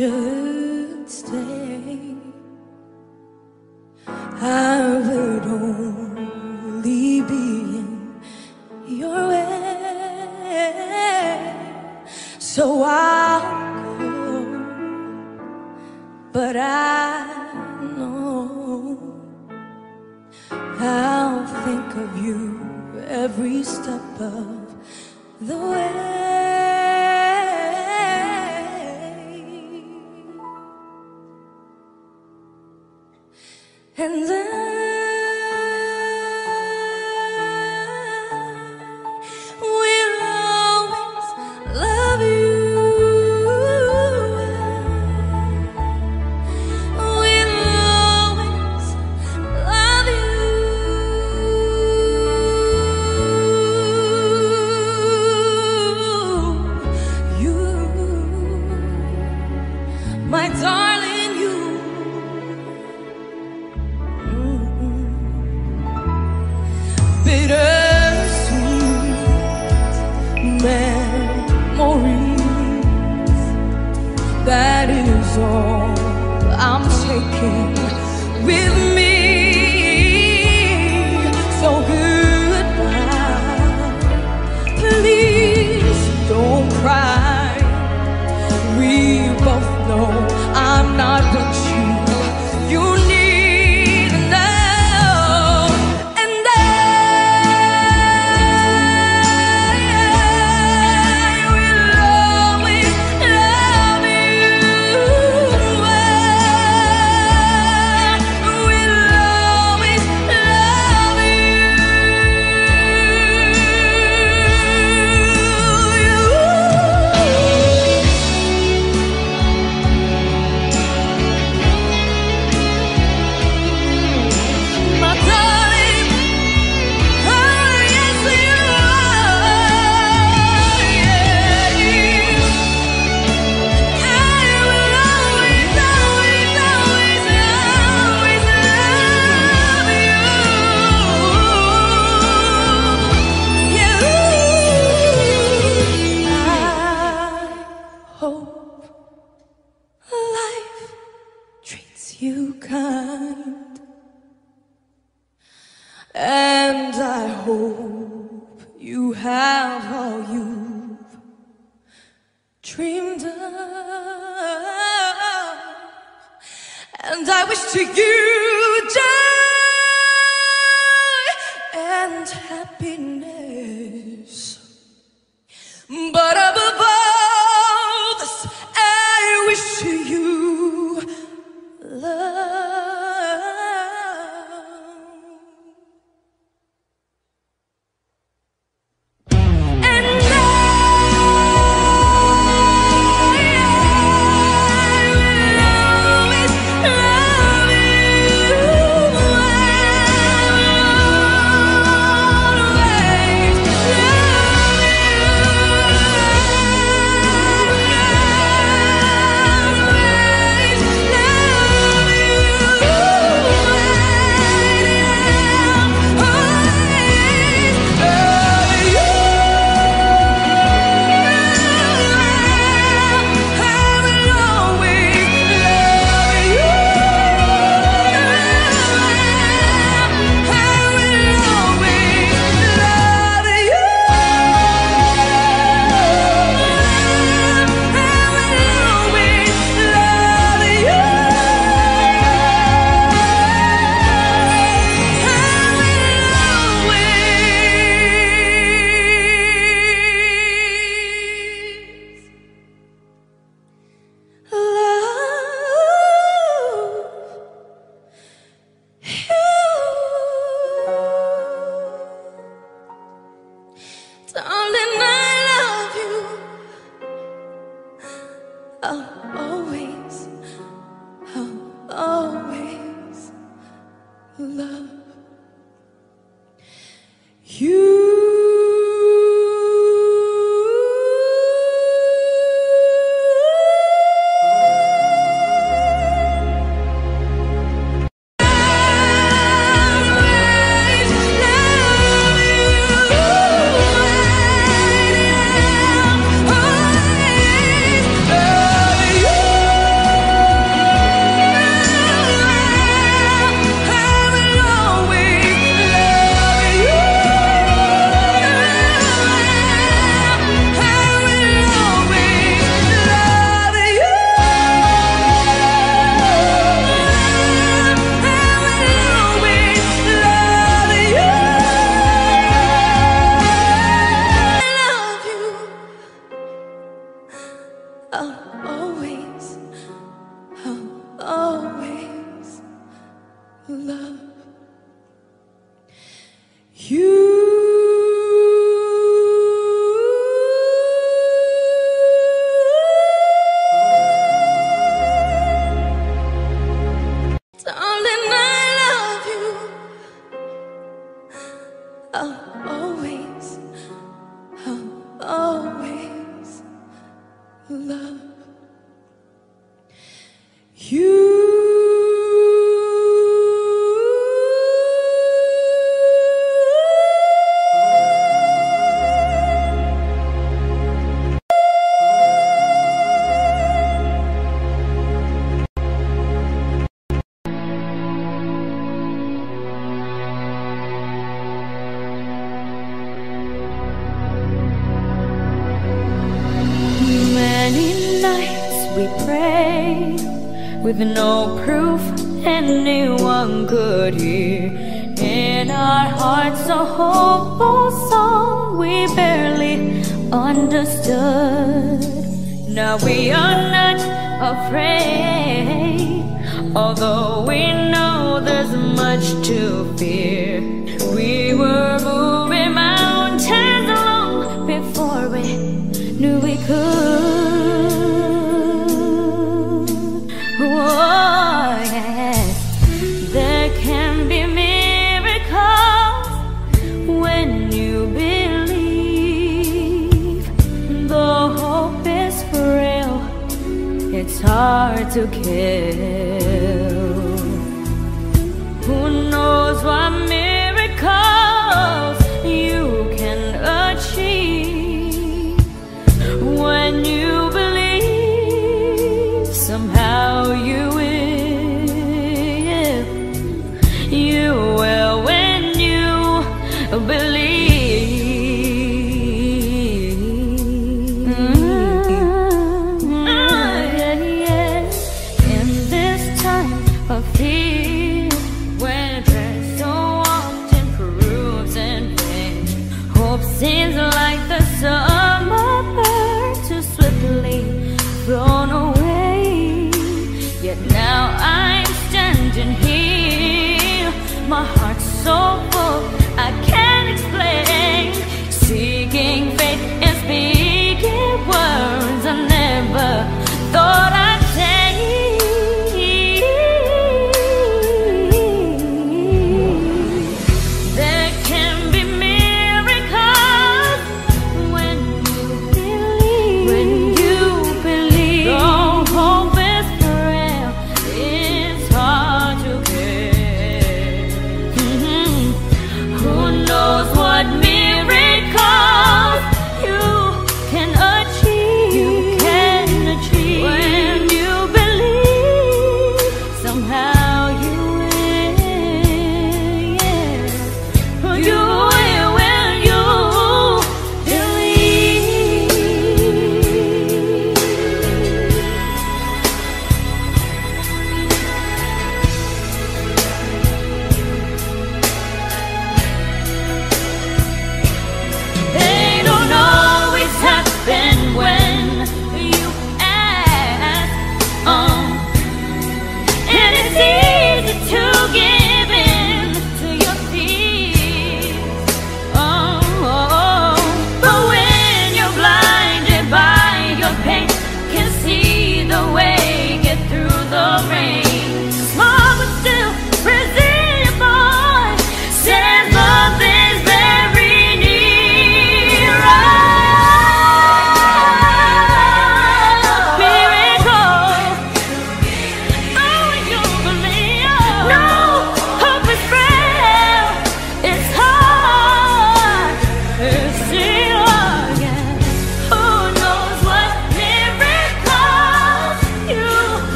should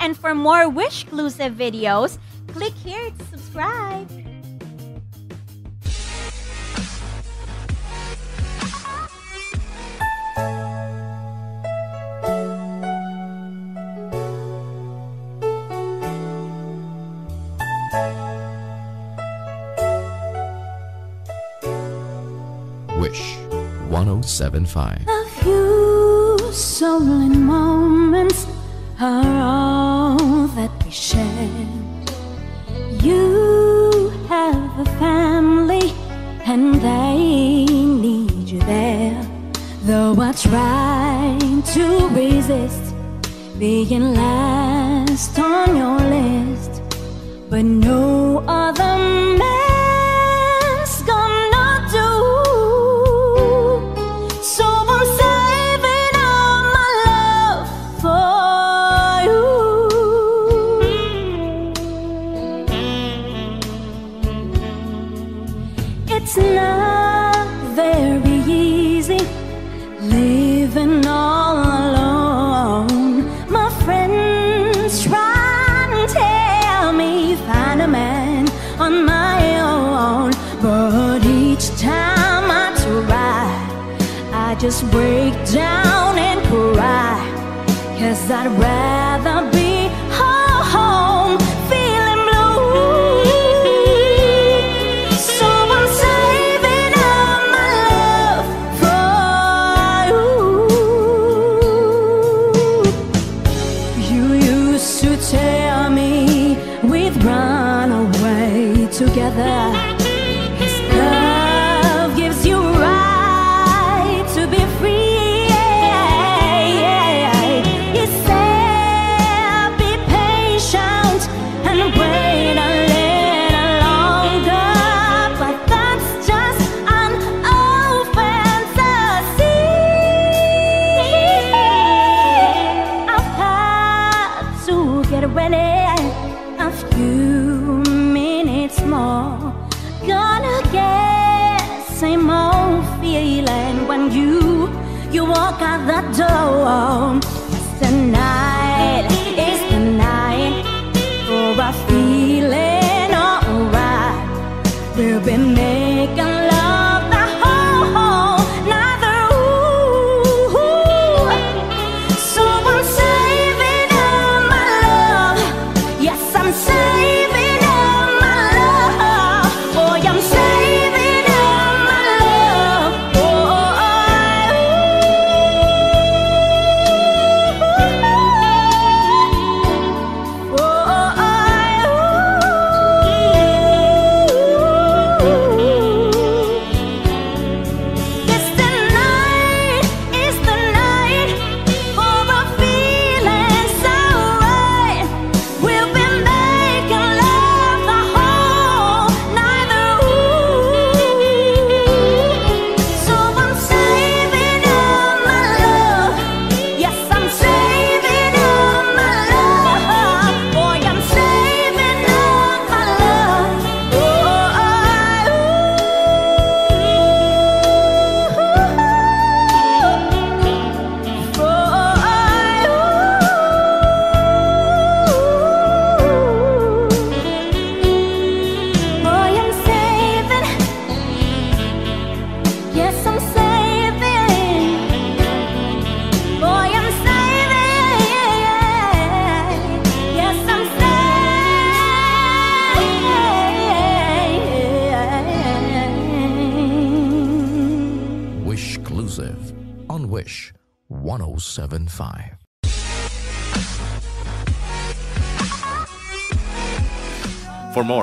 and for more Wishclusive videos, click here to subscribe. Wish 1075.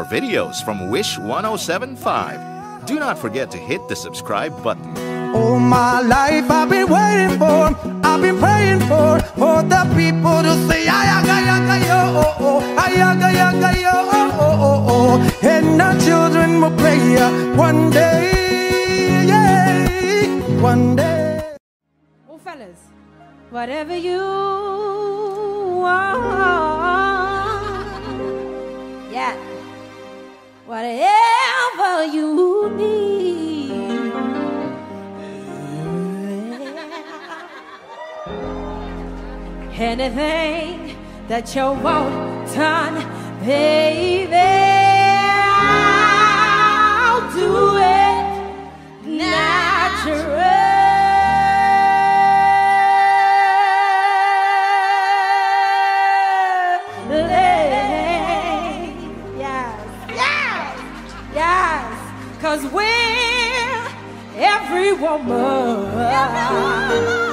videos from Wish 1075. Do not forget to hit the subscribe button. All my life I've been waiting for, I've been praying for, for the people to say, ayaga, yaga, yo, oh, oh, ayaga, yaga, yo, oh, oh, oh, oh, and our children will play uh, one day, yeah, one day. Oh, fellas, whatever you are. whatever you need. Anything that you want done, baby. your mind.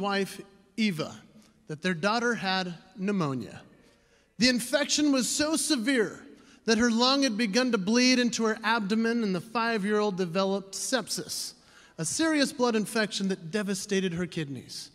Wife Eva that their daughter had pneumonia. The infection was so severe that her lung had begun to bleed into her abdomen, and the five year old developed sepsis, a serious blood infection that devastated her kidneys.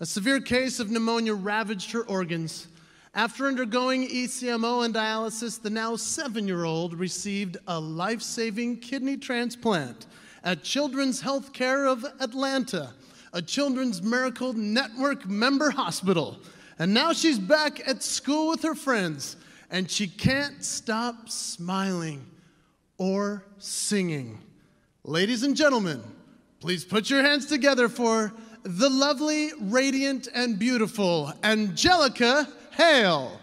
A severe case of pneumonia ravaged her organs. After undergoing ECMO and dialysis, the now seven year old received a life saving kidney transplant at Children's Healthcare of Atlanta, a Children's Miracle Network member hospital. And now she's back at school with her friends, and she can't stop smiling or singing. Ladies and gentlemen, please put your hands together for the lovely, radiant, and beautiful Angelica Hale.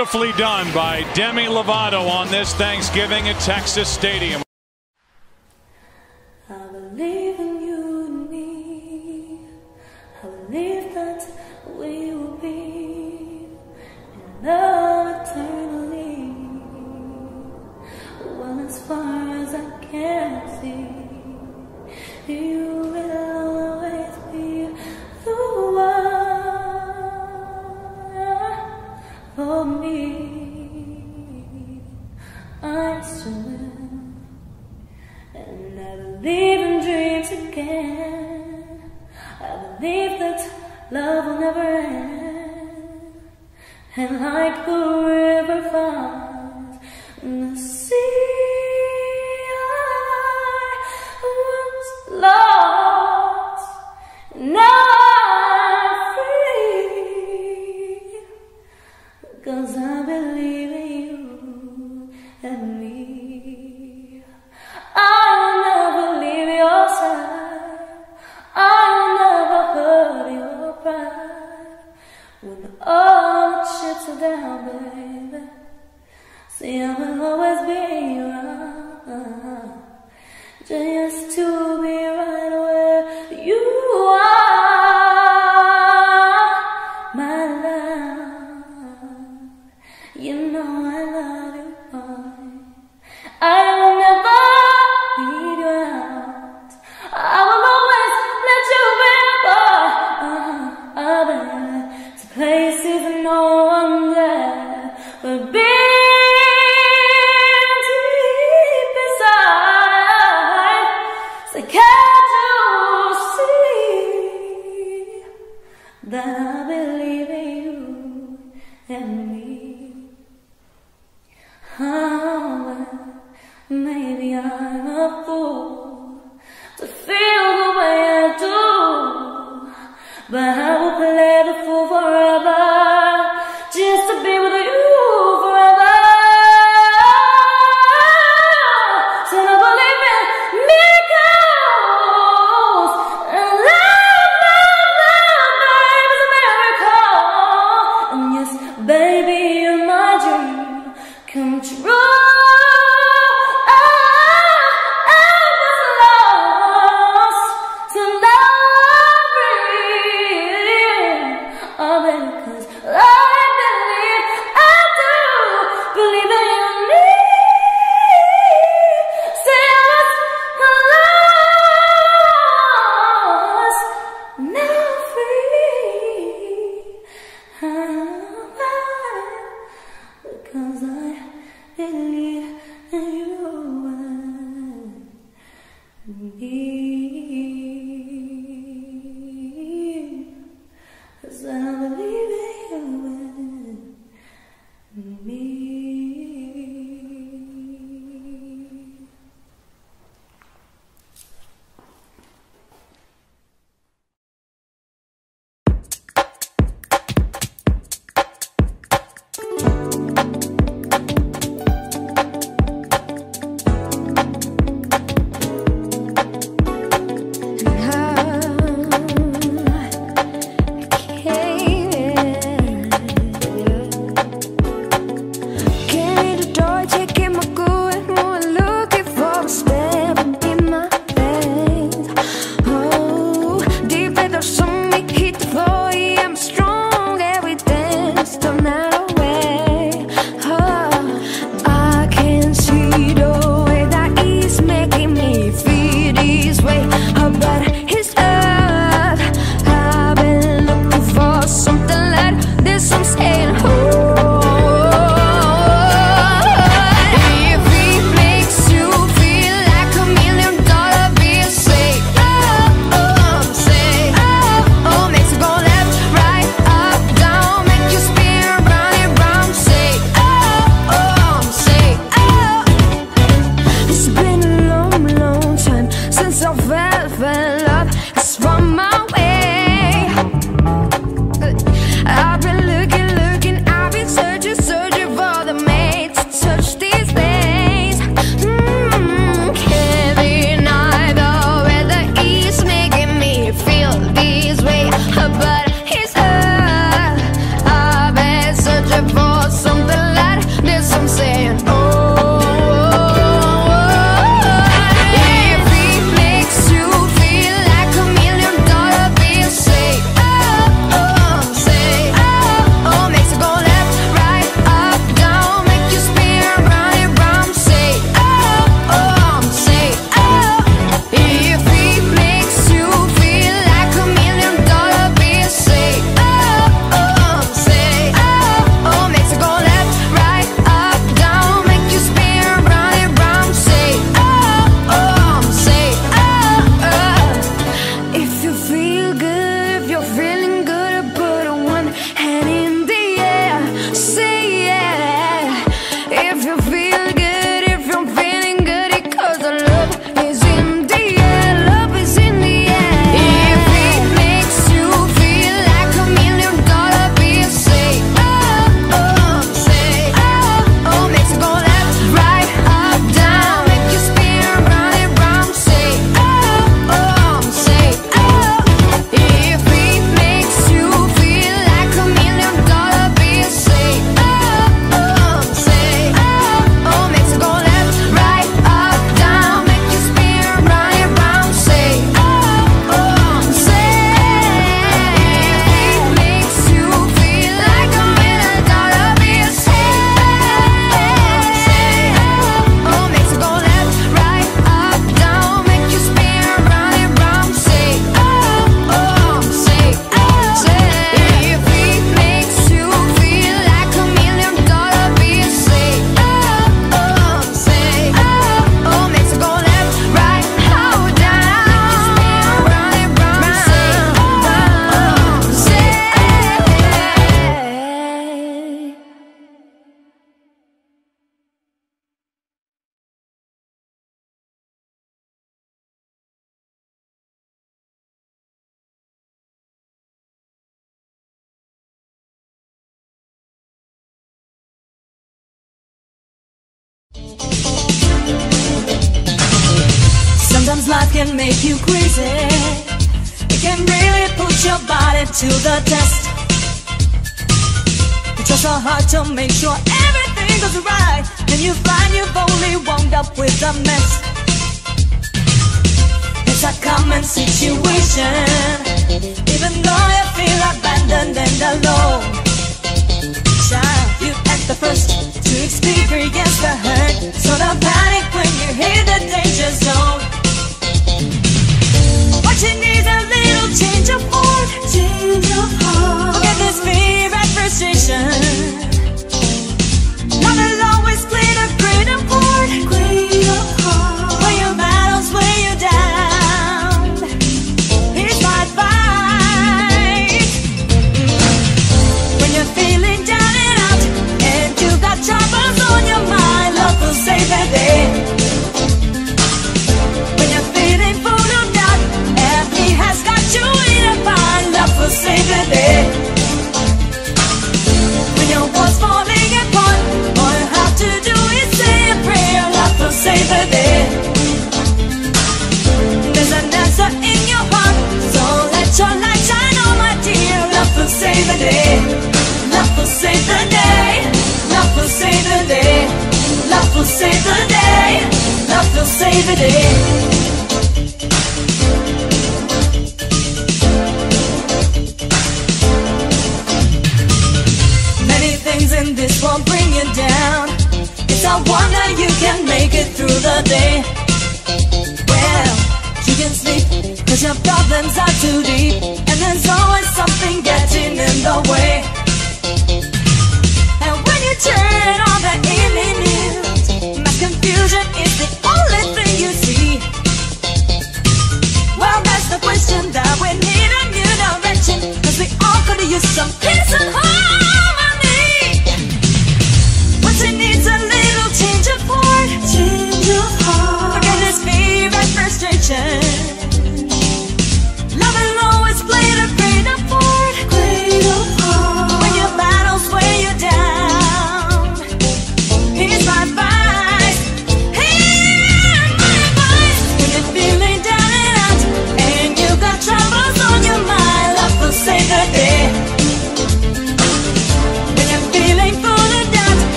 Beautifully done by Demi Lovato on this Thanksgiving at Texas Stadium.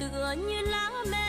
tựa như lá me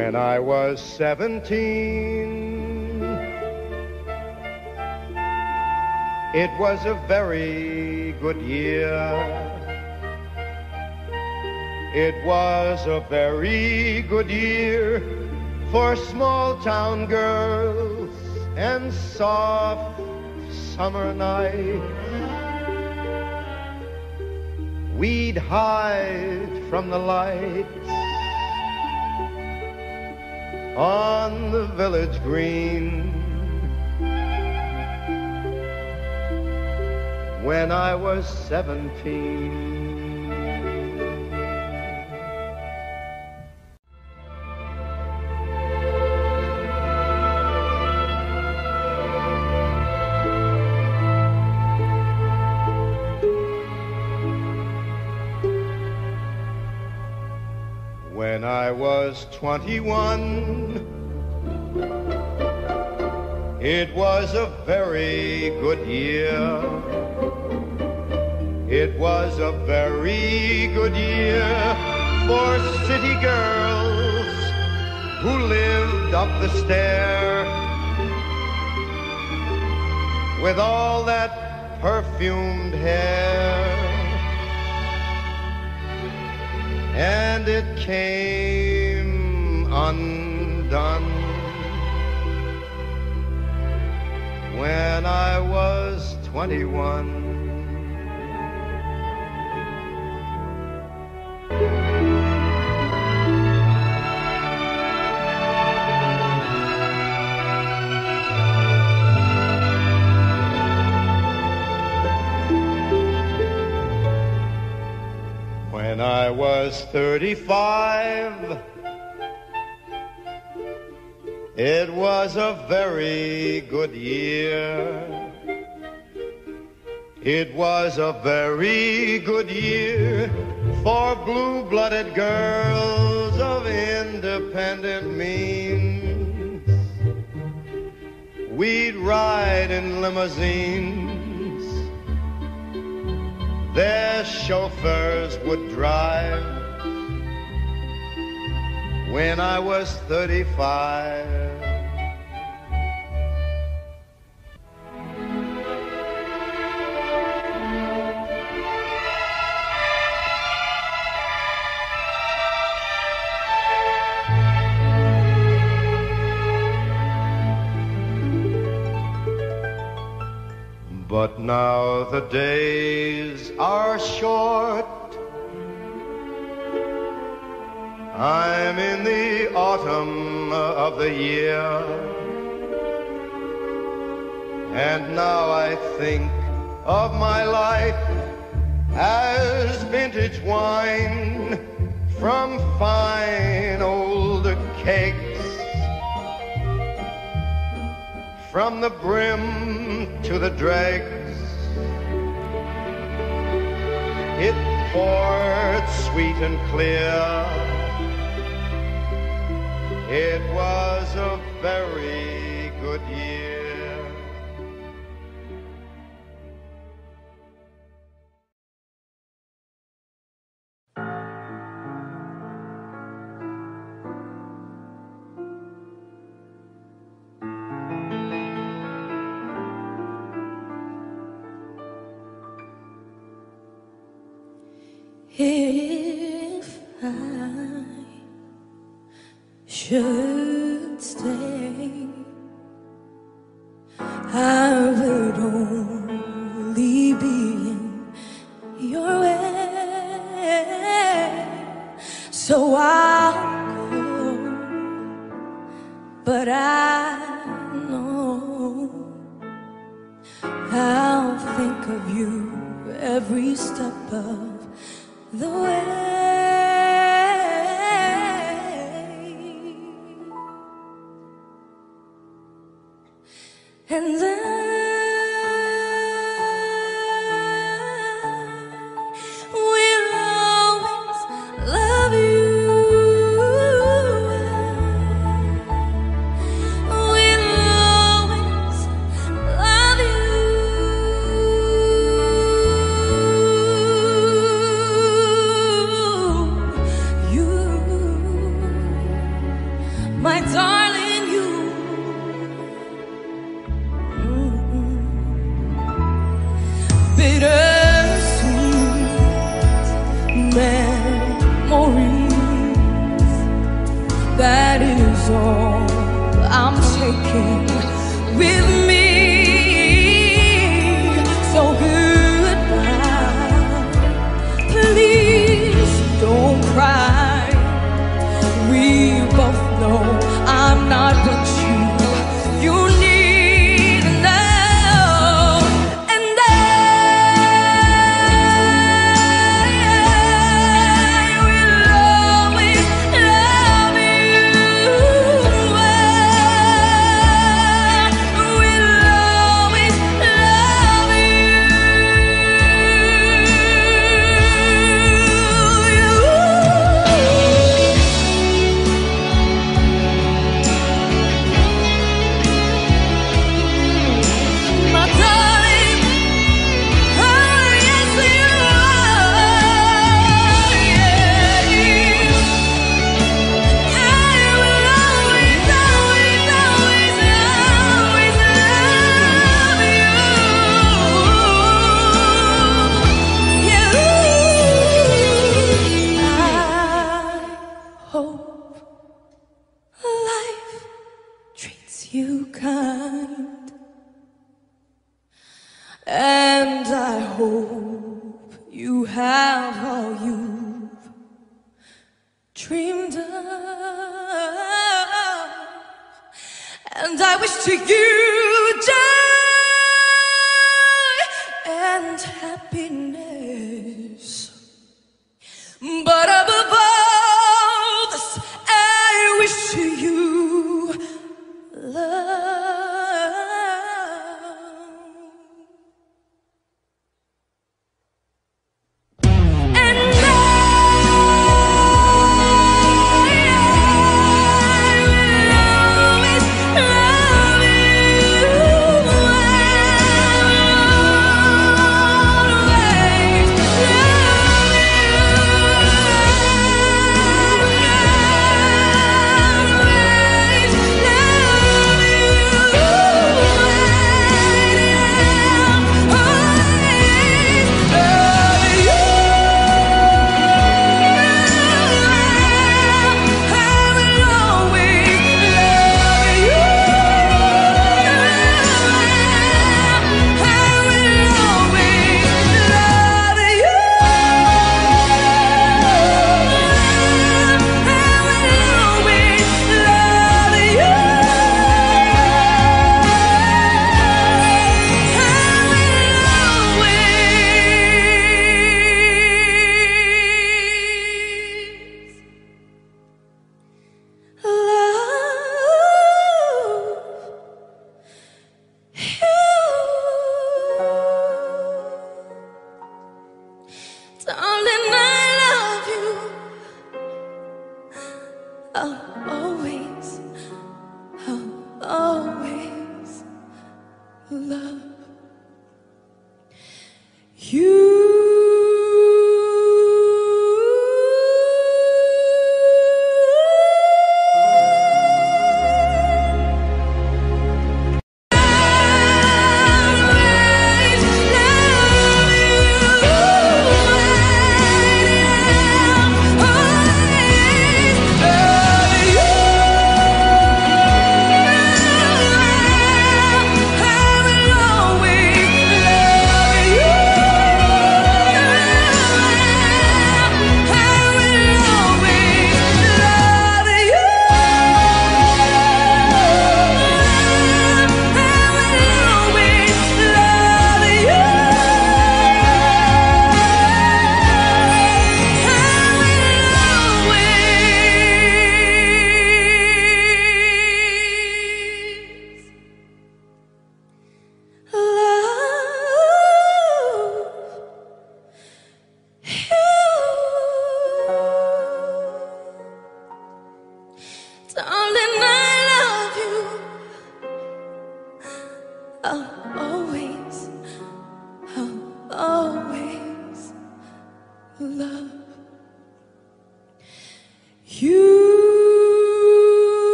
when I was 17. It was a very good year. It was a very good year for small town girls and soft summer nights. We'd hide from the light on the village green. When I was seventeen. 21, it was a very good year. It was a very good year for city girls who lived up the stair with all that perfumed hair. and it came undone when I was 21. When I was 35, a very good year. It was a very good year for blue-blooded girls of independent means. We'd ride in limousines their chauffeurs would drive when I was 35. And clear.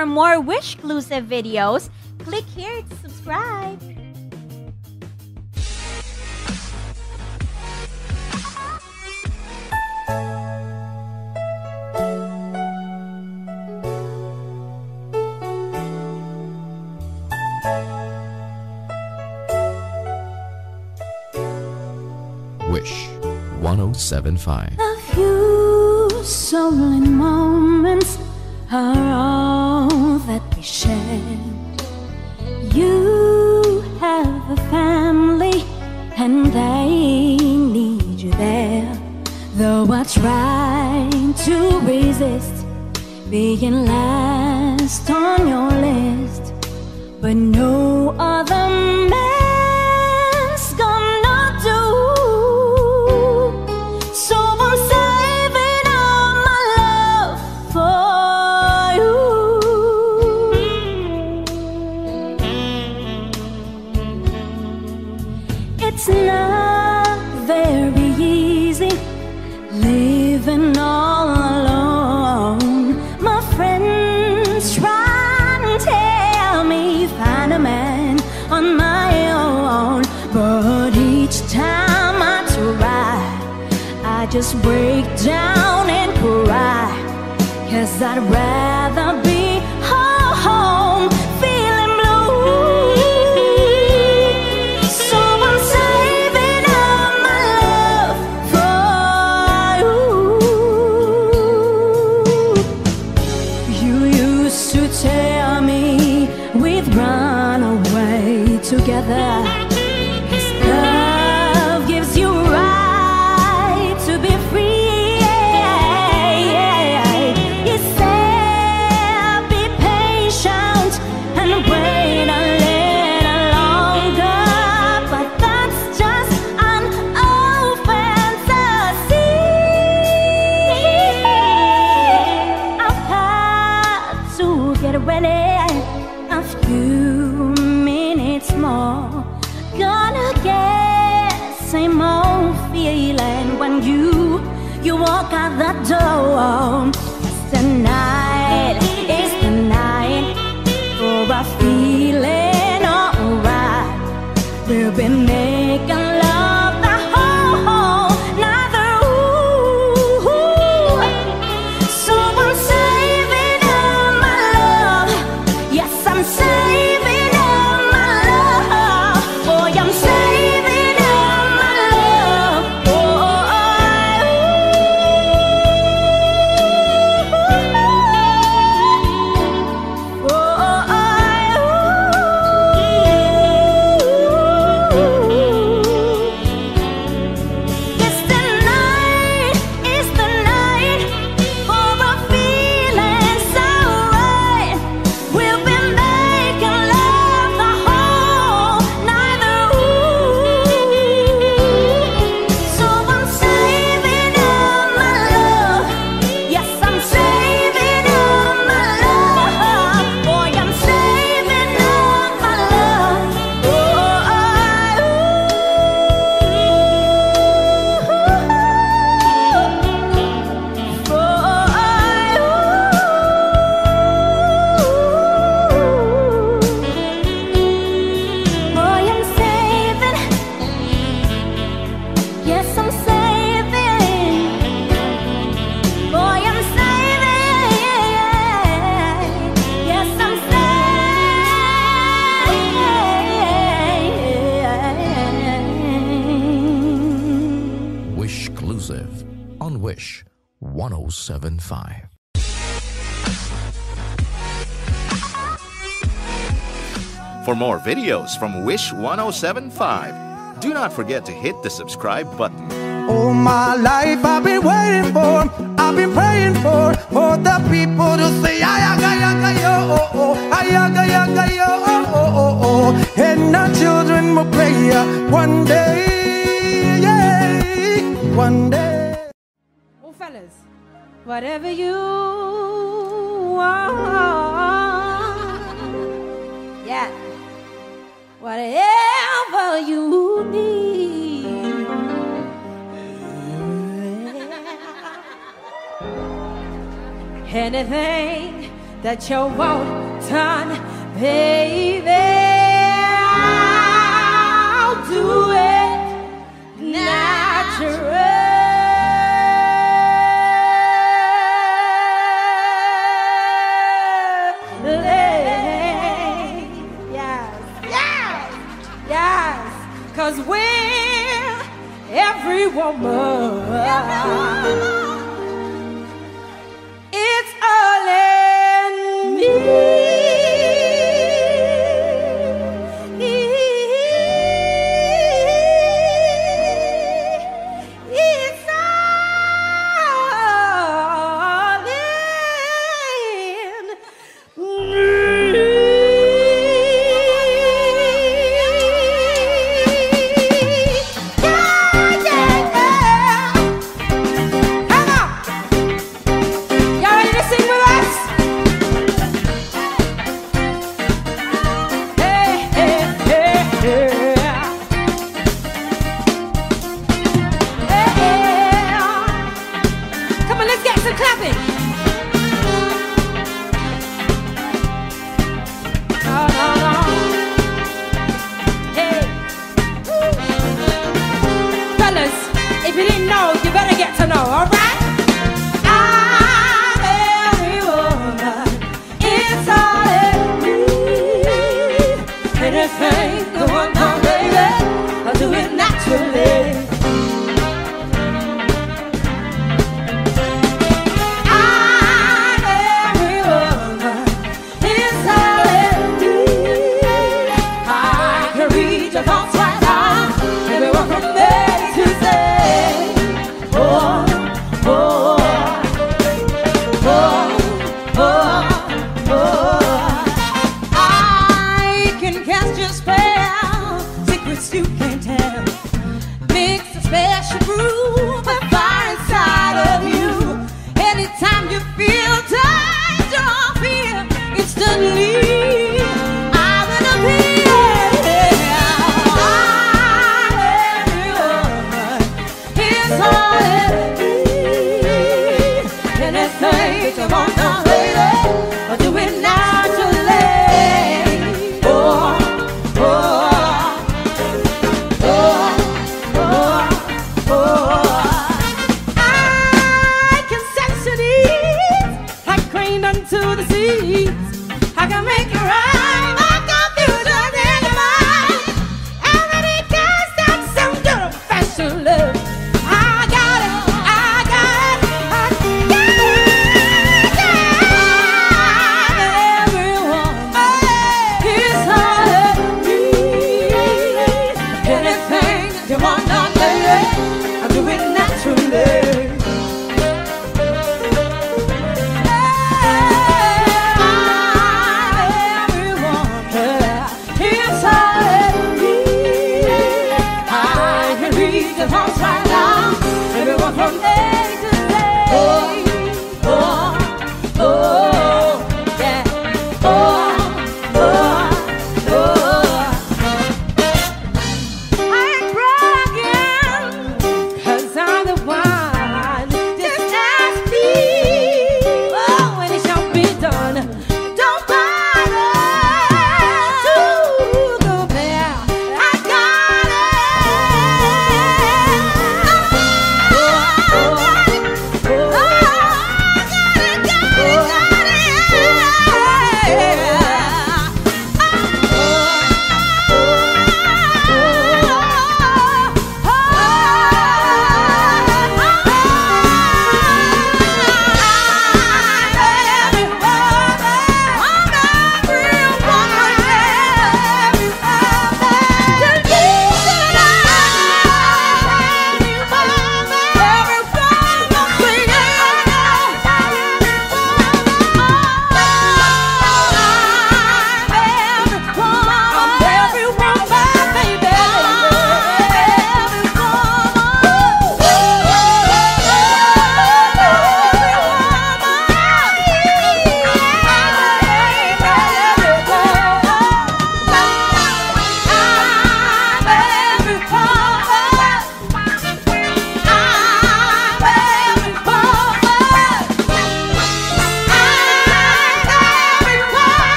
for more Wishclusive videos, click here to subscribe. Wish 1075 videos from Wish 1075. Do not forget to hit the subscribe button. All my life I've been waiting for, I've been praying for, for the people to say, ayaga, yaga, yo, oh, oh, ayaga, yaga, yo, oh, oh, oh, oh. And our children will play uh, one day, yeah, one day. Oh, fellas, whatever you are. anything that you want done, baby.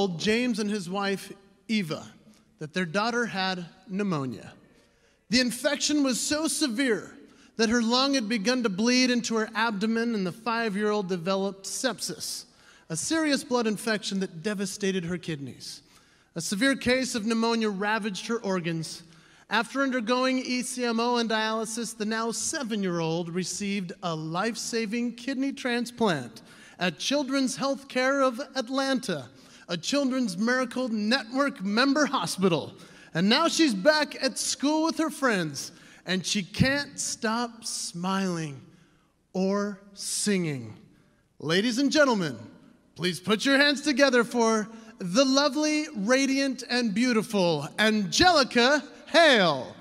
Told James and his wife Eva that their daughter had pneumonia. The infection was so severe that her lung had begun to bleed into her abdomen, and the five year old developed sepsis, a serious blood infection that devastated her kidneys. A severe case of pneumonia ravaged her organs. After undergoing ECMO and dialysis, the now seven year old received a life saving kidney transplant at Children's Healthcare of Atlanta, a Children's Miracle Network member hospital. And now she's back at school with her friends, and she can't stop smiling or singing. Ladies and gentlemen, please put your hands together for the lovely, radiant, and beautiful Angelica Hale.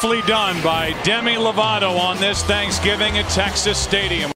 beautifully done by Demi Lovato on this Thanksgiving at Texas Stadium.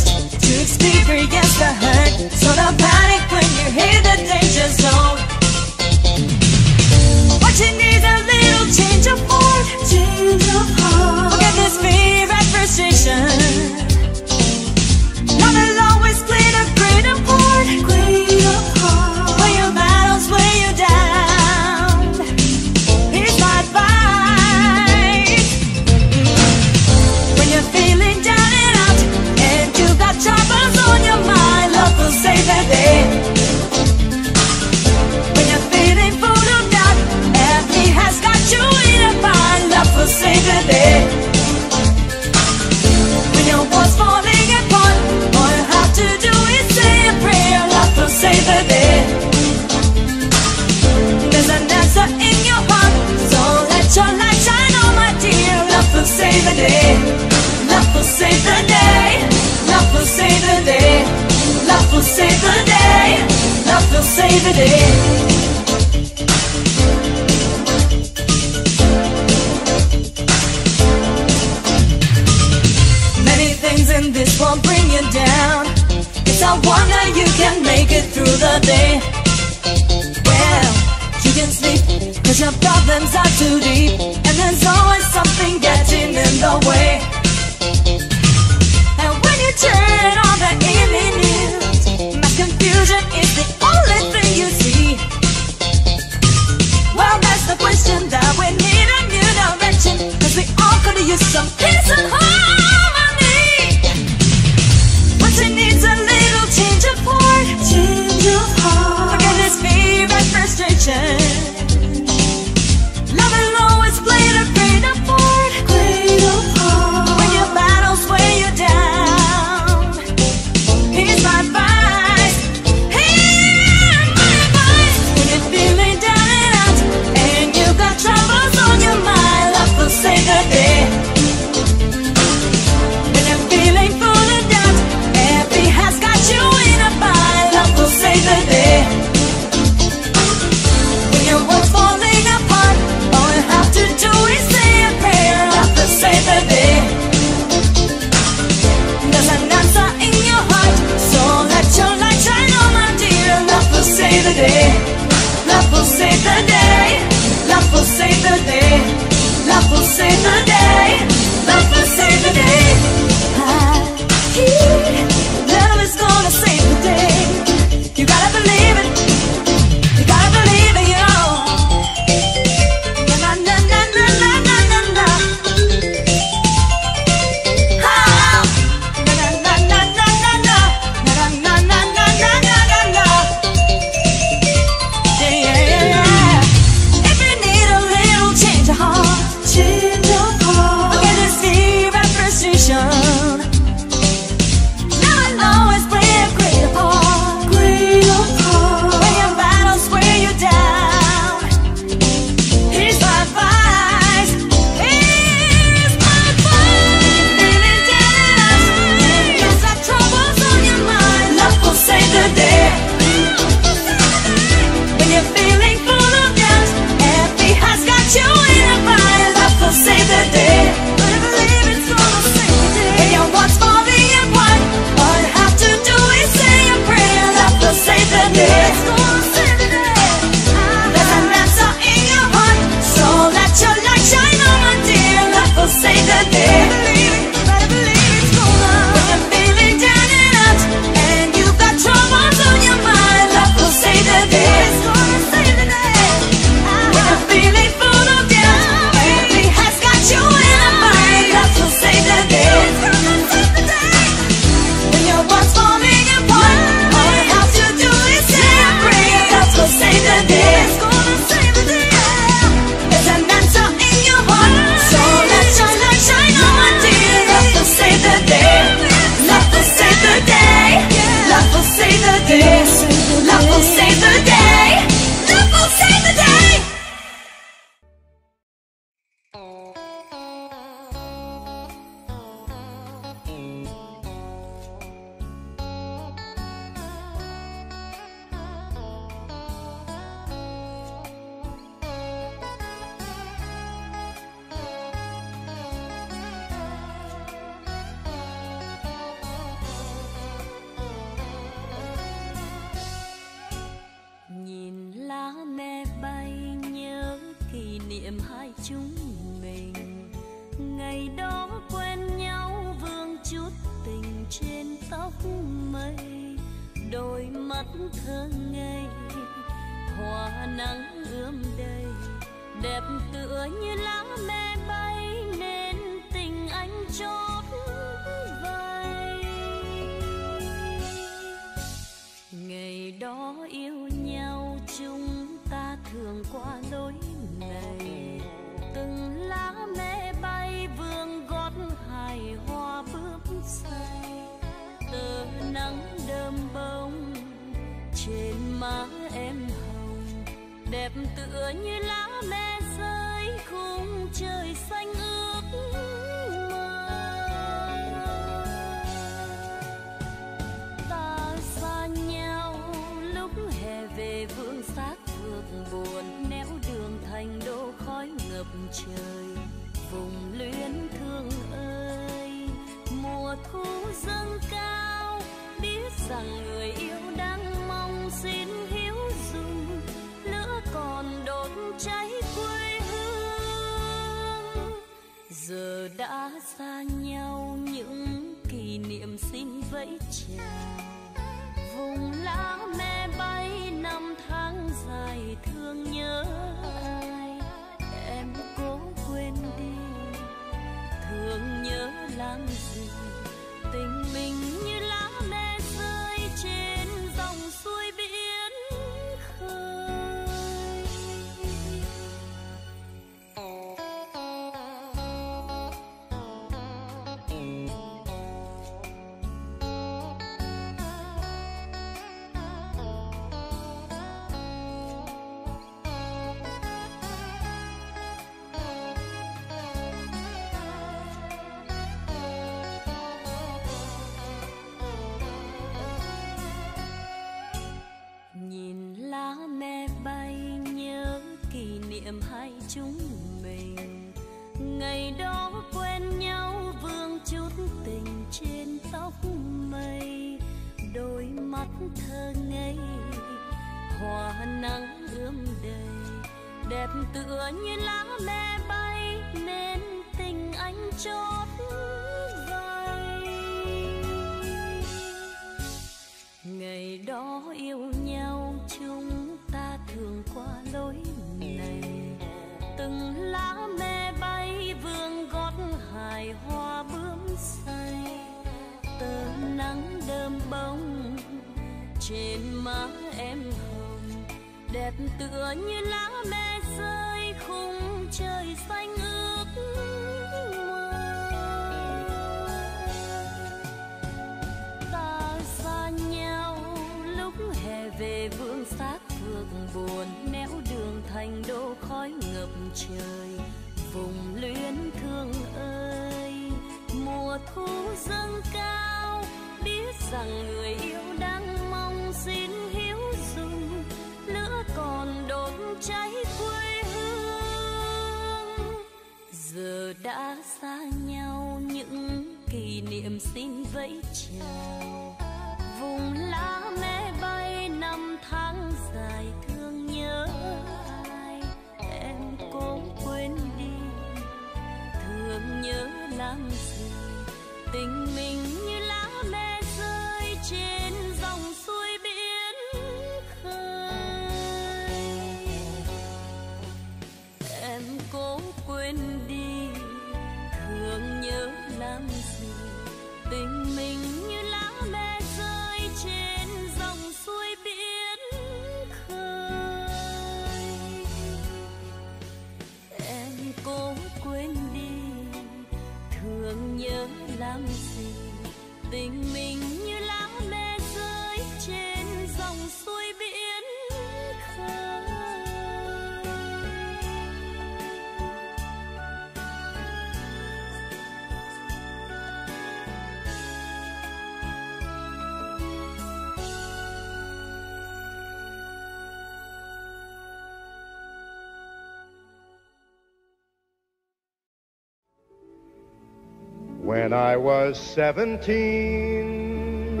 when I was 17.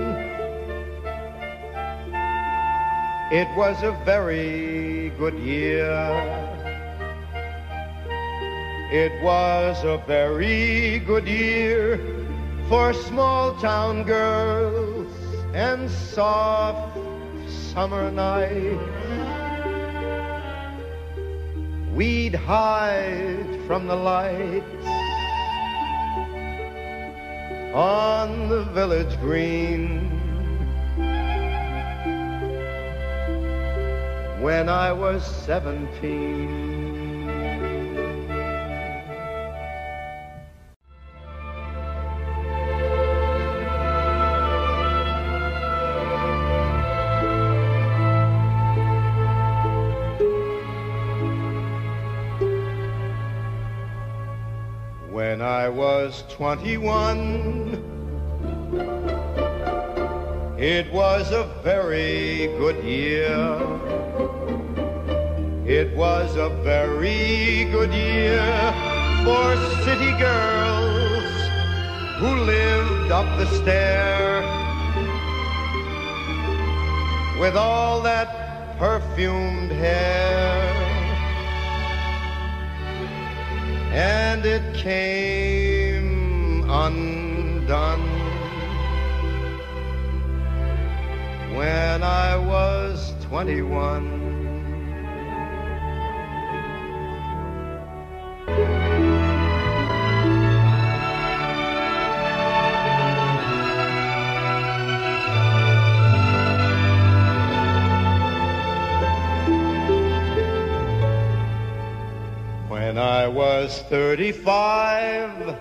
It was a very good year. It was a very good year for small town girls and soft summer nights. We'd hide from the light on the village green. When I was seventeen. Was 21, it was a very good year. It was a very good year for city girls who lived up the stair with all that perfumed hair. and it came when I was 21. When I was 35,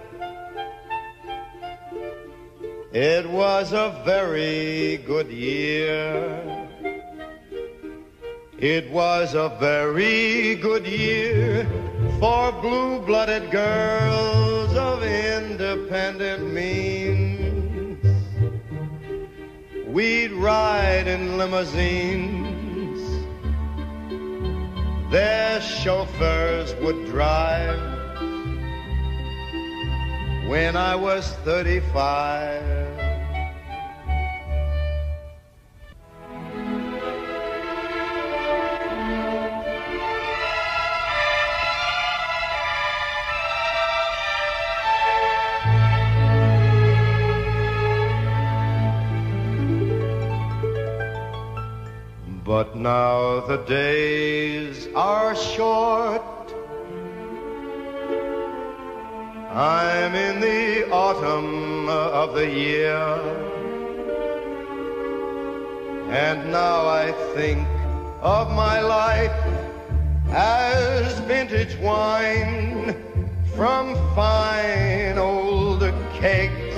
it was a very good year. It was a very good year for blue-blooded girls of independent means. We'd ride in limousines their chauffeurs would drive when I was 35. But now the days are short. I'm in the autumn of the year. And now I think of my life as vintage wine from fine old kegs.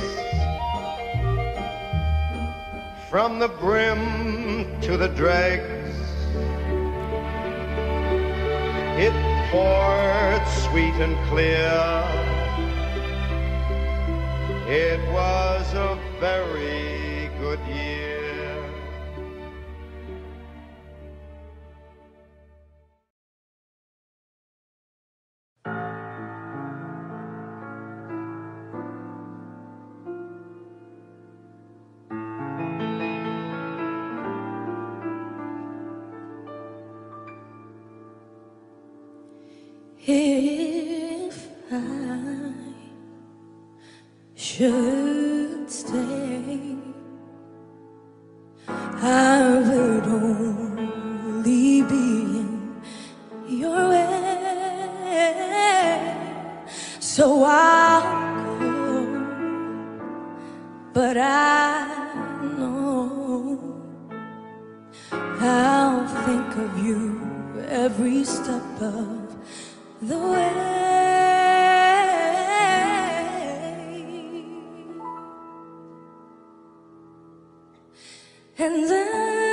From the brim to the dregs, it poured sweet and clear. It was a very good year. If should stay, I would only be in your way. So I'll go, but I know I'll think of you every step of the way. And I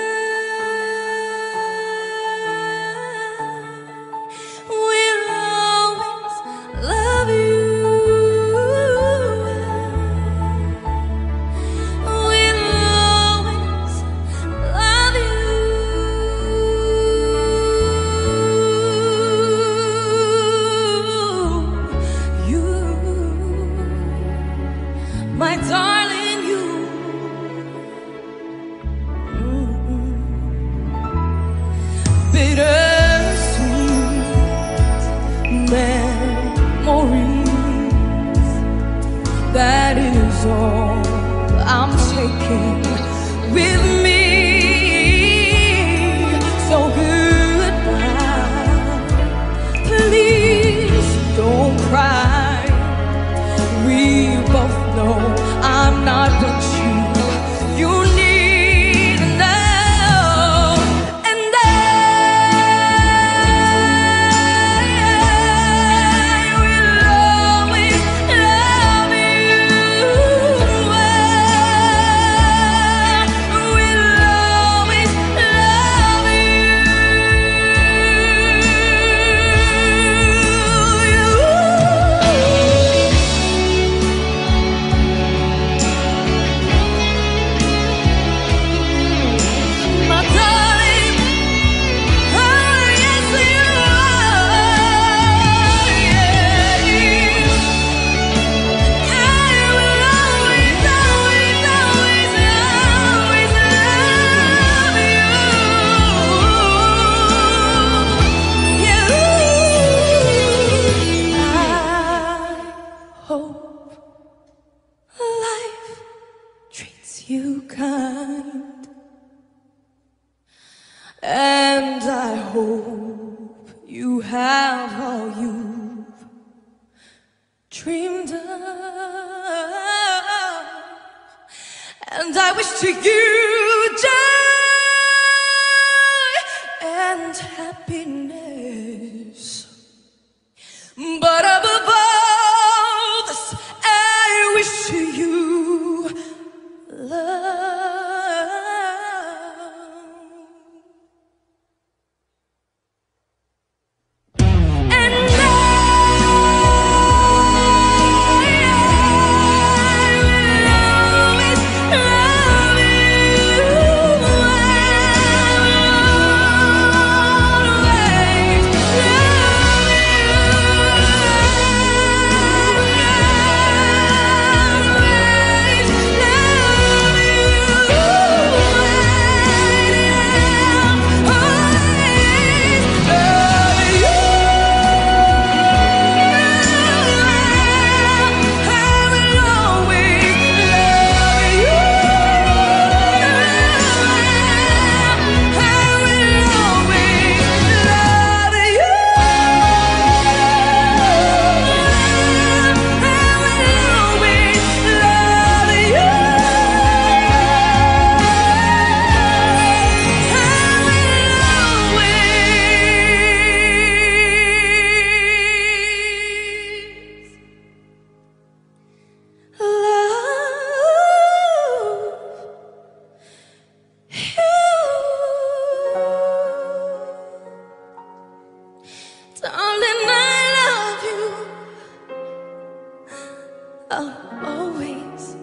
I'll always,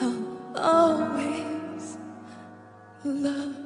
I'll always love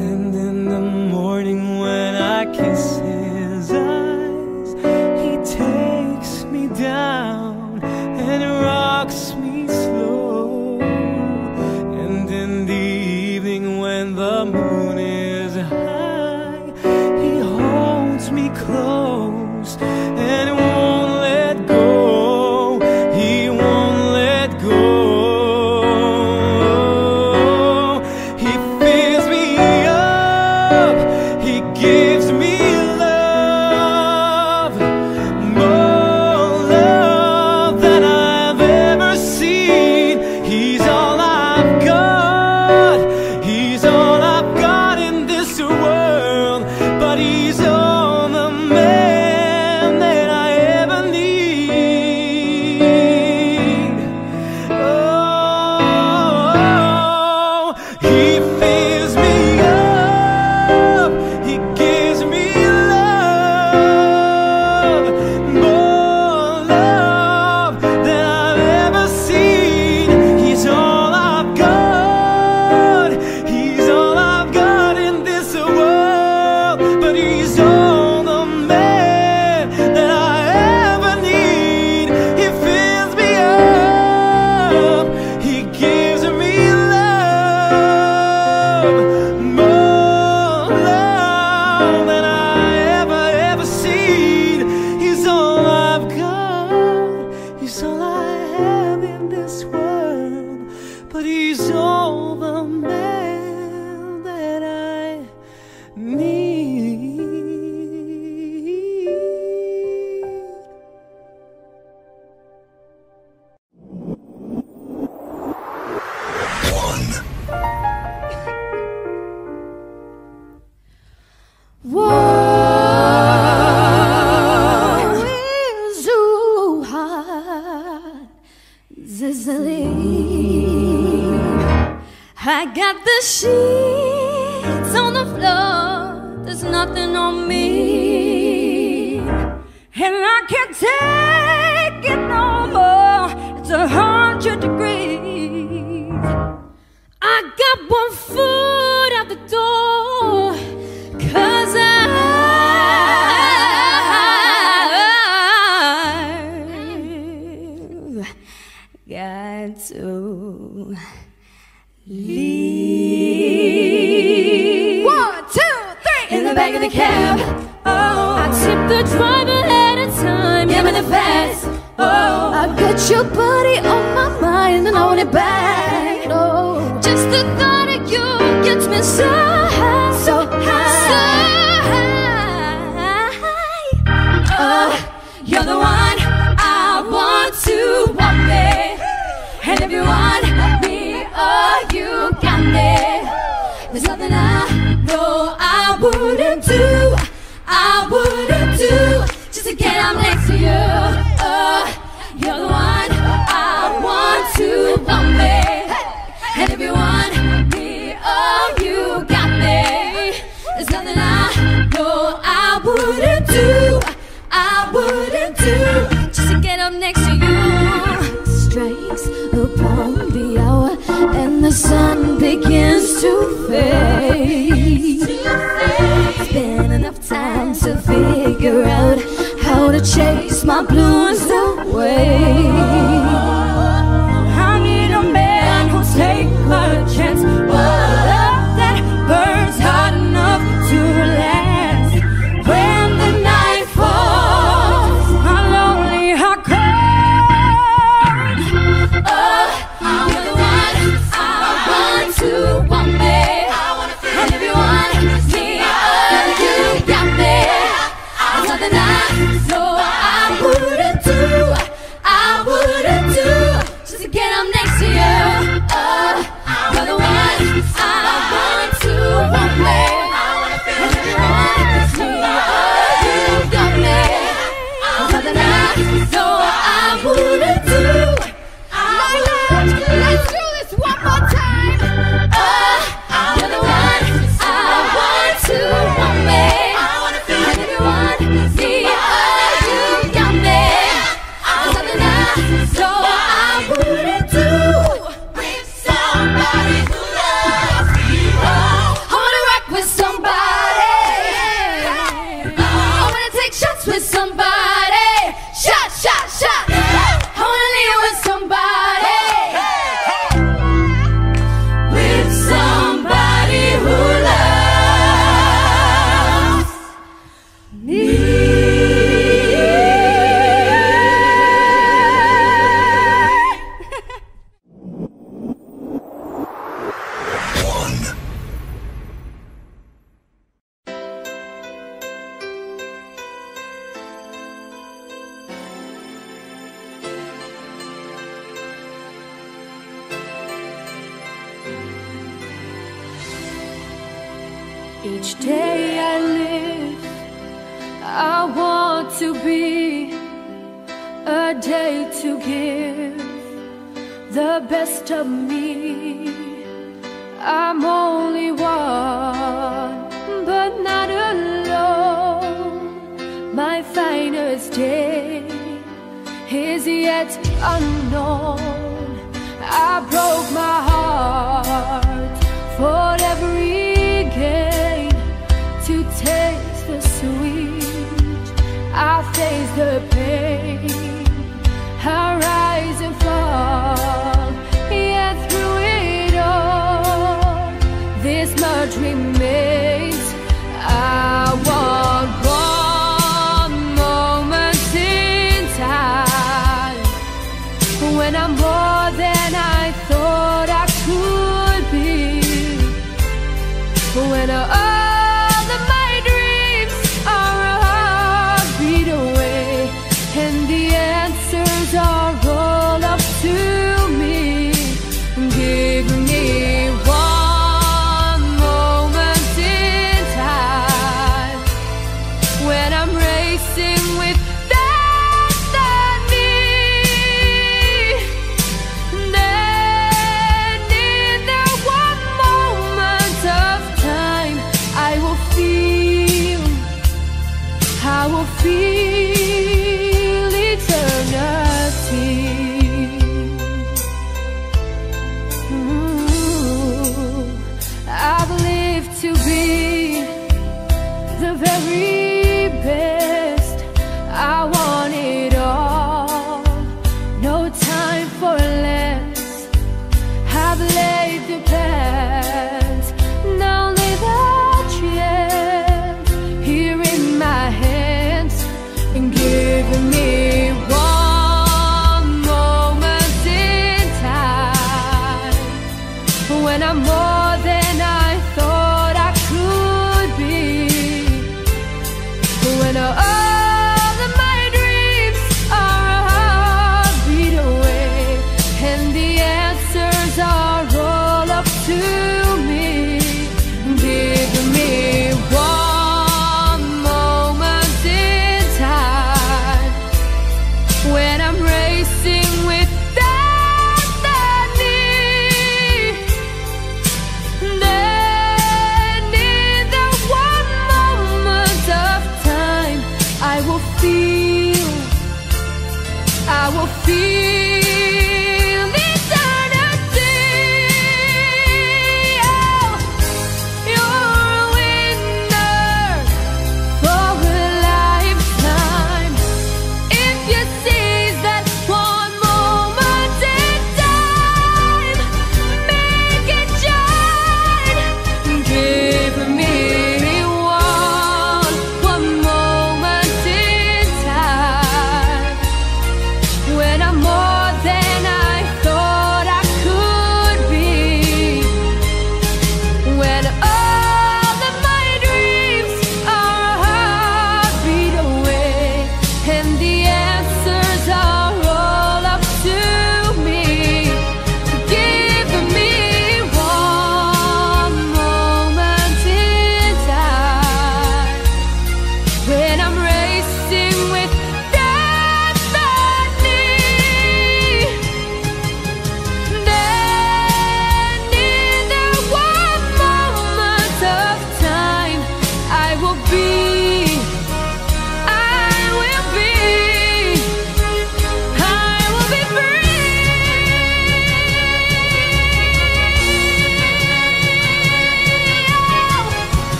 And in the morning when I kiss his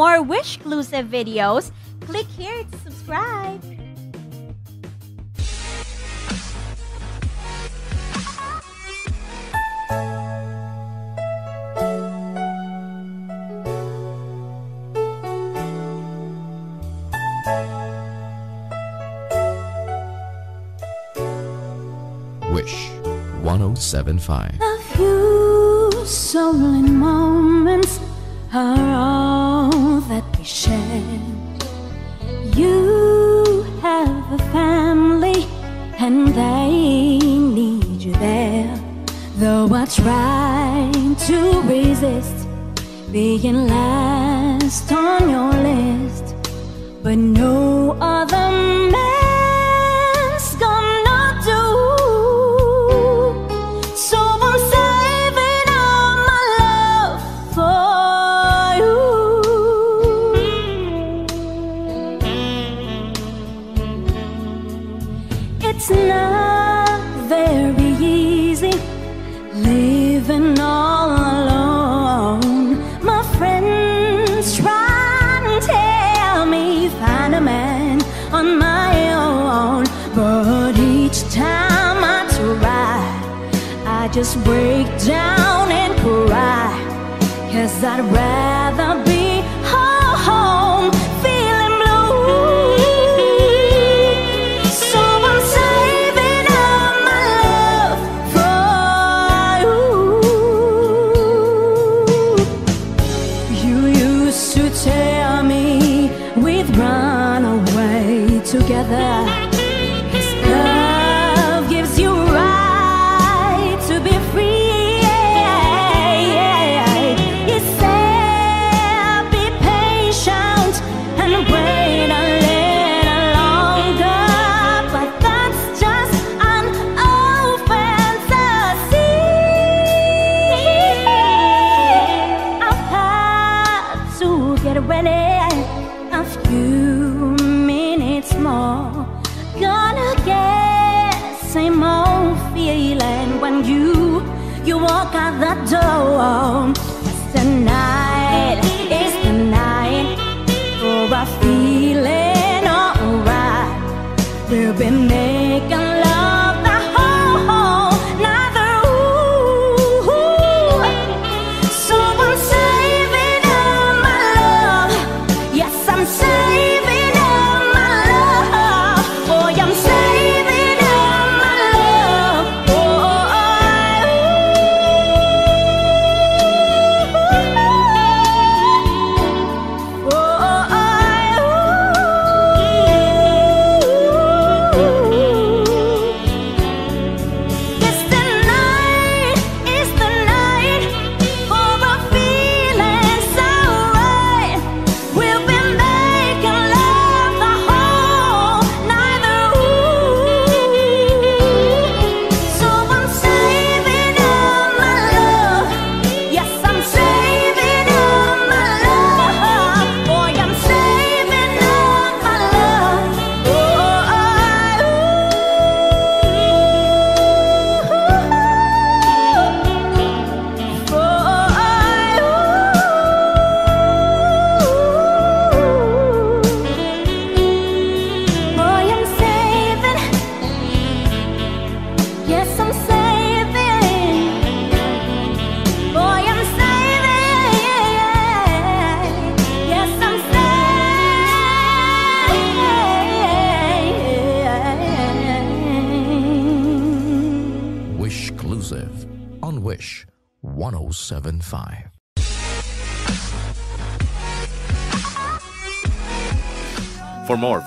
more Wishclusive videos, click here to subscribe. Wish 1075.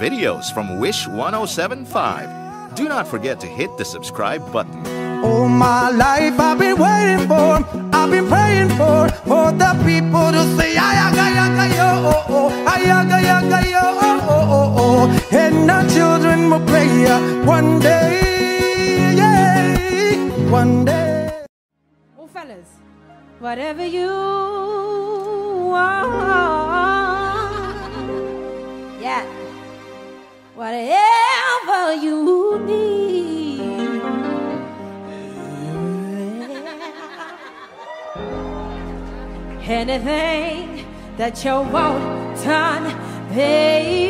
videos from Wish 1075. Do not forget to hit the subscribe button. All my life I've been waiting for, I've been praying for, for the people to say, ayaga, yaga, yo, oh, oh, ayaga, yaga, yo, oh, oh, oh, oh. And our children will play uh, one day, yeah, one day. Oh, fellas, whatever you are. anything that you won't done, babe.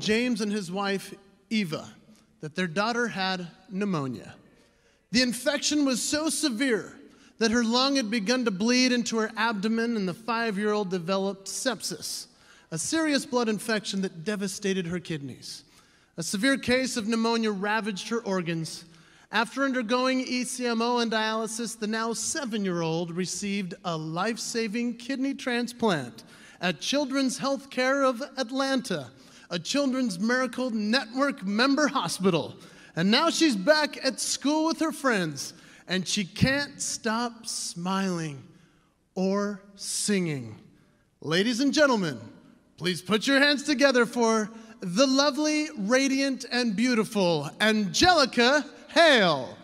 James and his wife Eva that their daughter had pneumonia. The infection was so severe that her lung had begun to bleed into her abdomen, and the five year old developed sepsis, a serious blood infection that devastated her kidneys. A severe case of pneumonia ravaged her organs. After undergoing ECMO and dialysis, the now seven year old received a life saving kidney transplant at Children's Healthcare of Atlanta, a Children's Miracle Network member hospital. And now she's back at school with her friends, and she can't stop smiling or singing. Ladies and gentlemen, please put your hands together for the lovely, radiant, and beautiful Angelica Hale.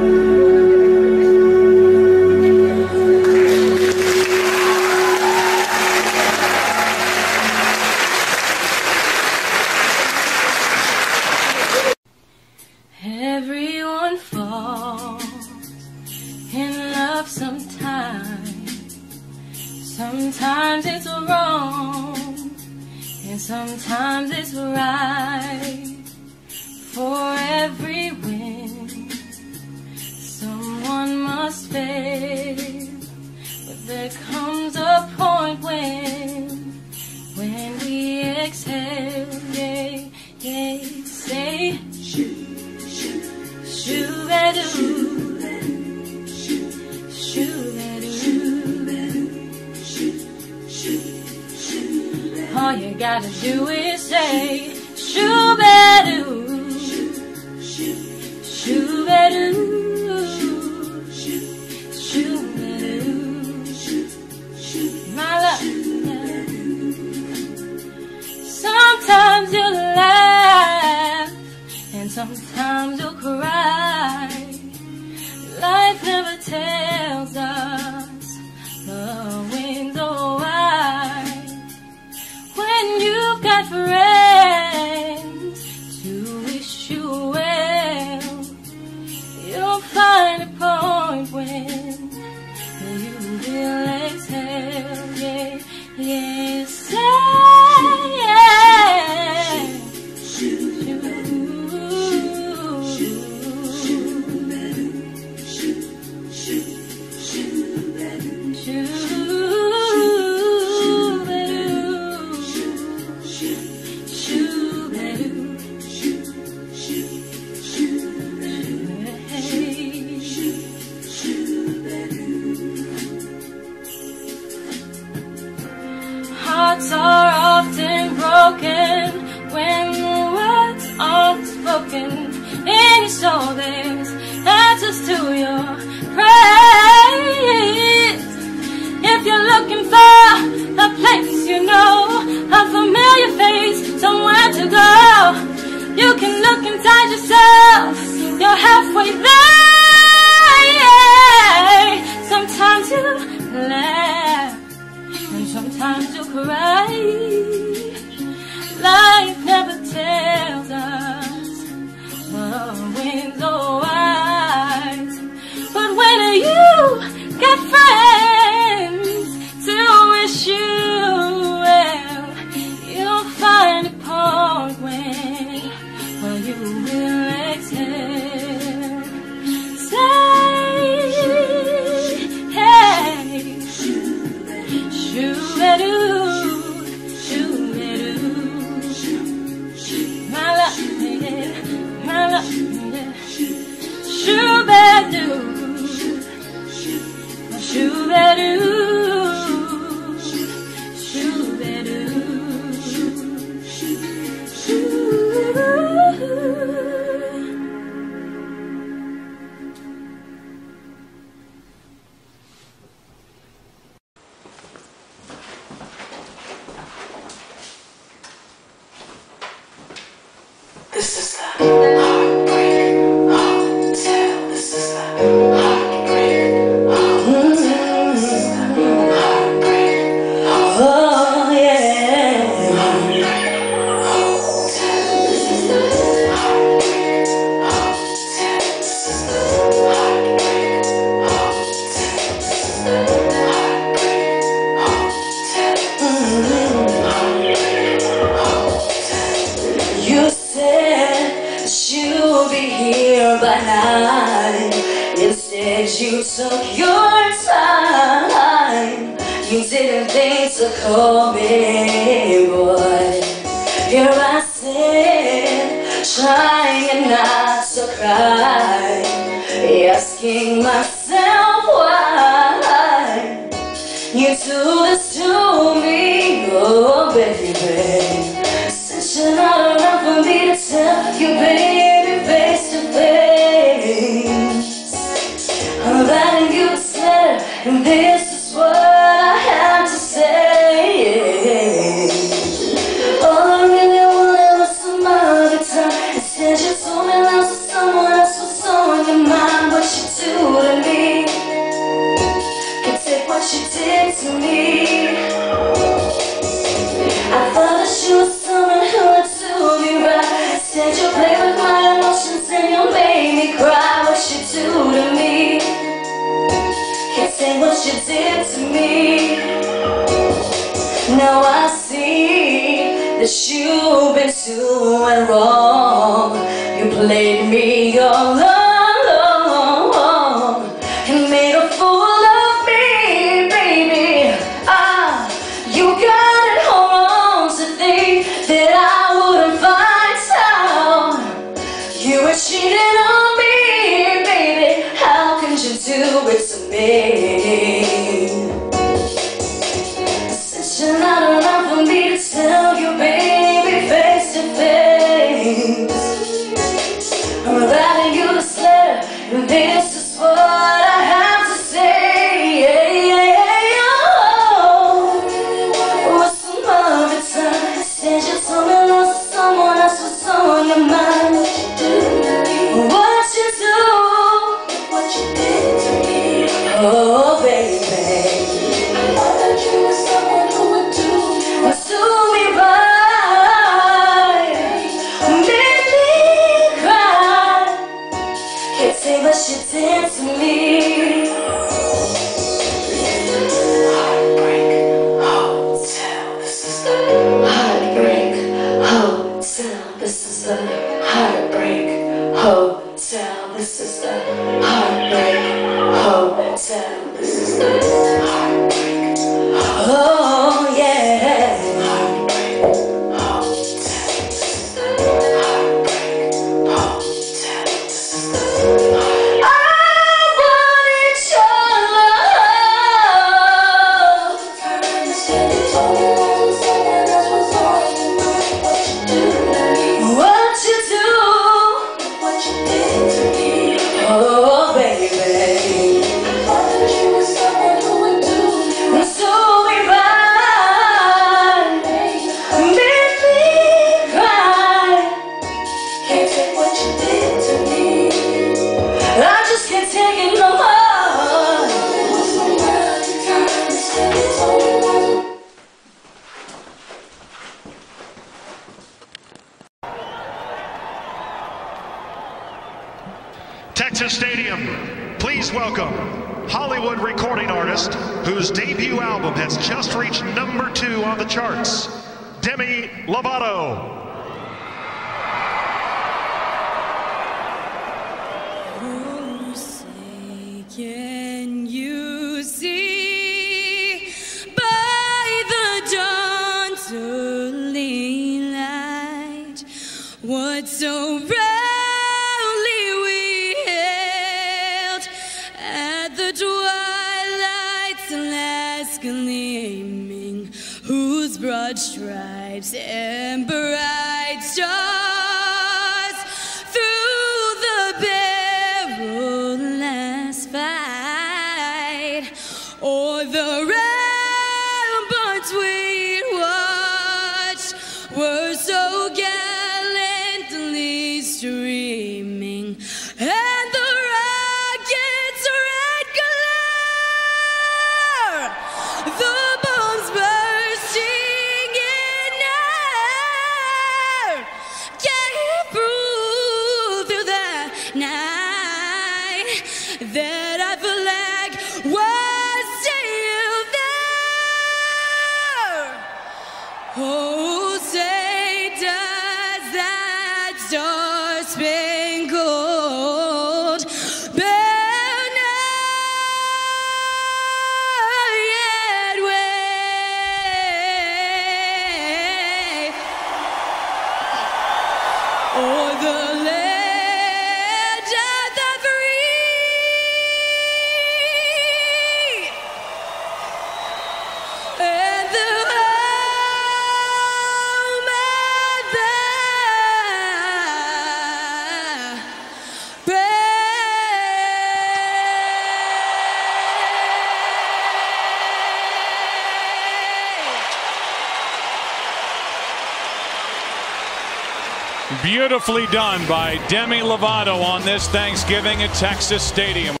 beautifully done by Demi Lovato on this Thanksgiving at Texas Stadium.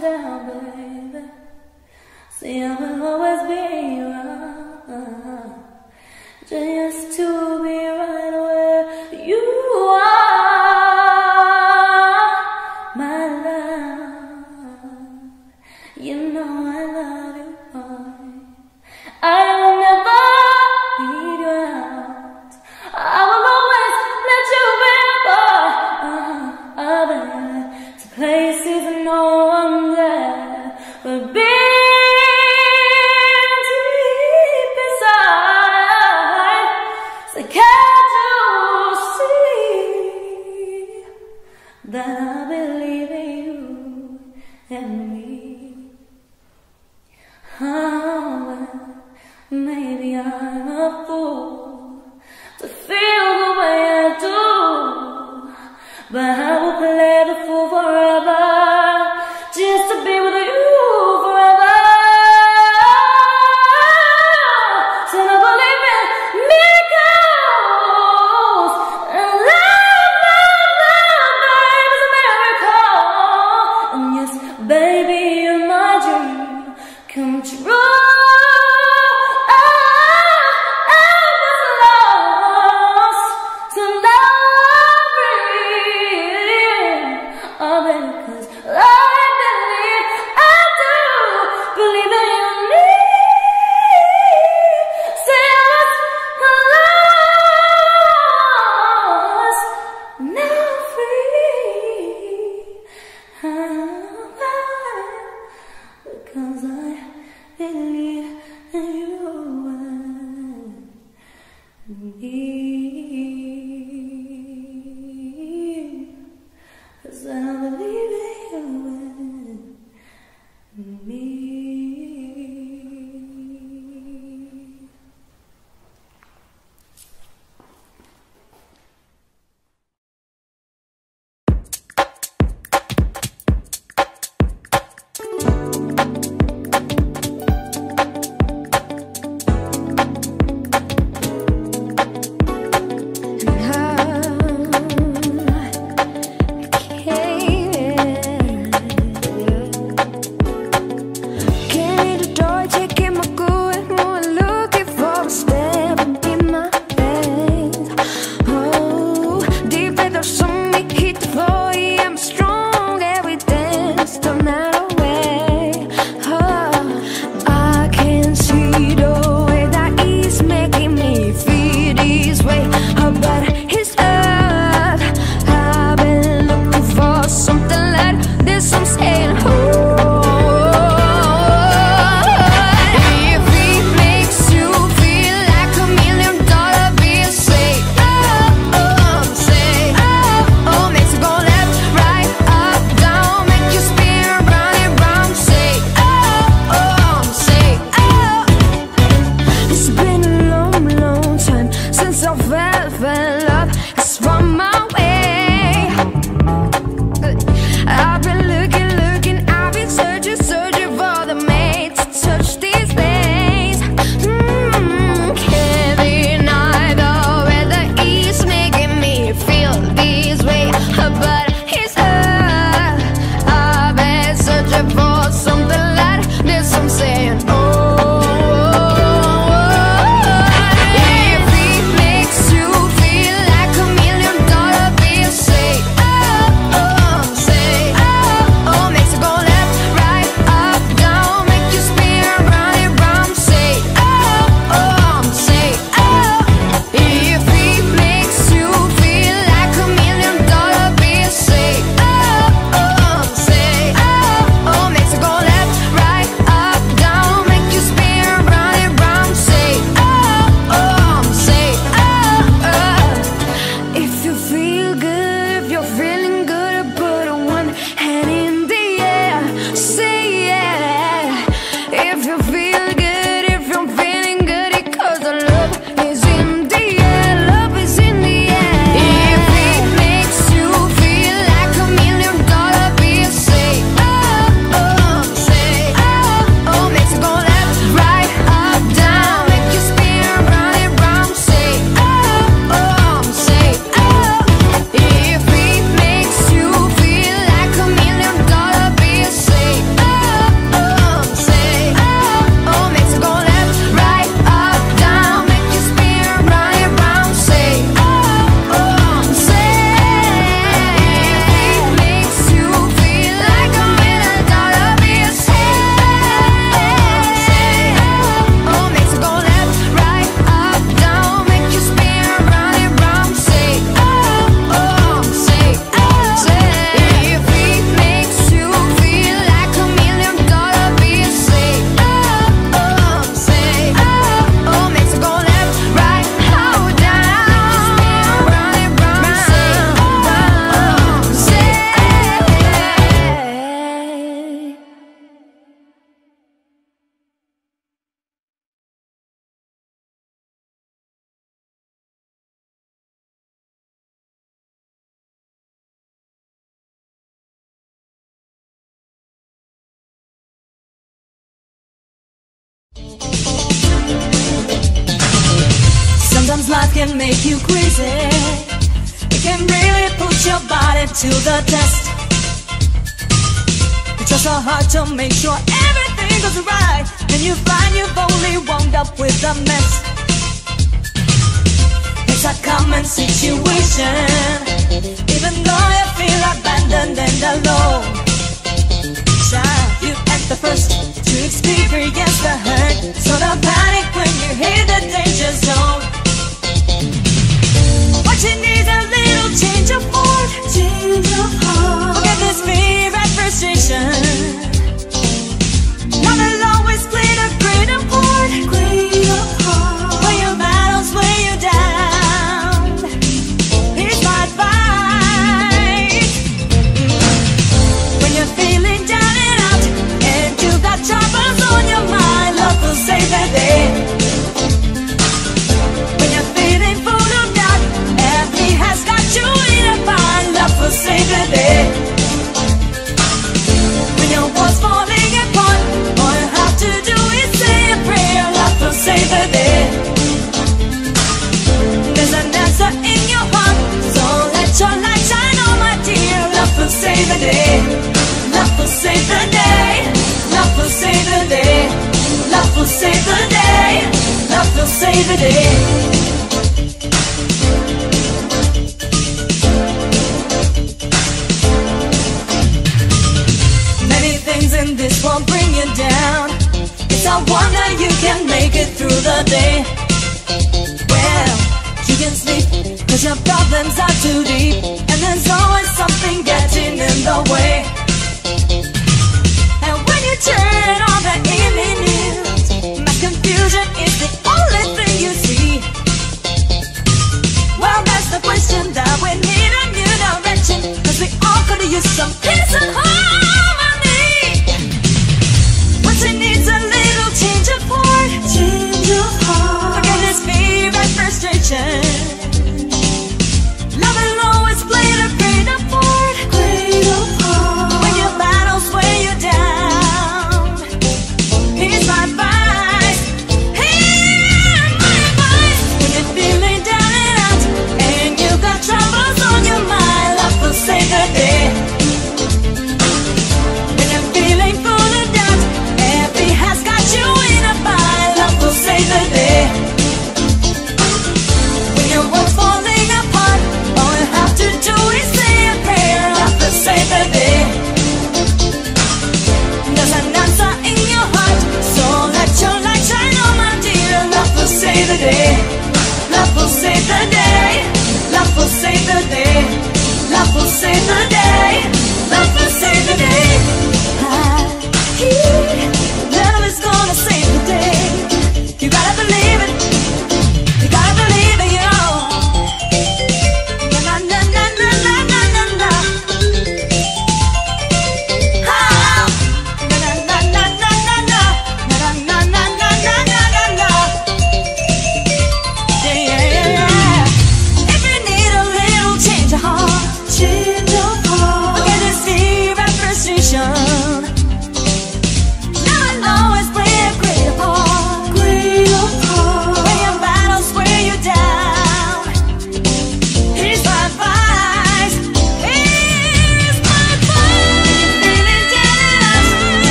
Down, baby.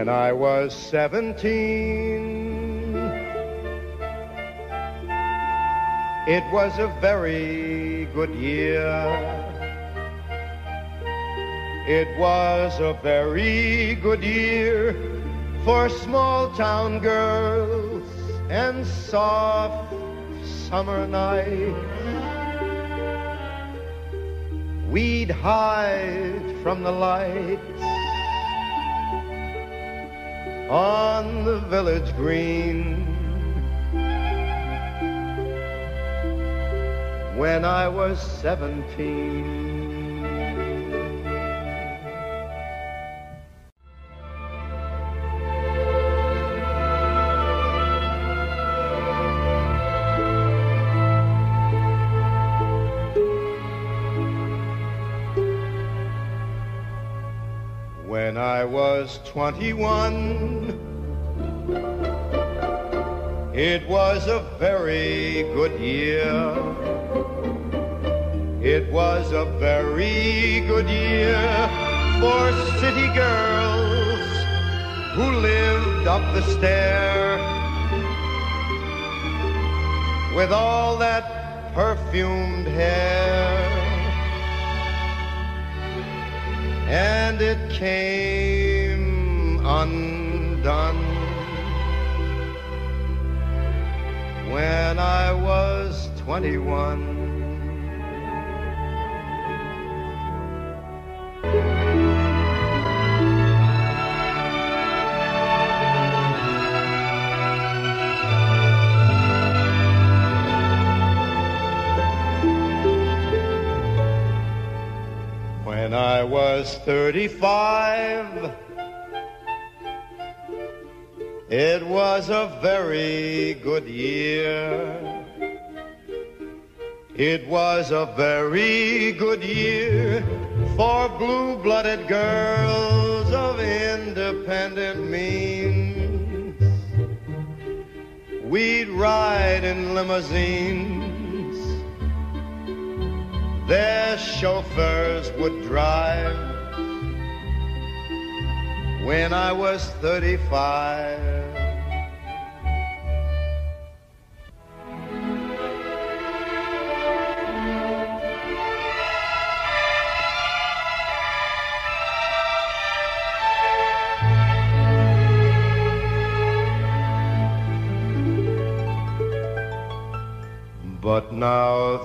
when I was 17. It was a very good year. It was a very good year for small town girls and soft summer nights. We'd hide from the light on the village green. When I was seventeen. 21, it was a very good year. It was a very good year for city girls who lived up the stair with all that perfumed hair. and it came when I was 21. When I was 35, it was a very good year. It was a very good year for blue-blooded girls of independent means. We'd ride in limousines their chauffeurs would drive. When I was 35,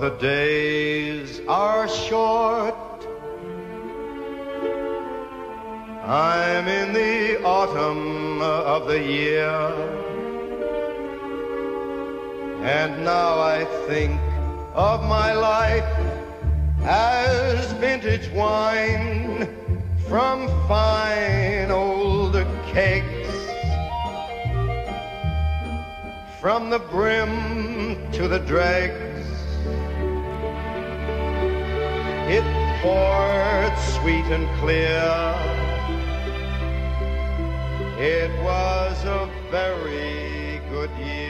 the days are short. I'm in the autumn of the year. And now I think of my life as vintage wine from fine old kegs. From the brim to the dregs, it poured sweet and clear. It was a very good year.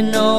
With no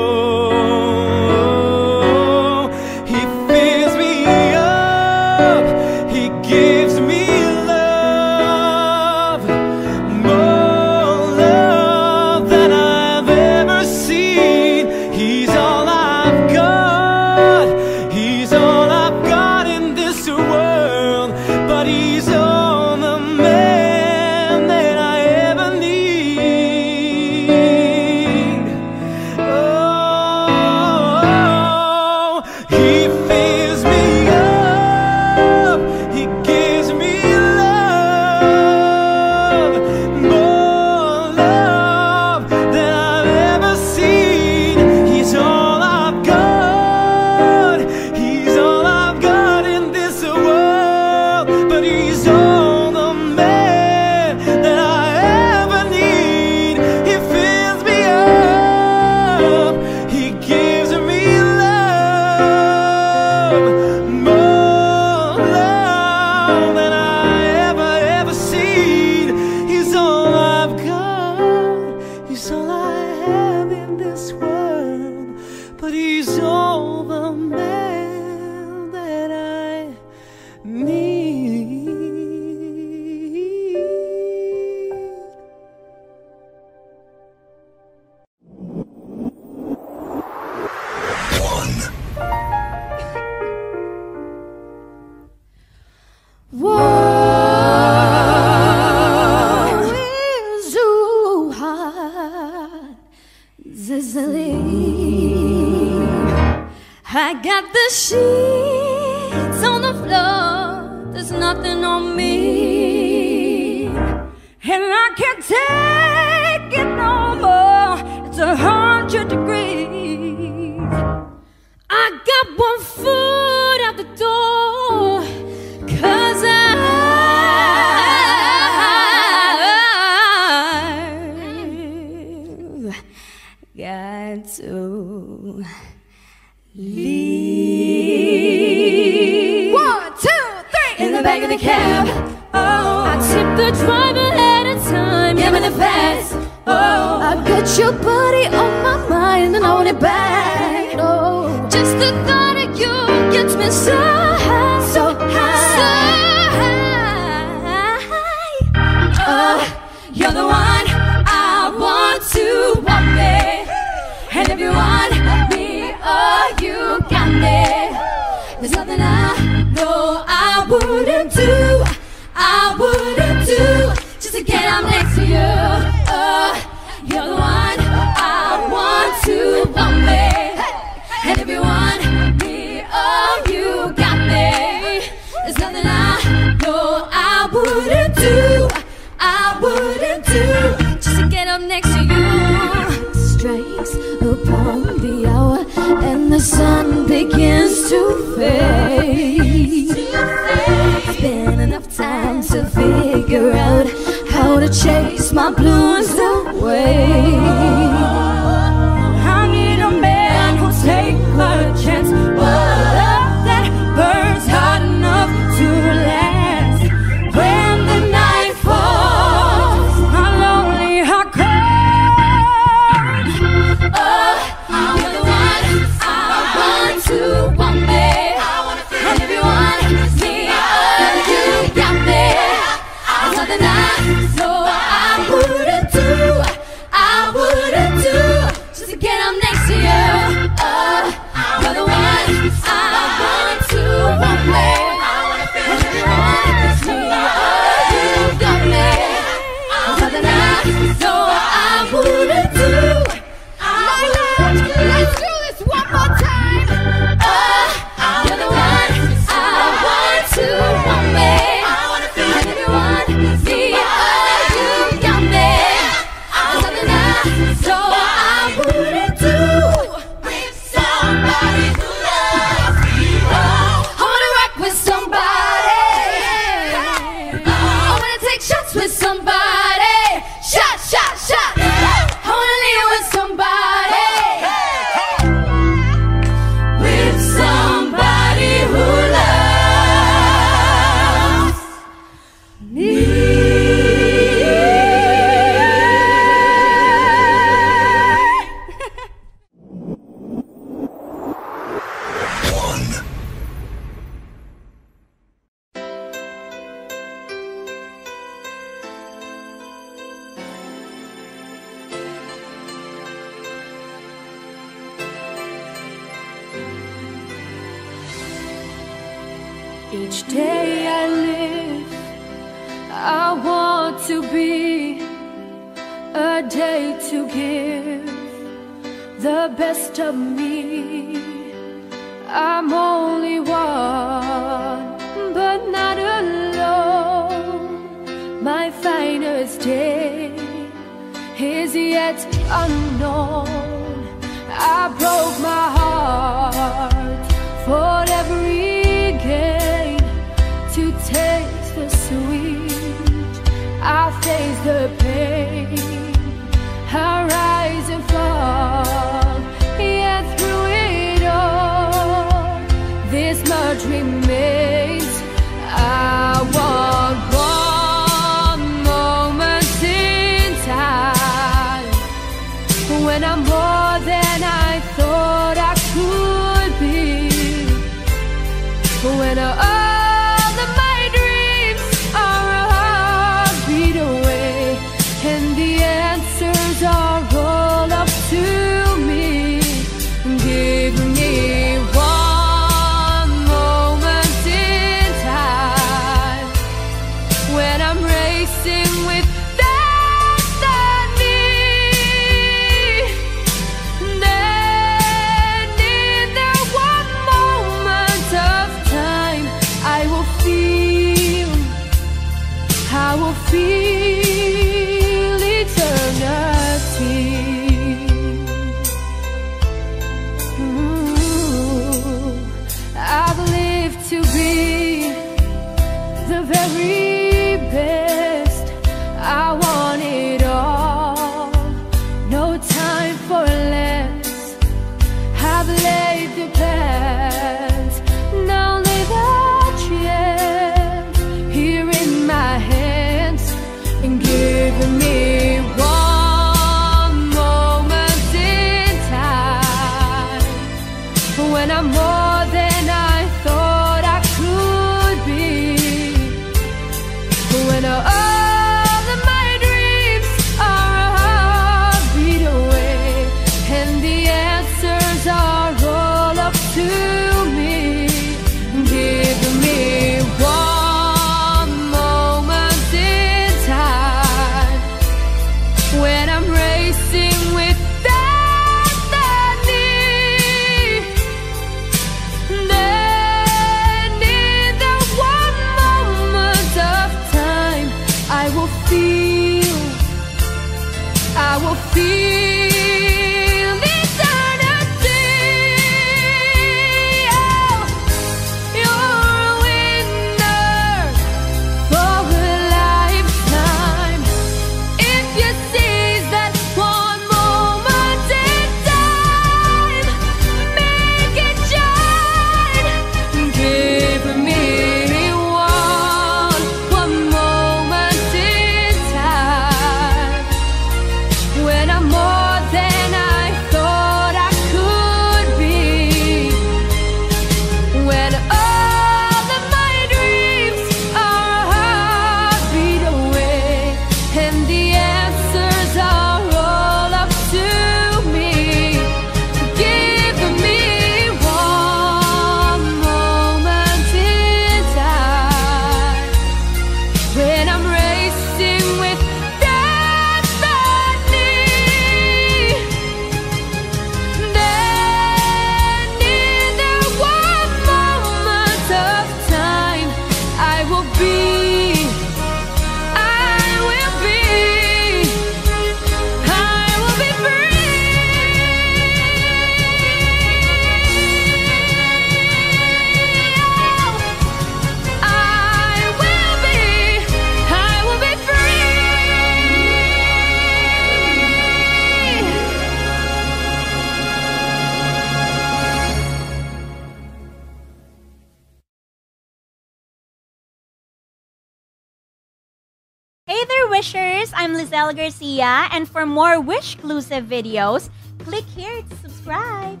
and for more Wishclusive videos, click here to subscribe.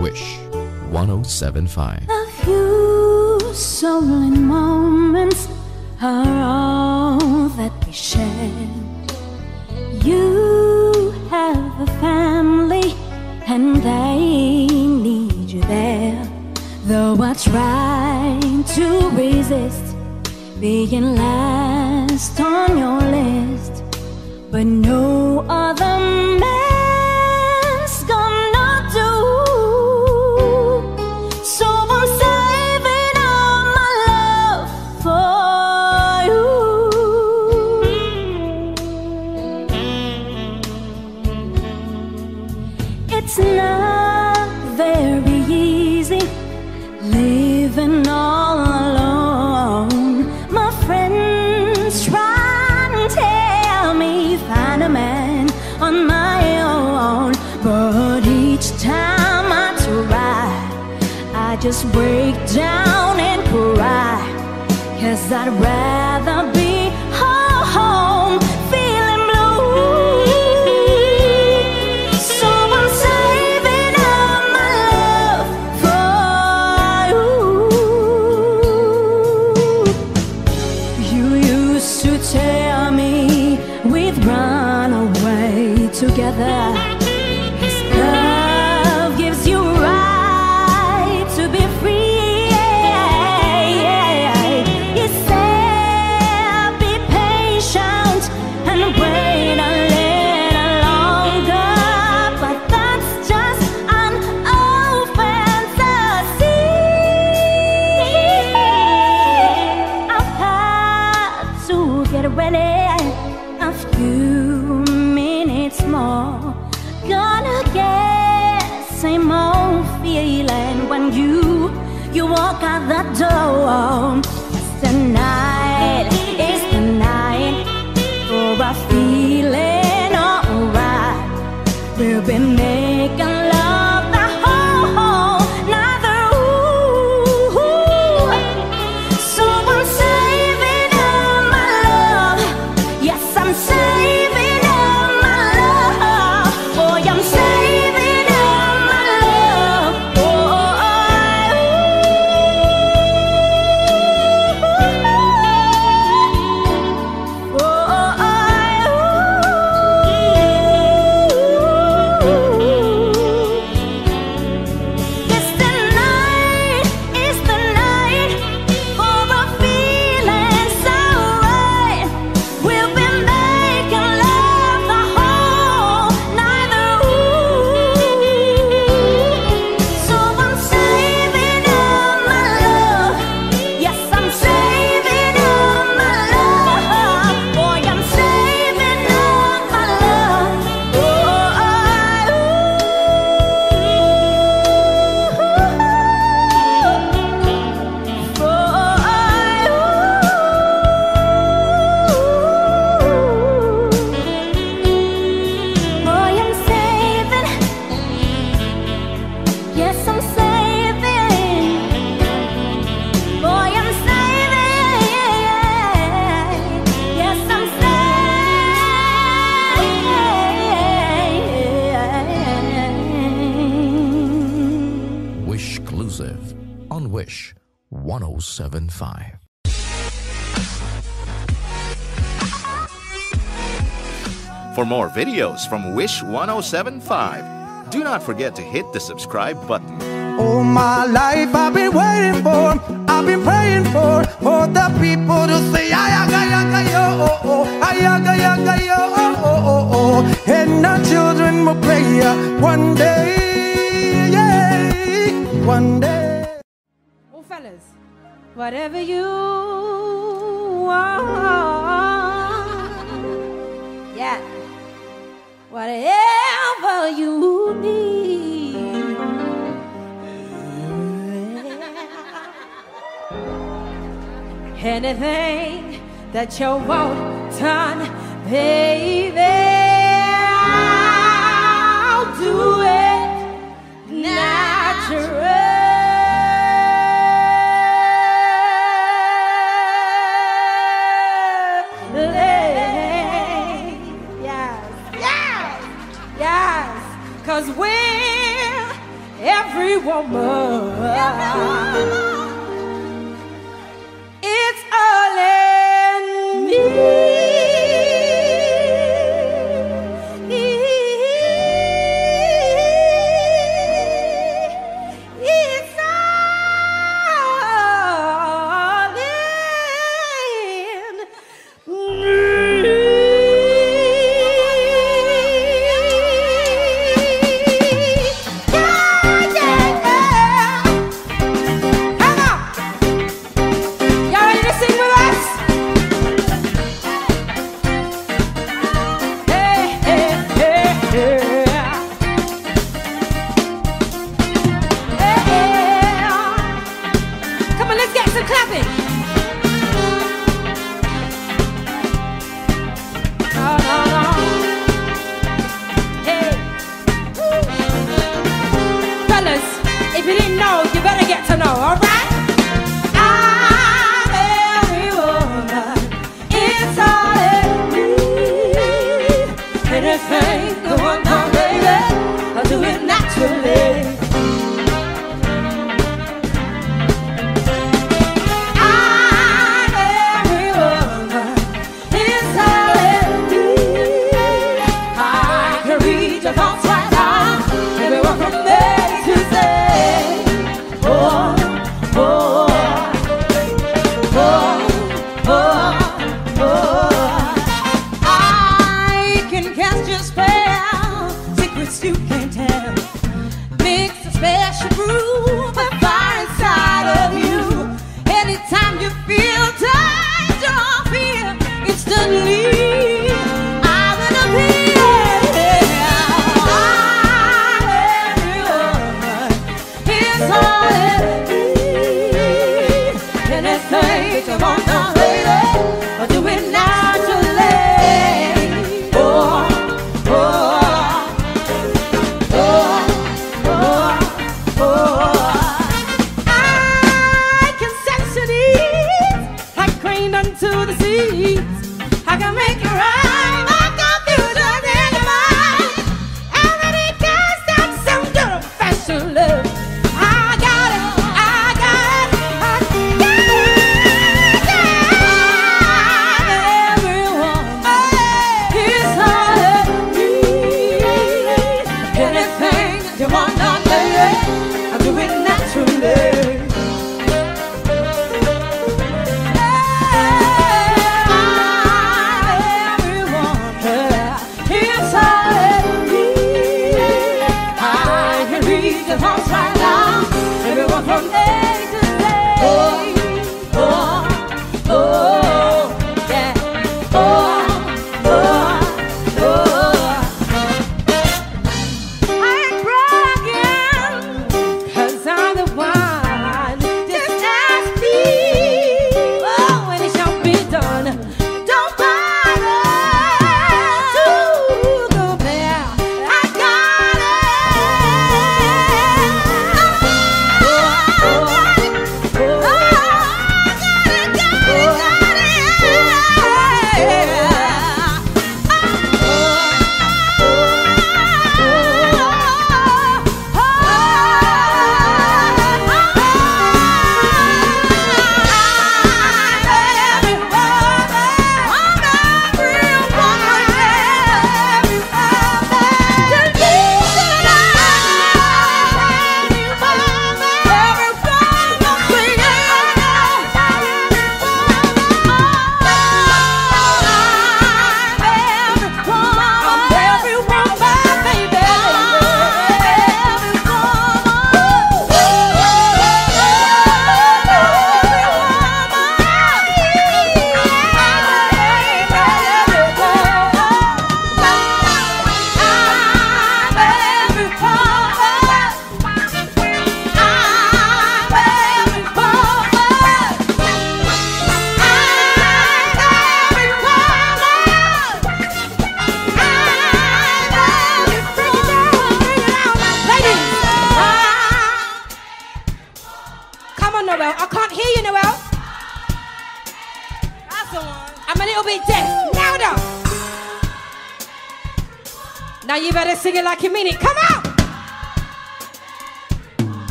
Wish 1075 videos from Wish 1075. Do not forget to hit the subscribe button. All my life I've been waiting for, I've been praying for, for the people to say, ayaga, yaga, yo, oh, oh, ayaga, yaga, yo, oh, oh, oh, oh, and our children will play uh, one day, yeah, one day. Oh, fellas, whatever you everything that you won't turn baby.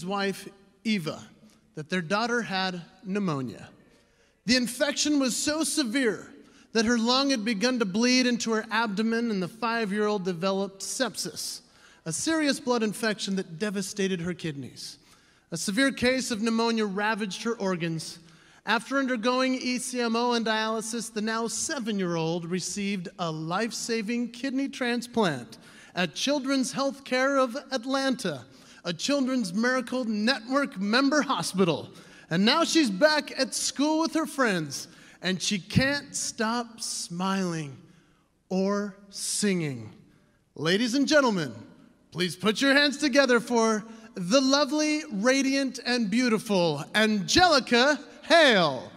His wife Eva that their daughter had pneumonia. The infection was so severe that her lung had begun to bleed into her abdomen, and the five year old developed sepsis, a serious blood infection that devastated her kidneys. A severe case of pneumonia ravaged her organs. After undergoing ECMO and dialysis, the now seven year old received a life saving kidney transplant at Children's Healthcare of Atlanta, a Children's Miracle Network member hospital. And now she's back at school with her friends, and she can't stop smiling or singing. Ladies and gentlemen, please put your hands together for the lovely, radiant, and beautiful Angelica Hale.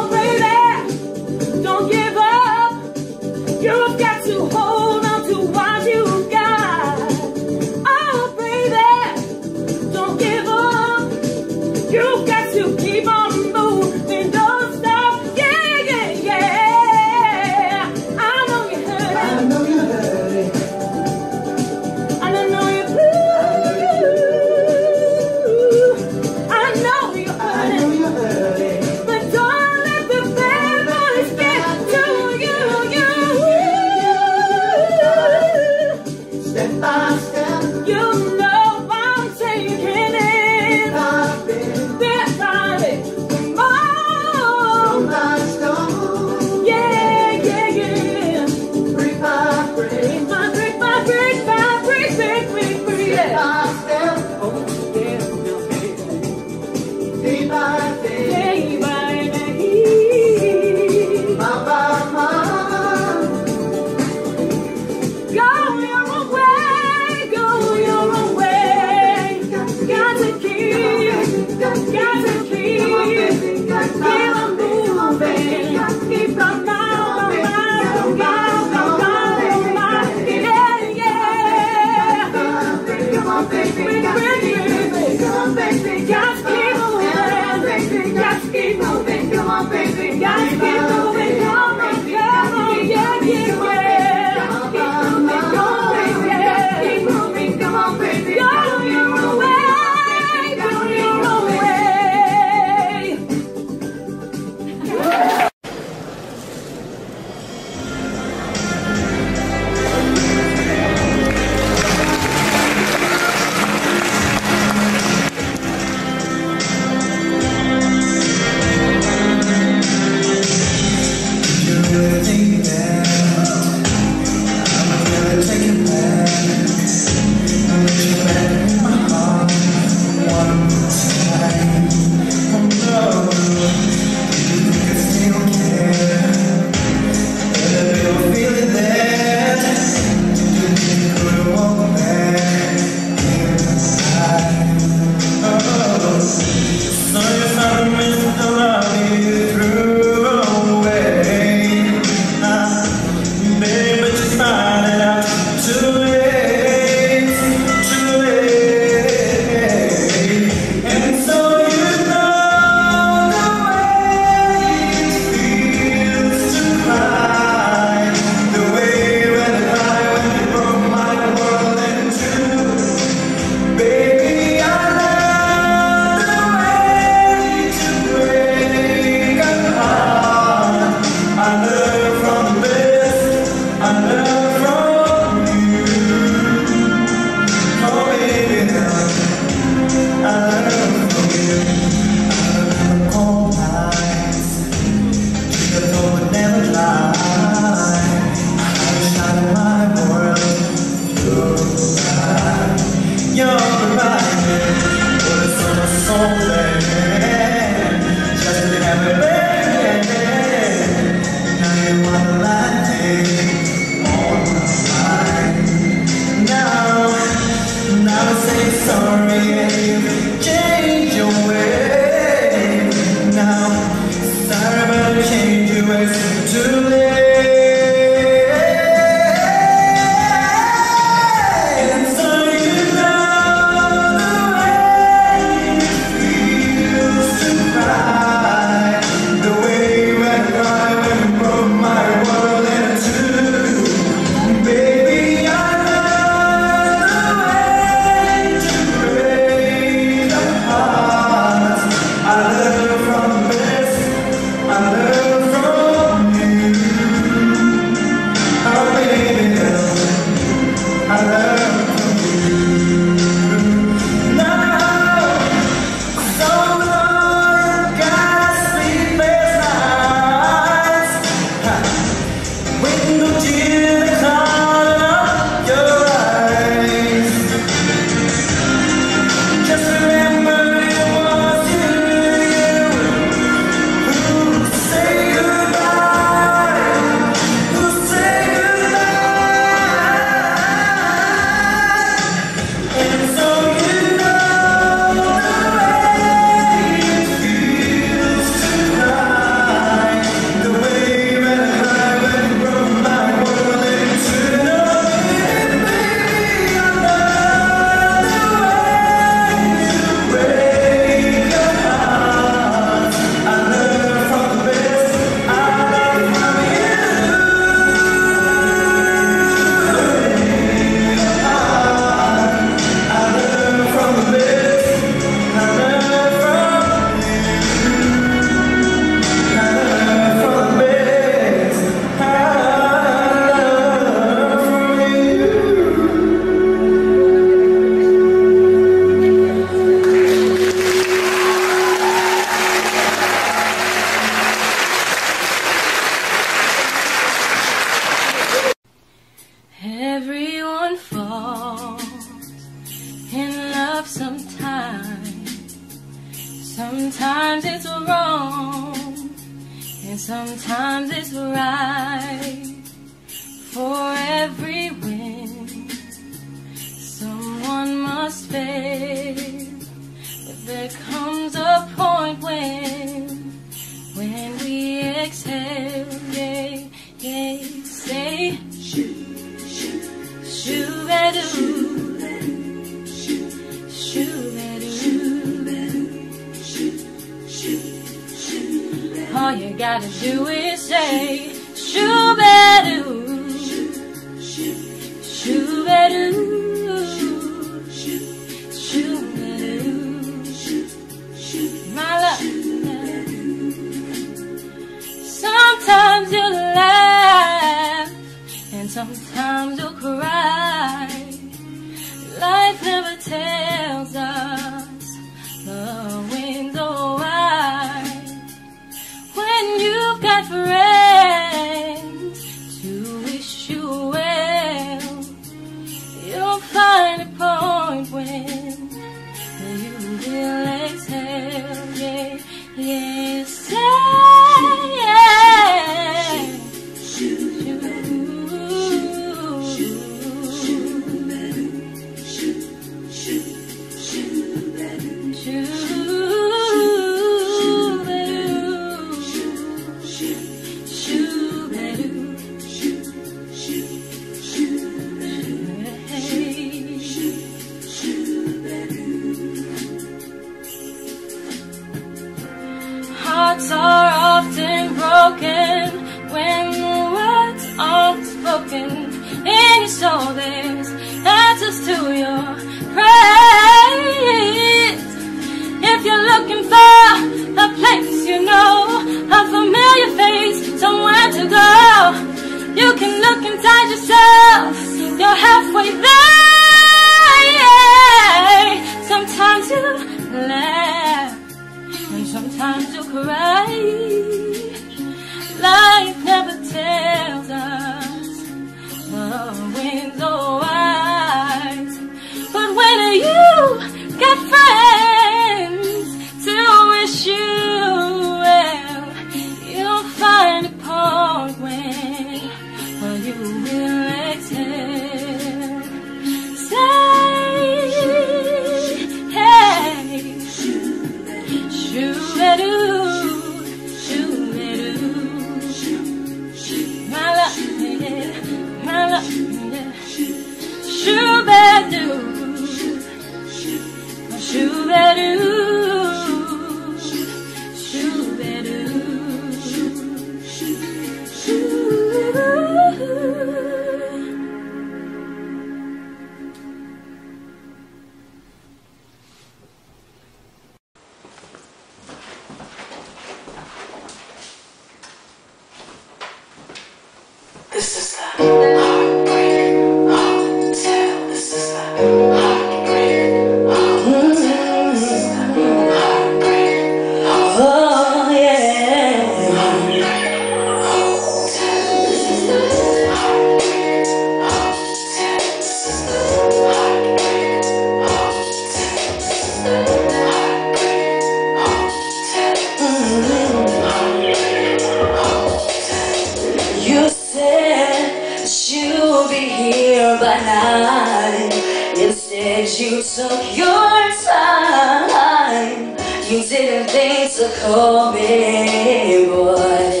be here by nine Instead you took your time. You didn't think to call me, boy.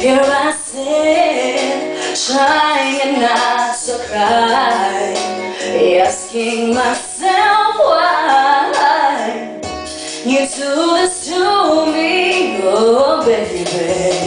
Here I sit, trying not to cry. Asking myself why. You do this to me, oh baby.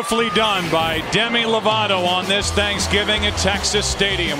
Beautifully done by Demi Lovato on this Thanksgiving at Texas Stadium.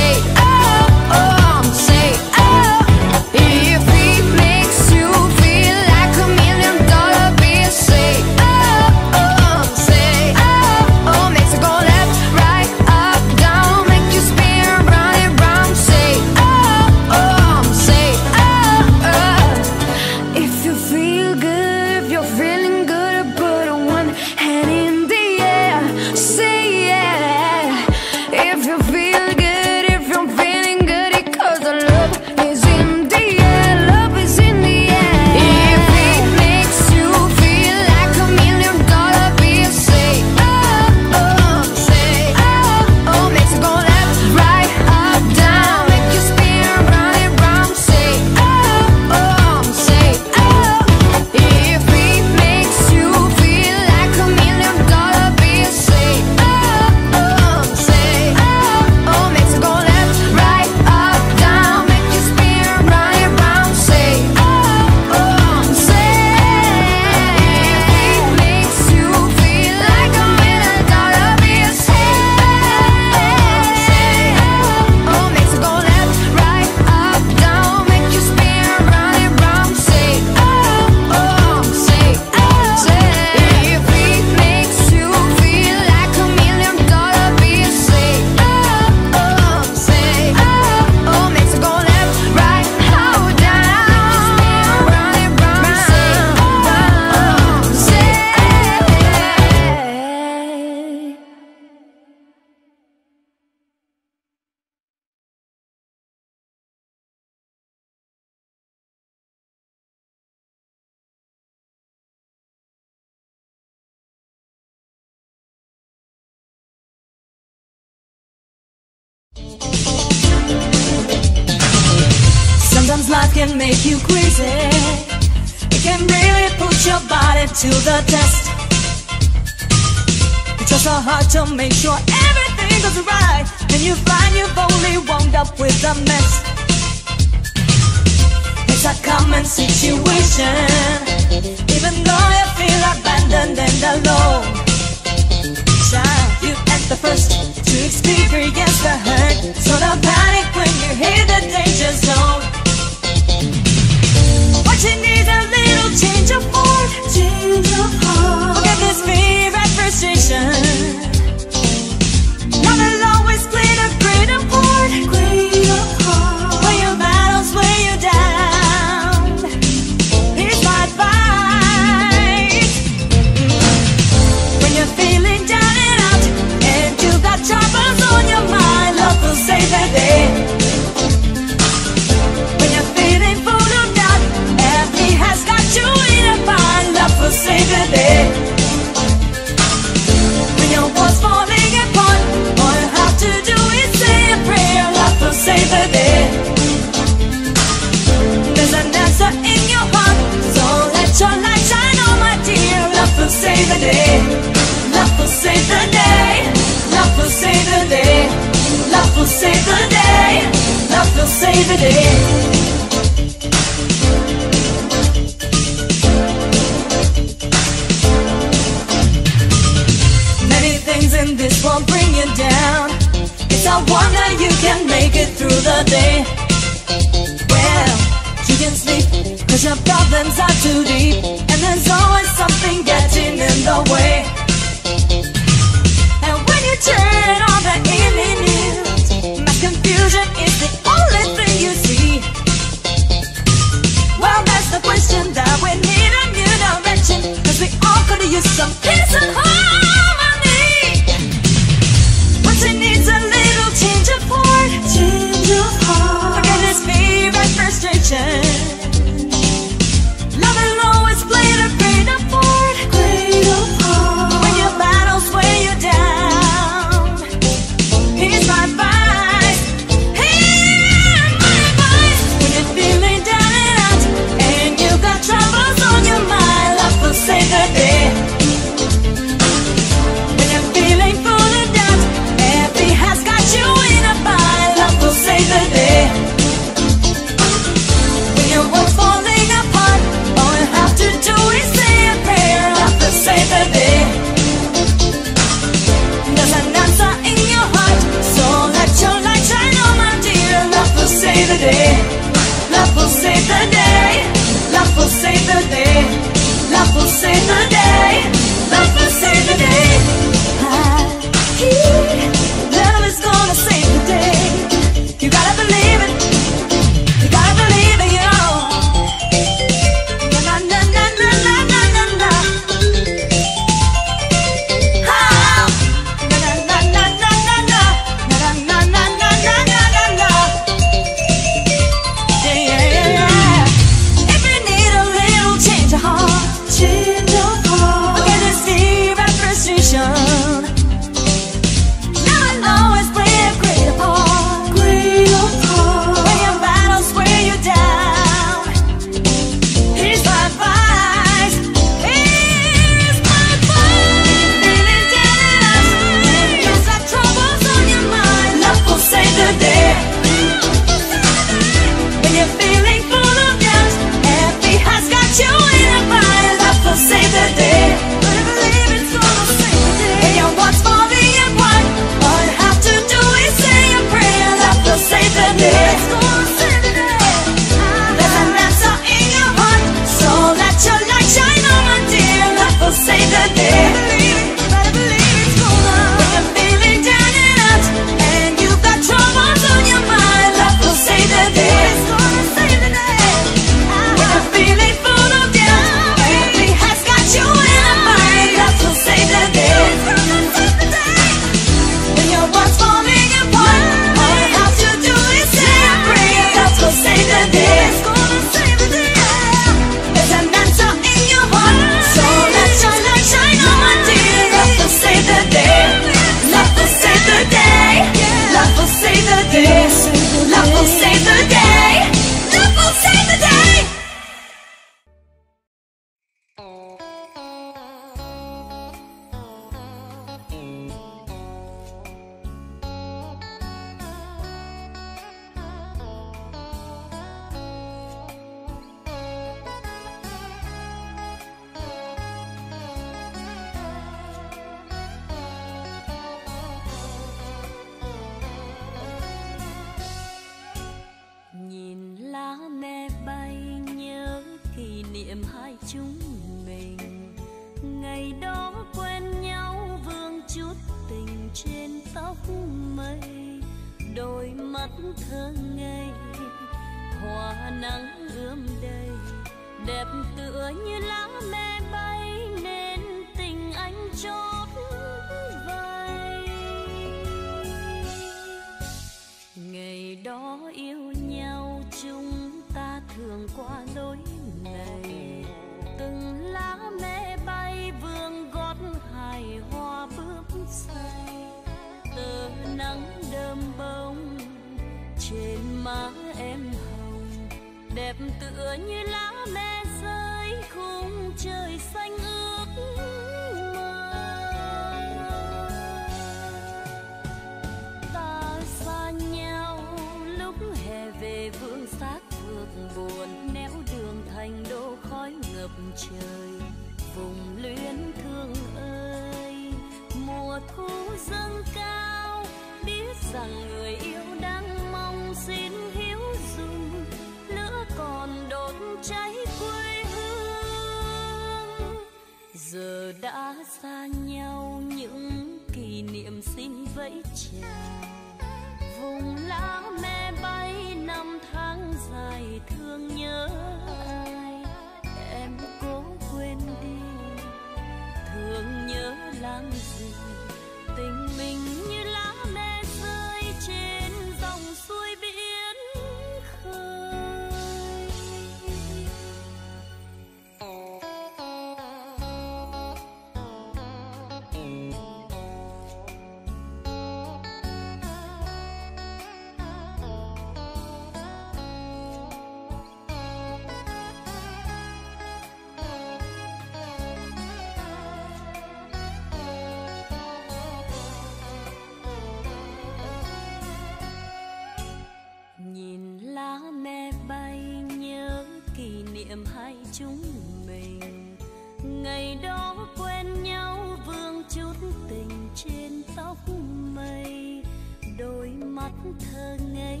thơ ngây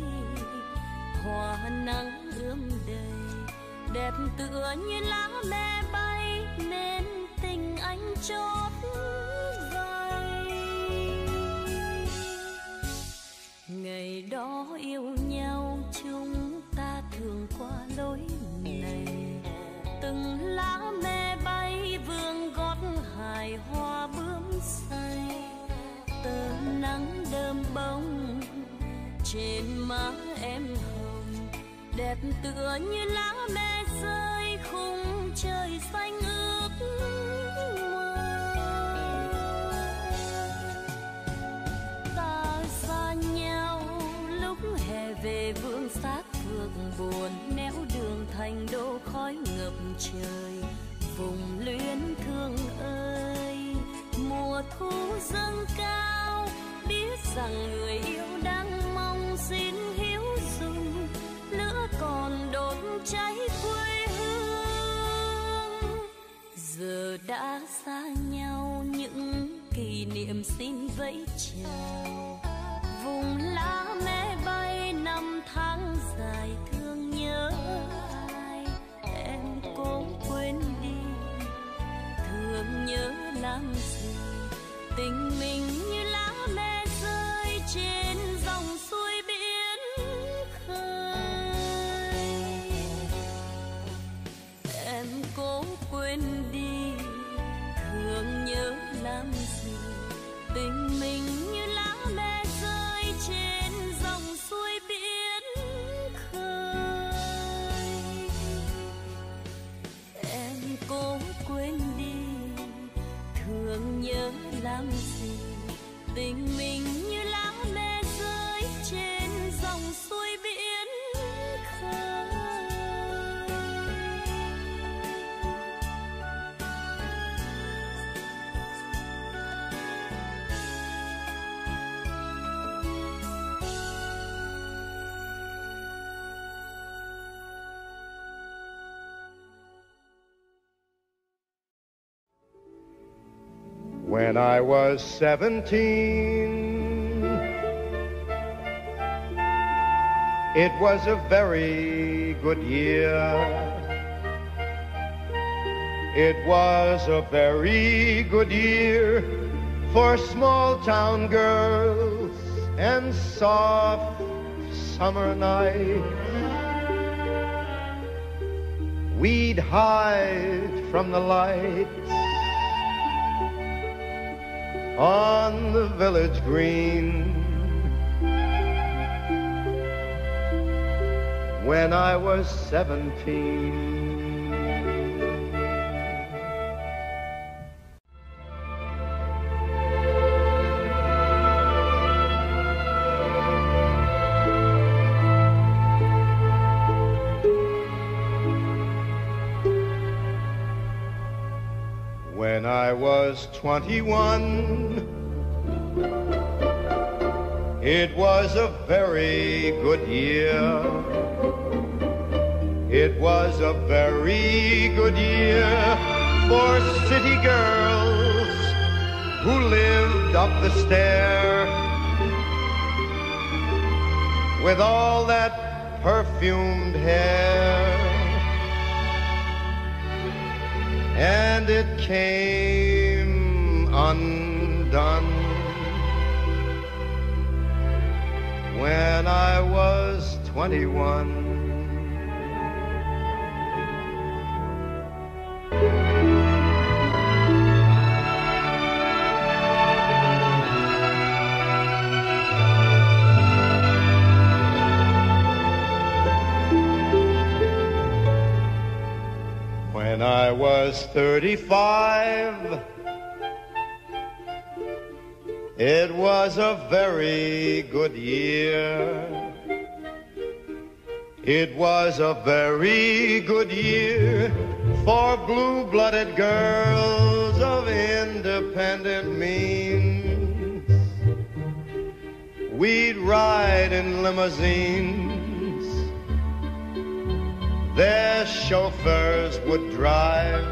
hoa nắng ươm đầy đẹp tựa như lá mềm tựa như lá me when I was 17. It was a very good year. It was a very good year for small town girls and soft summer nights. We'd hide from the light on the village green. When I was seventeen. 21, it was a very good year. It was a very good year for city girls who lived up the stair with all that perfumed hair. and it came when I was 21. When I was 35, it was a very good year. It was a very good year for blue-blooded girls of independent means. We'd ride in limousines their chauffeurs would drive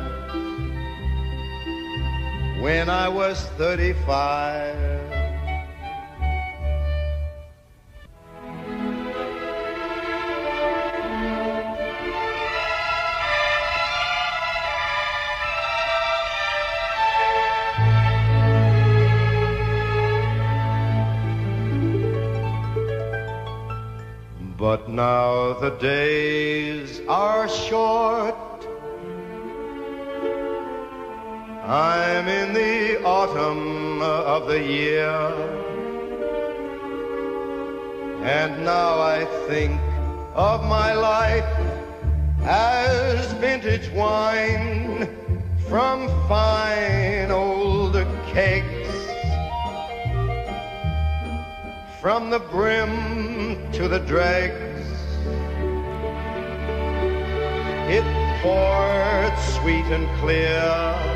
when I was 35. Dregs, it poured sweet and clear.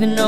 With no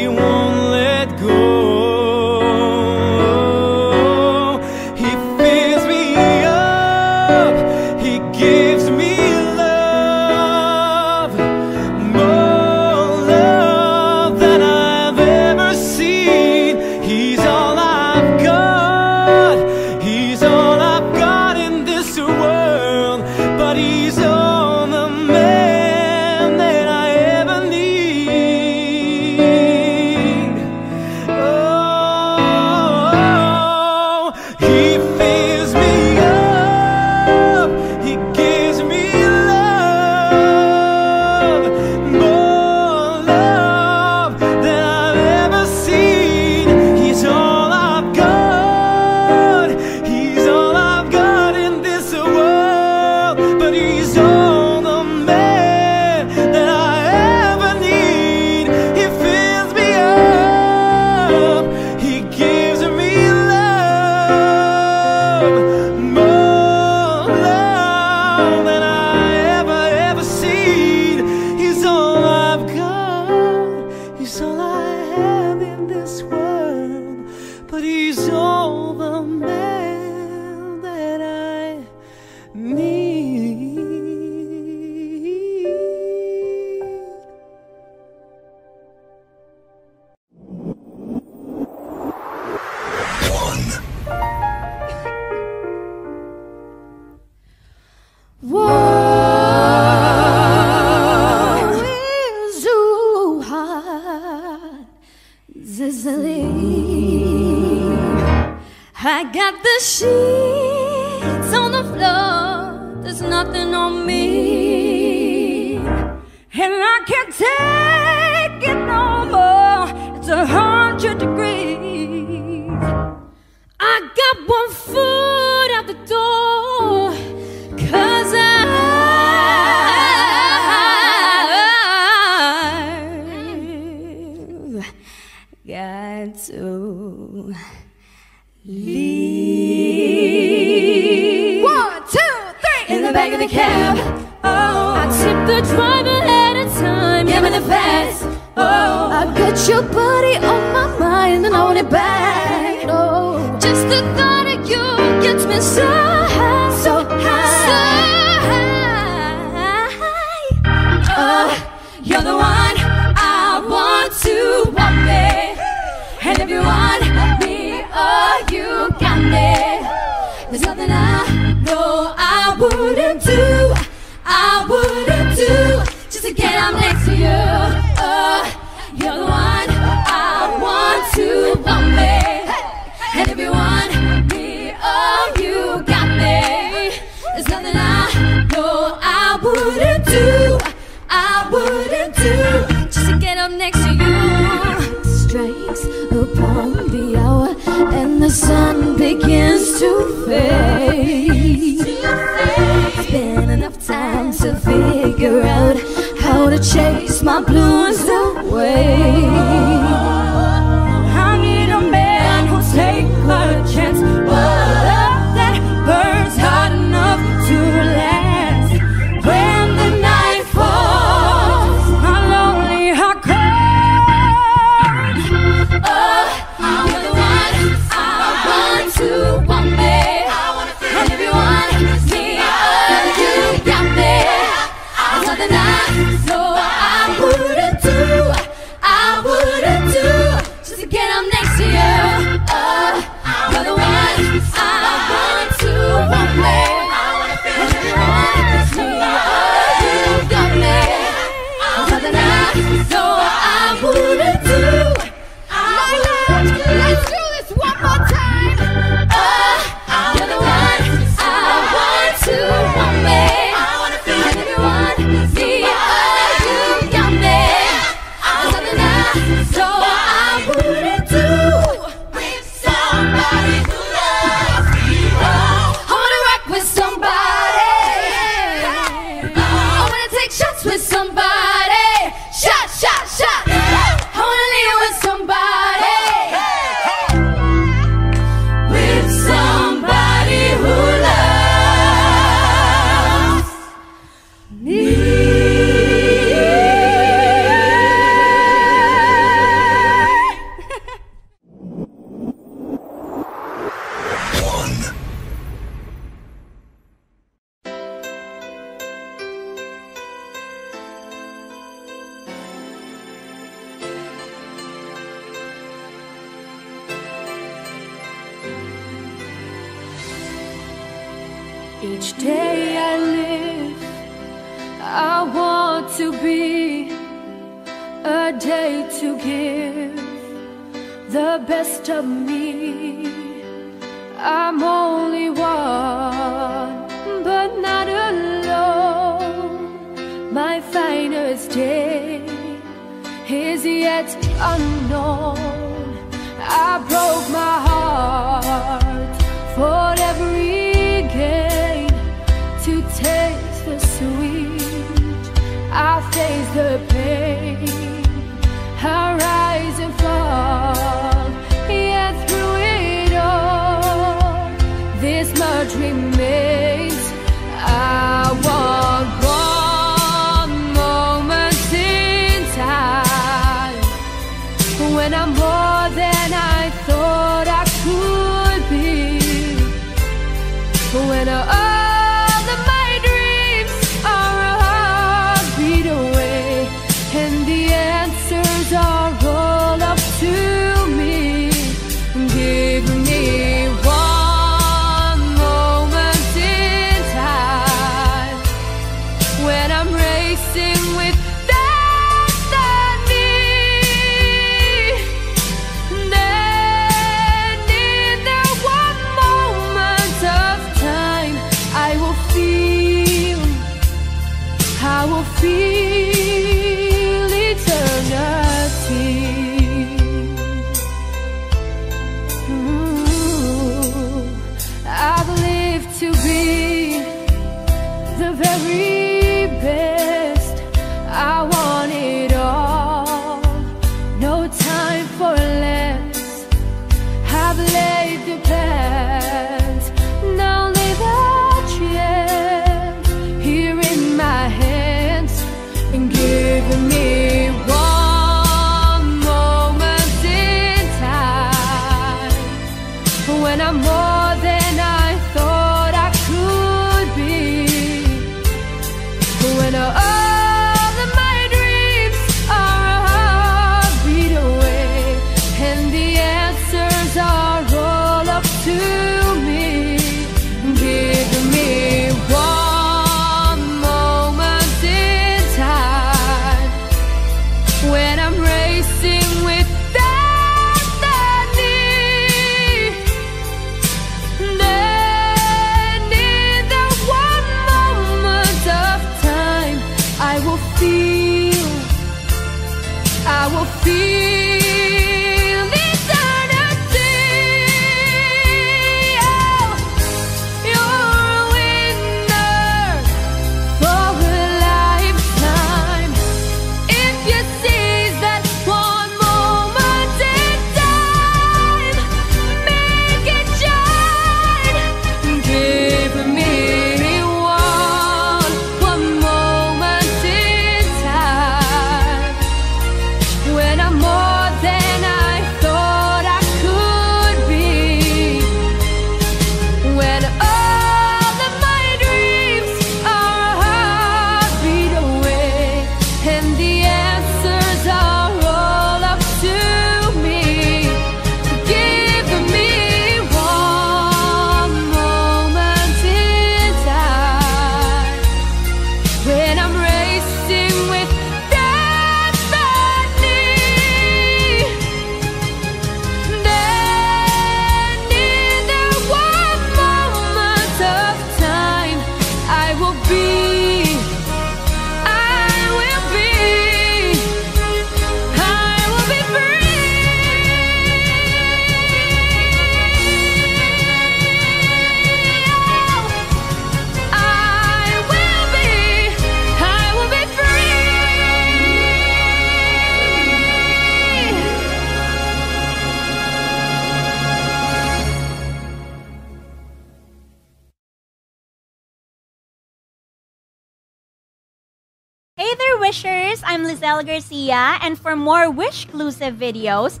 more Wish-clusive videos,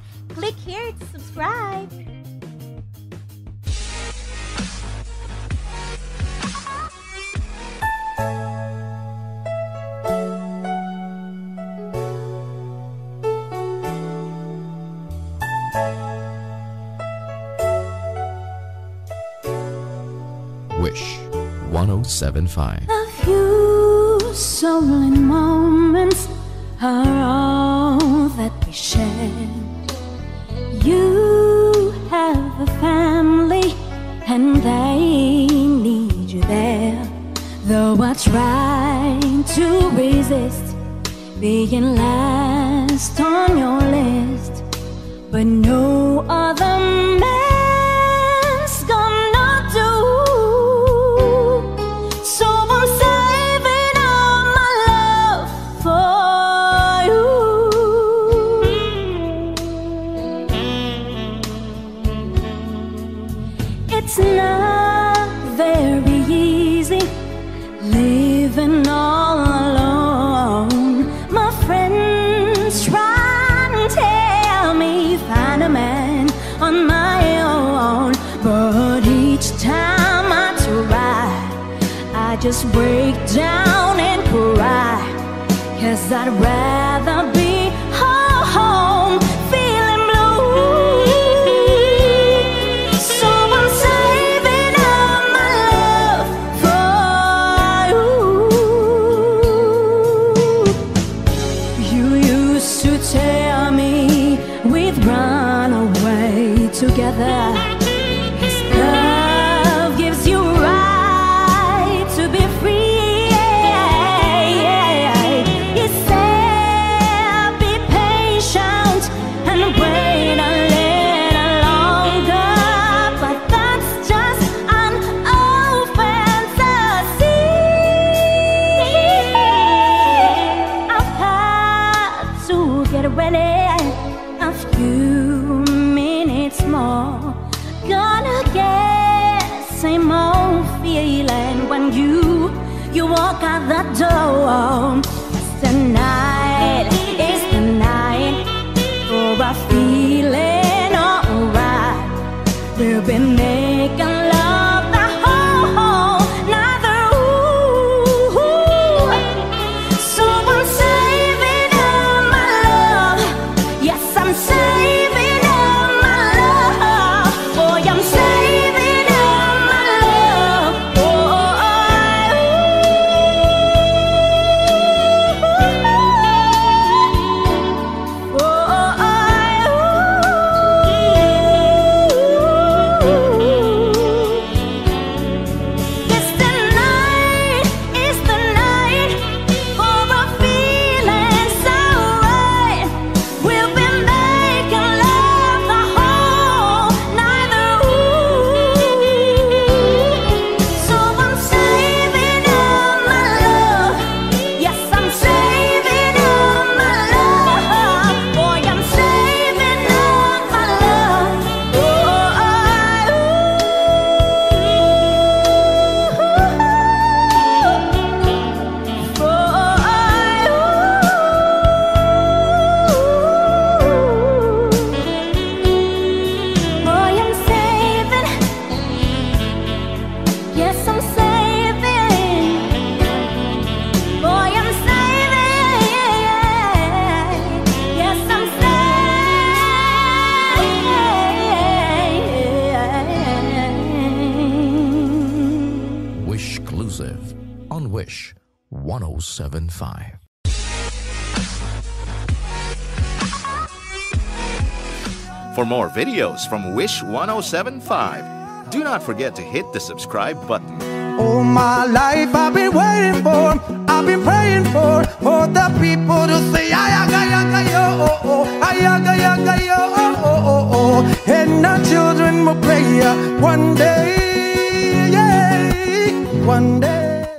videos from Wish 1075. Do not forget to hit the subscribe button. All my life I've been waiting for, I've been praying for, for the people to say, ayaga, yaga, yo, oh, oh, ayaga, yaga, yo, oh, oh, oh, oh, and our children will play ya one day, yeah, one day.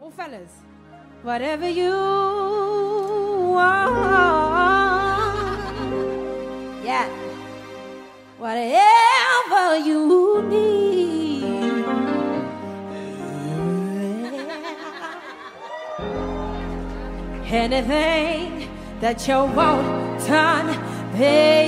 Oh, fellas, whatever you that you won't turn me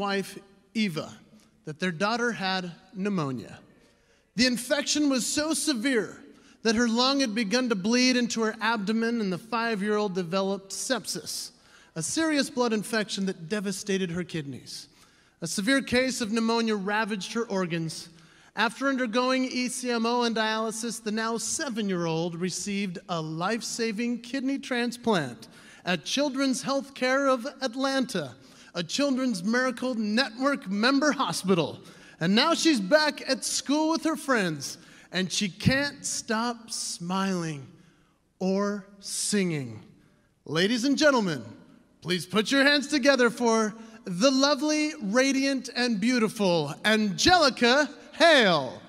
wife Eva that their daughter had pneumonia. The infection was so severe that her lung had begun to bleed into her abdomen, and the five year old developed sepsis, a serious blood infection that devastated her kidneys. A severe case of pneumonia ravaged her organs. After undergoing ECMO and dialysis, the now seven year old received a life saving kidney transplant at Children's Healthcare of Atlanta, a Children's Miracle Network member hospital. And now she's back at school with her friends, and she can't stop smiling or singing. Ladies and gentlemen, please put your hands together for the lovely, radiant, and beautiful Angelica Hale.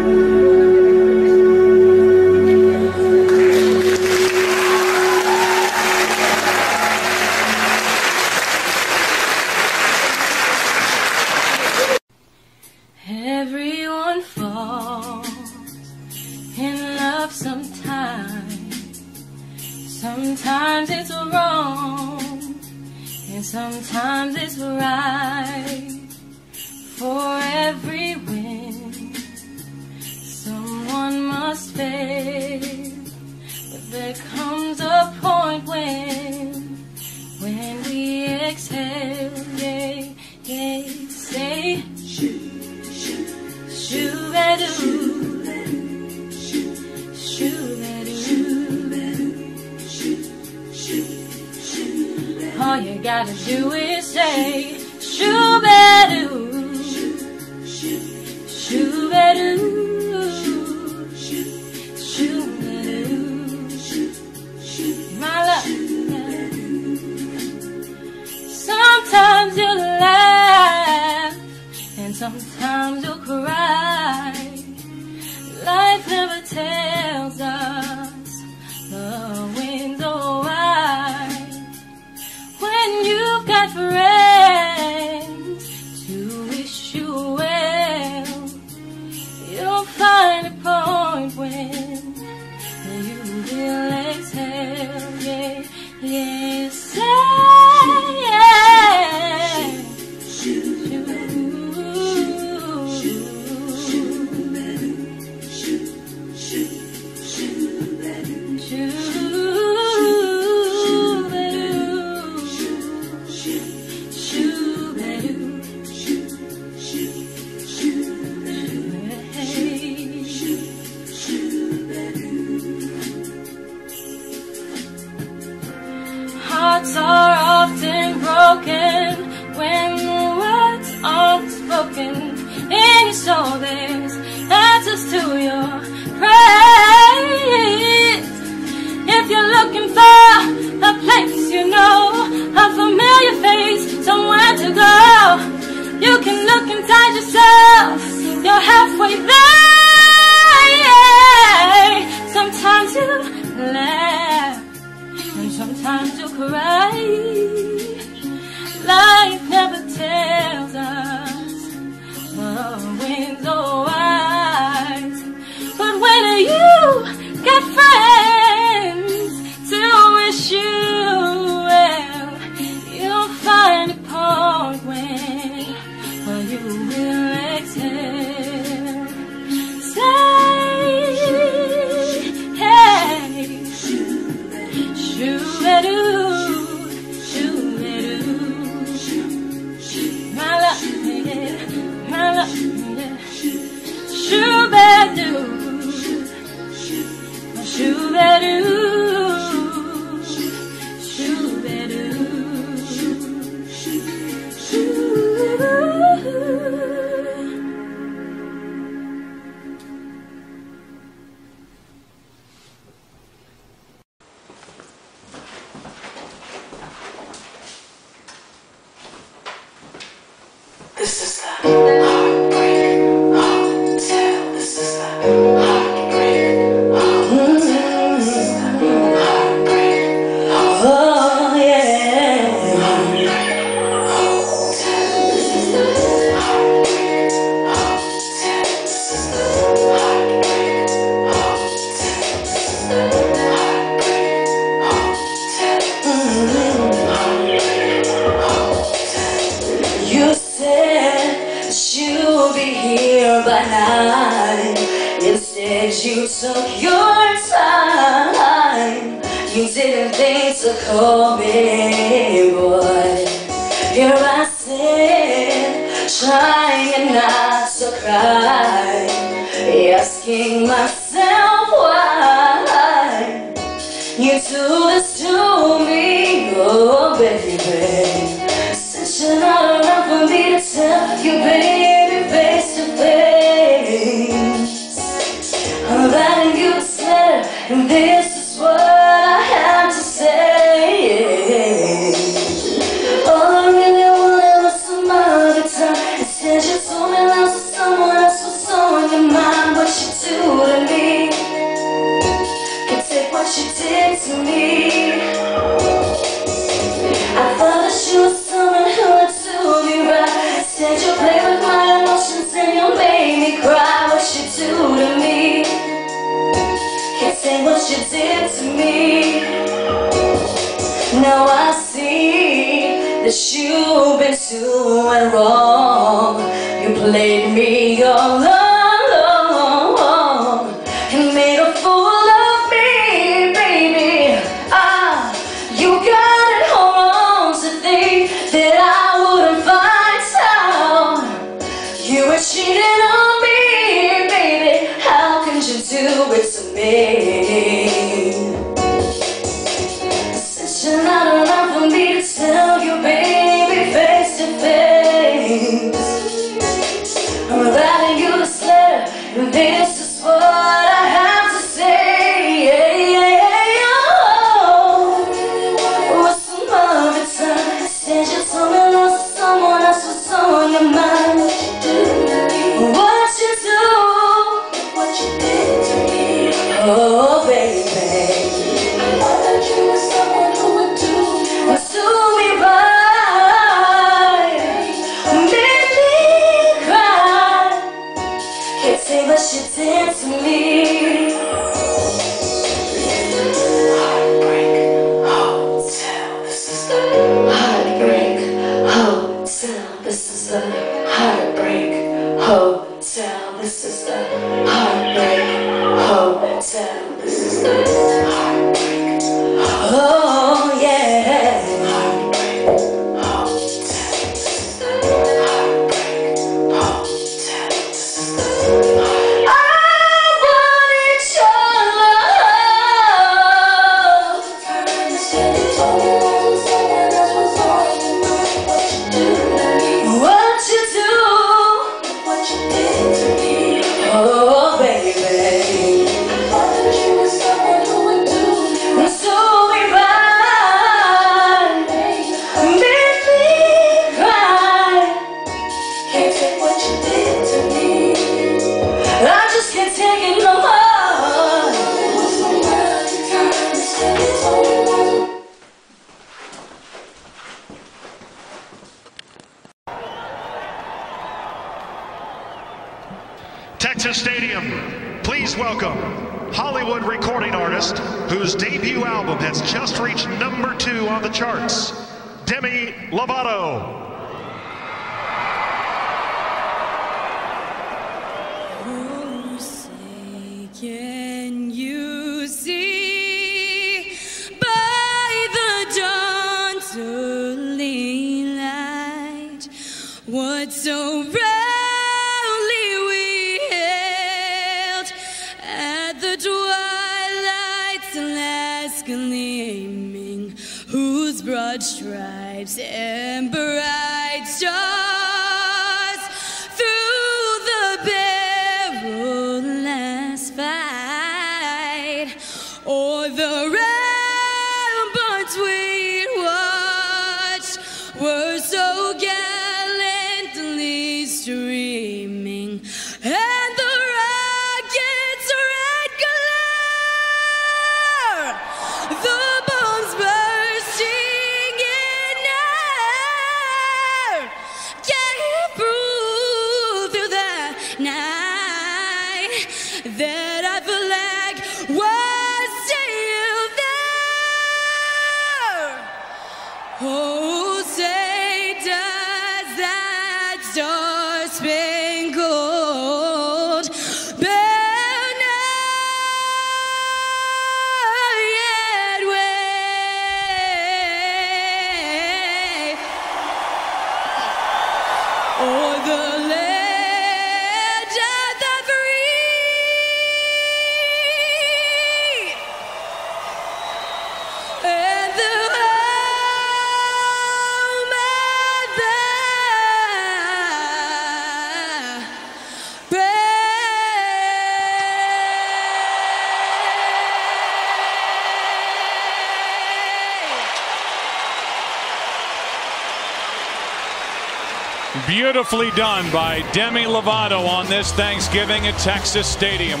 Beautifully done by Demi Lovato on this Thanksgiving at Texas Stadium.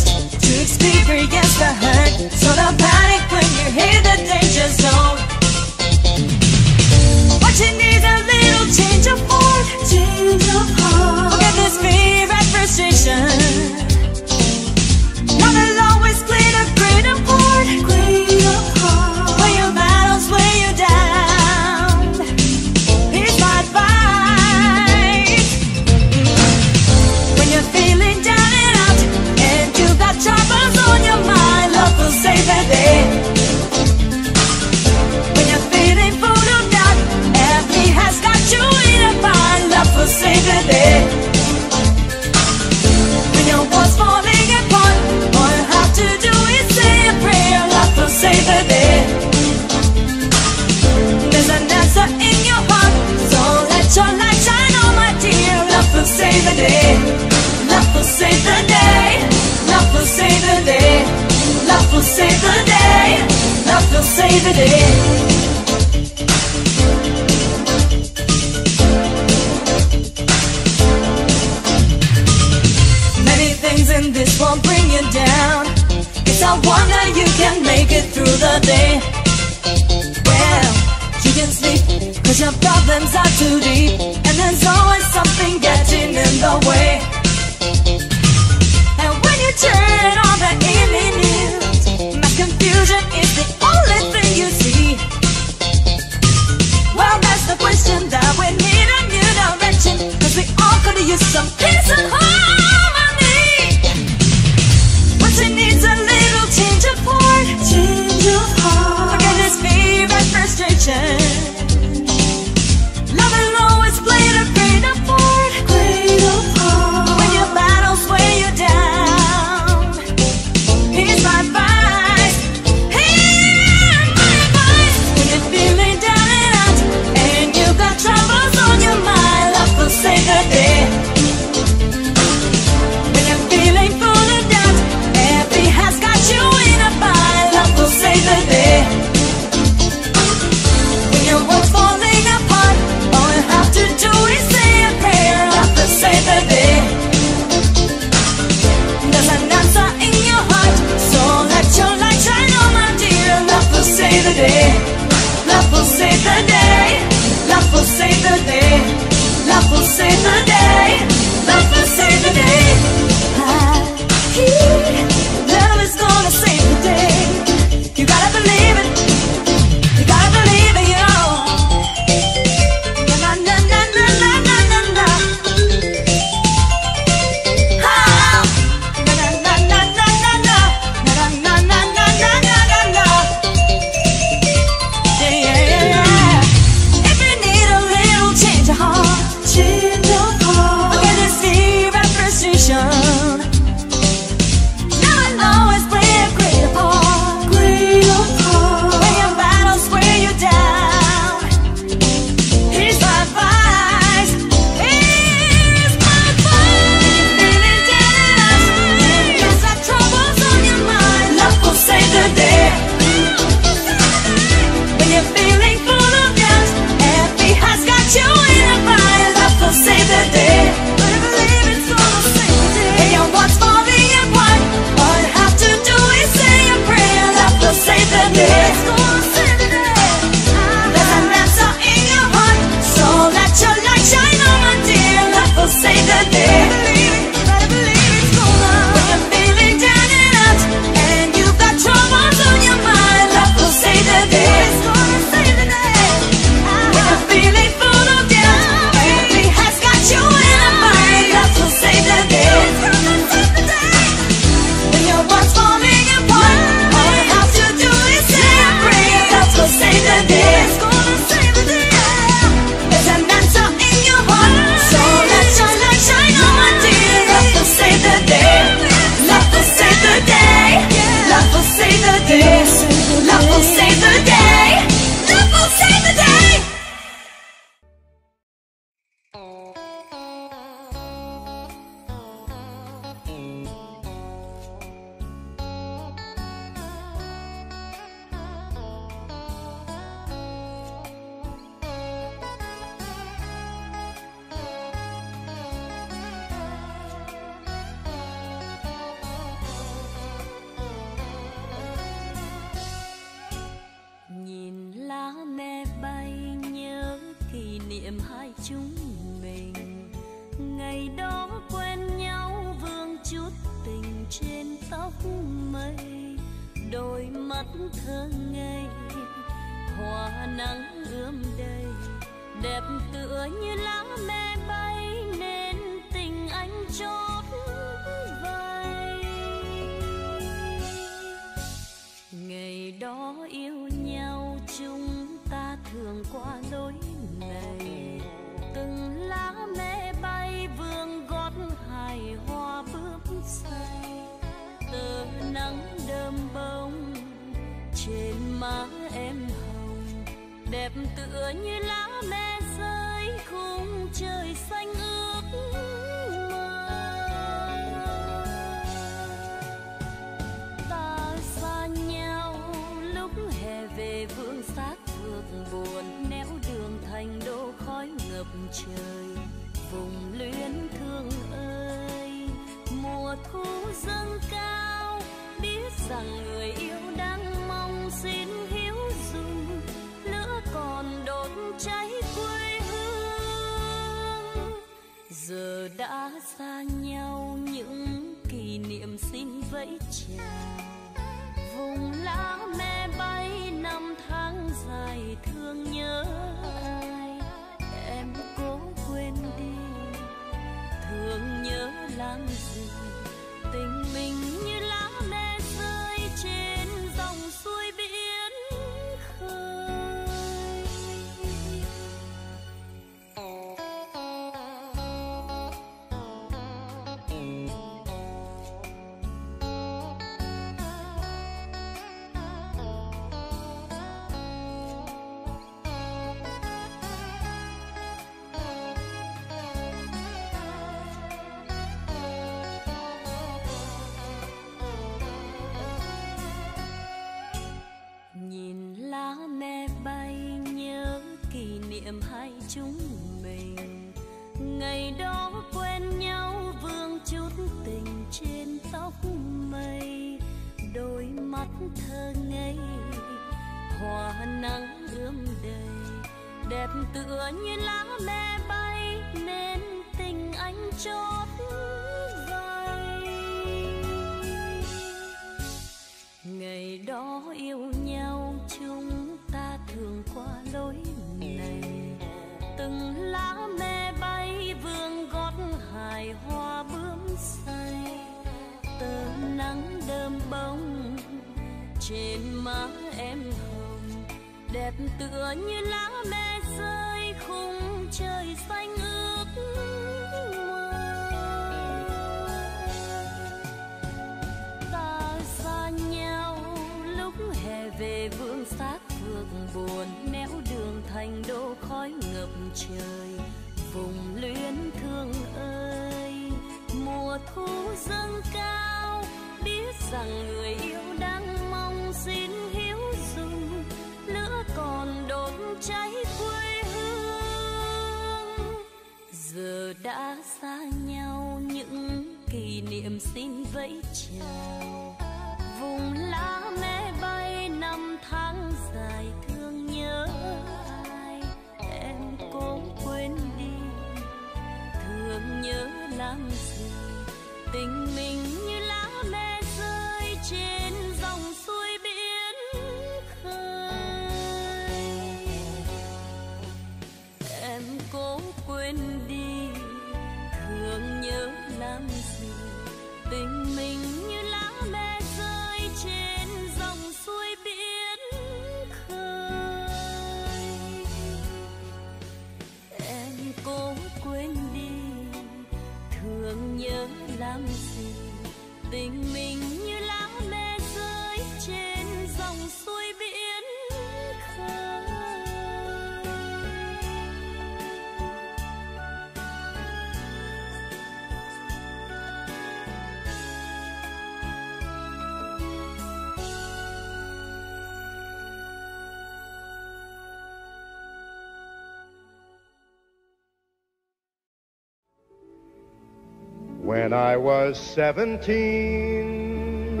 when I was 17.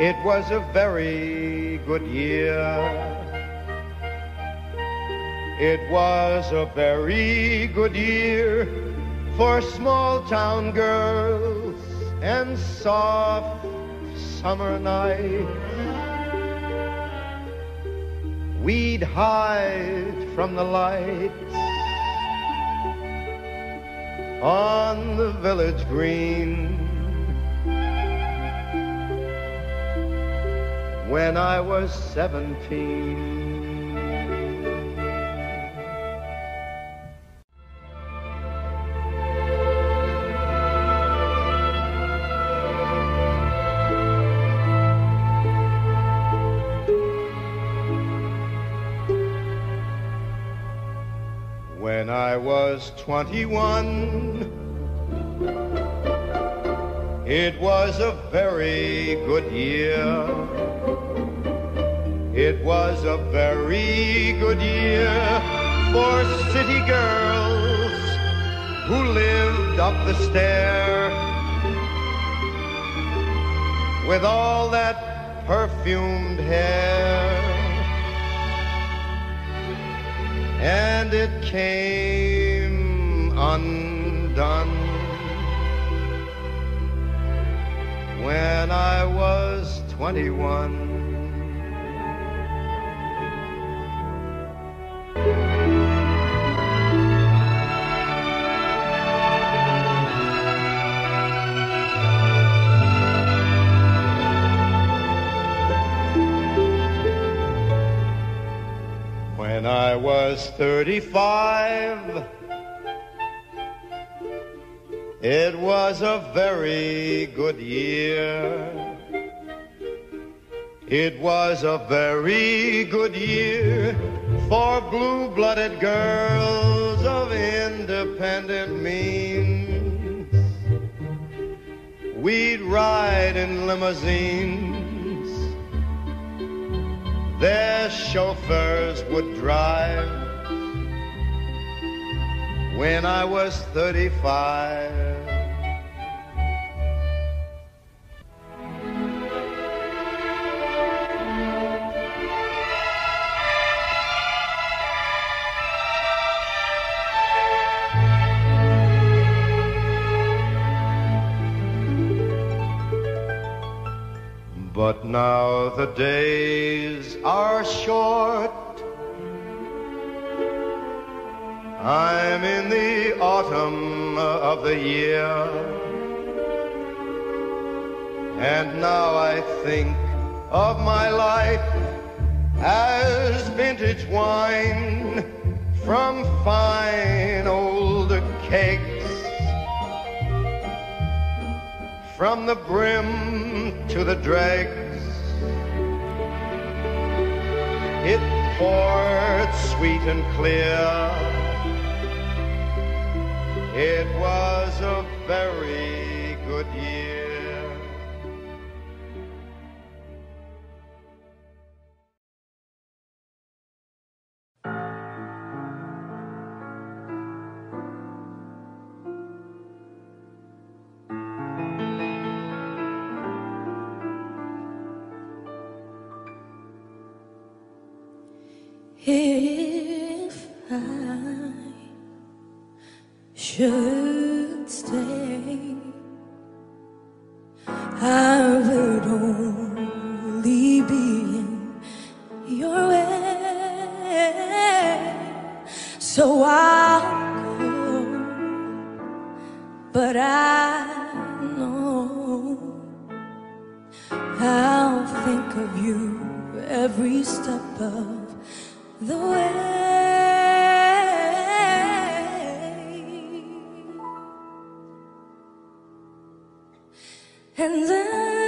It was a very good year. It was a very good year for small town girls and soft summer nights. We'd hide from the light on the village green. When I was seventeen. 21, it was a very good year. It was a very good year for city girls who lived up the stair with all that perfumed hair. and it came when I was 21. When I was 35, it was a very good year. It was a very good year for blue-blooded girls of independent means. We'd ride in limousines their chauffeurs would drive when I was 35. But now the days are short. I'm in the autumn of the year. And now I think of my life as vintage wine from fine old kegs. From the brim to the dregs, it poured sweet and clear. It was a very good year. If I should stay, I would only be in your way. So I'll go, but I know I'll think of you every step of the way. And I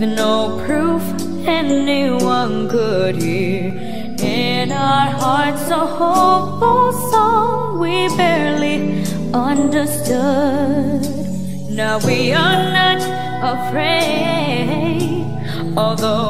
With no proof anyone could hear. In our hearts a hopeful song we barely understood. Now we are not afraid Although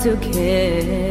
to care.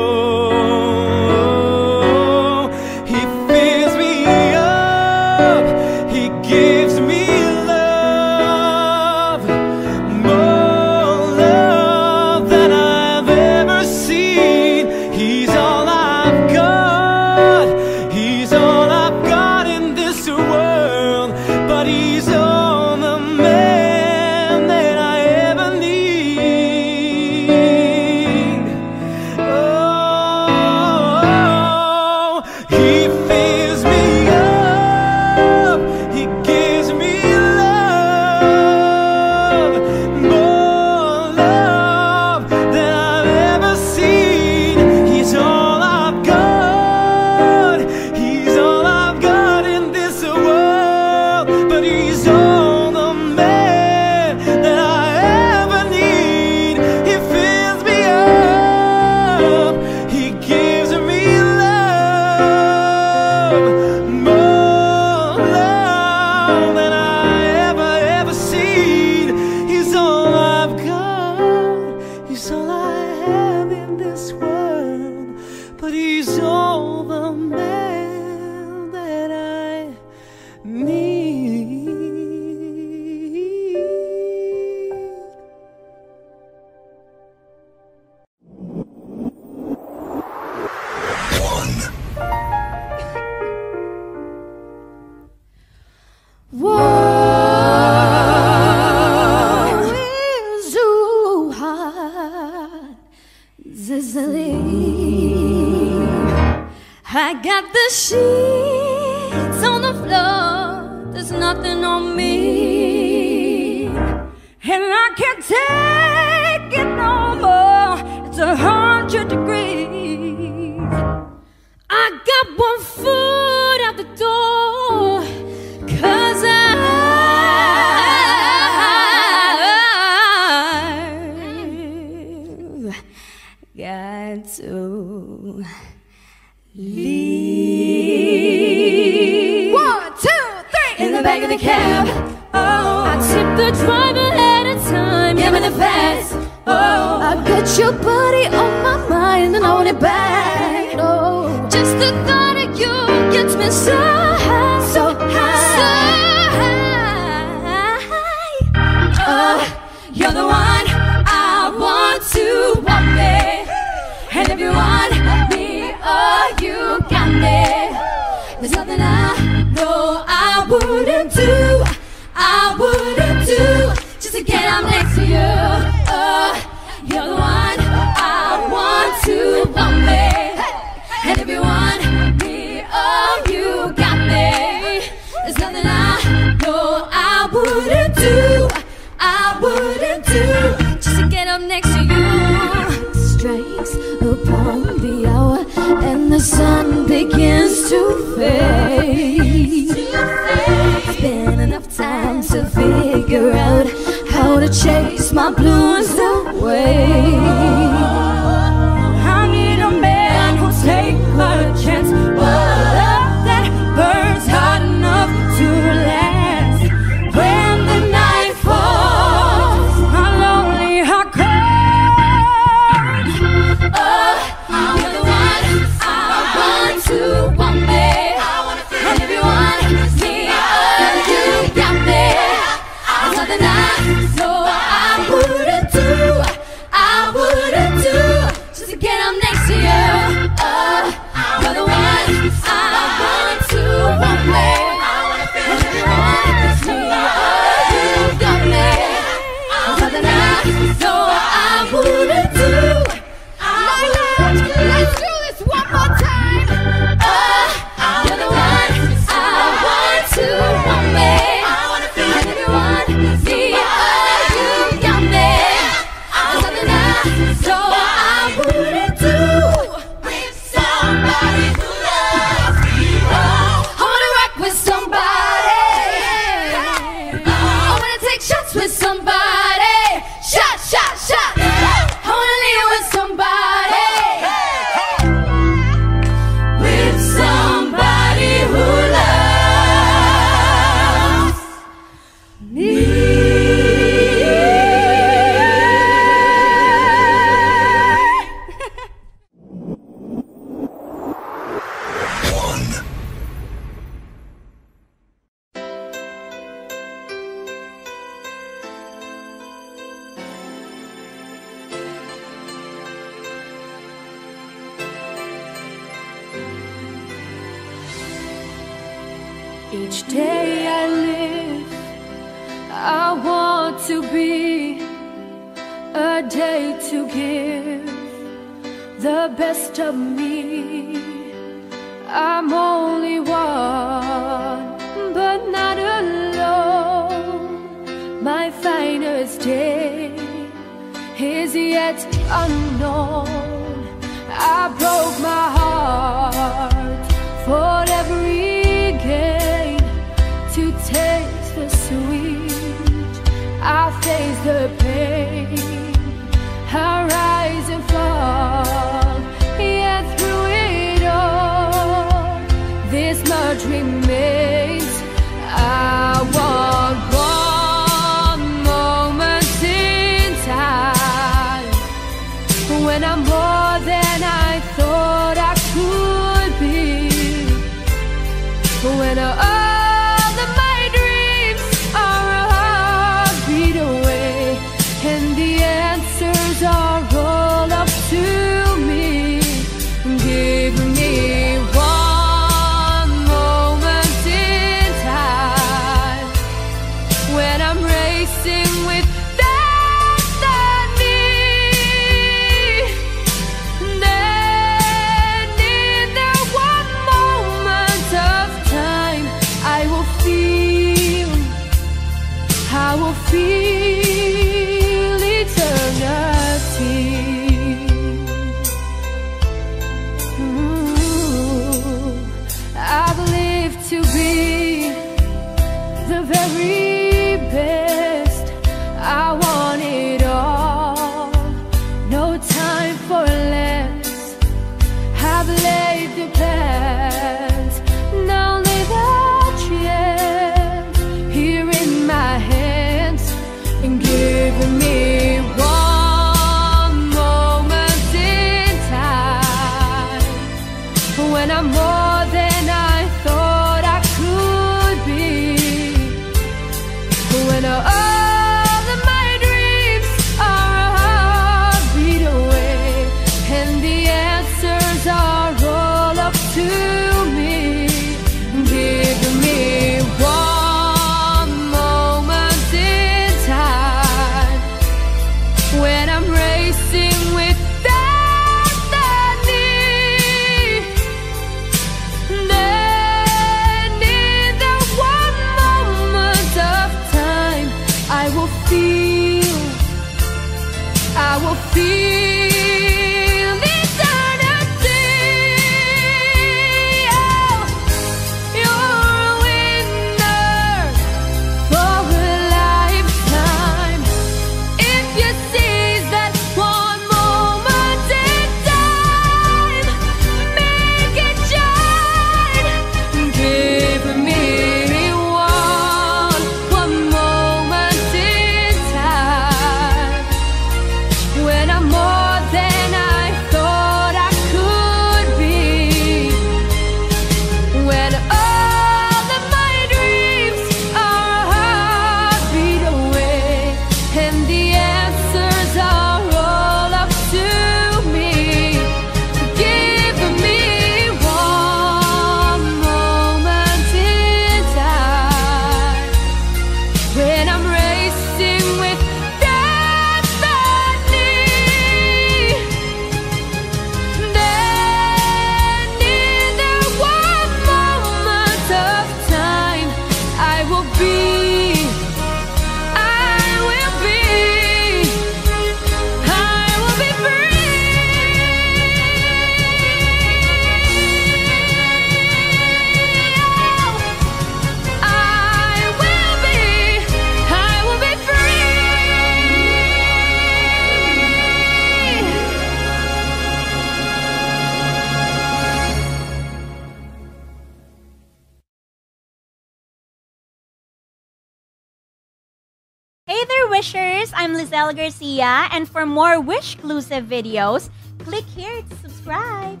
And for more Wishclusive videos, click here to subscribe.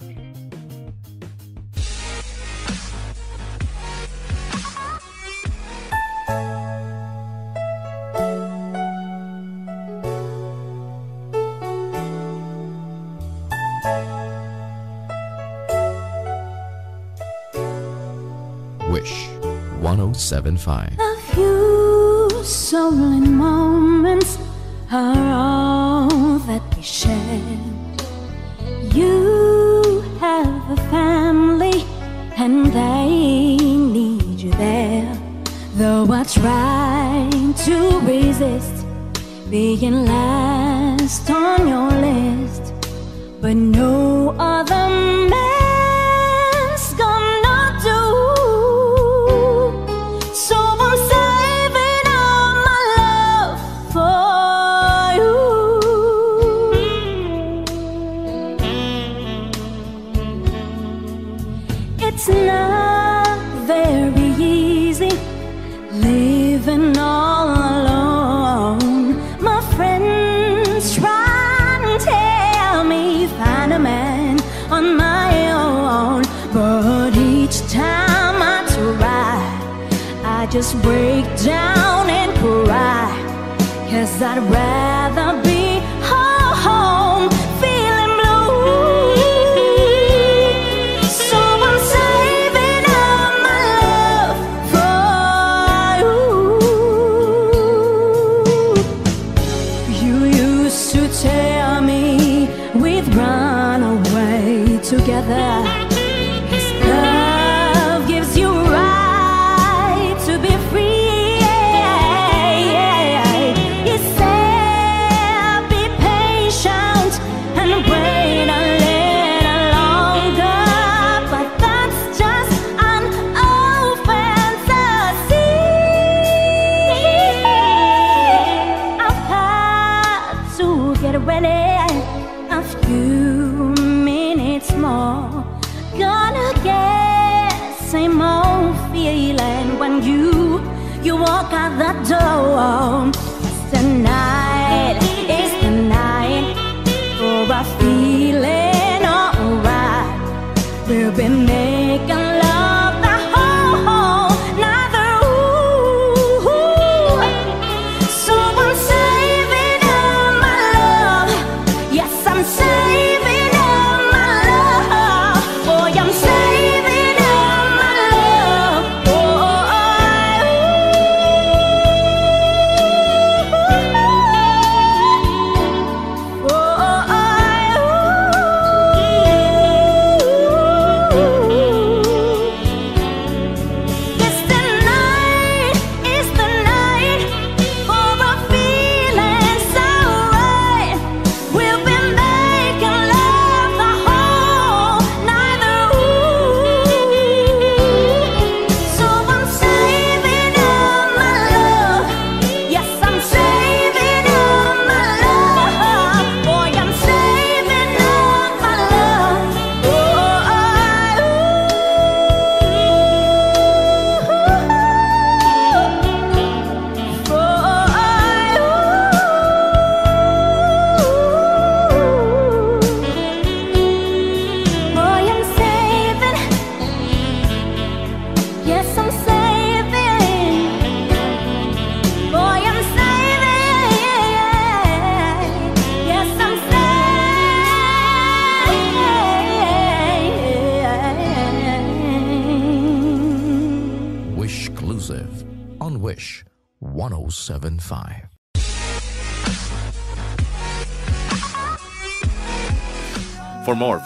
Wish 1075.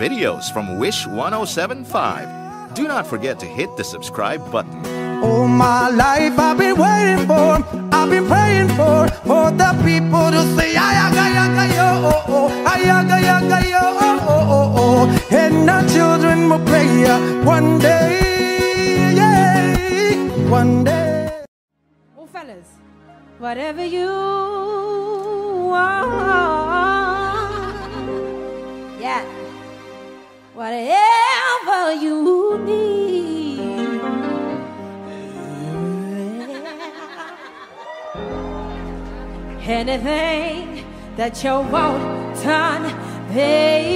videos from Wish 1075. Do not forget to hit the subscribe button. All my life I've been waiting for, I've been praying for, for the people to say, ayaga, yaga, yo, oh, oh, ayaga, yaga, yo, oh, oh, oh, oh. And our children will play uh, one day, yeah, one day. Oh, fellas, whatever you are. anything that you won't turn, baby.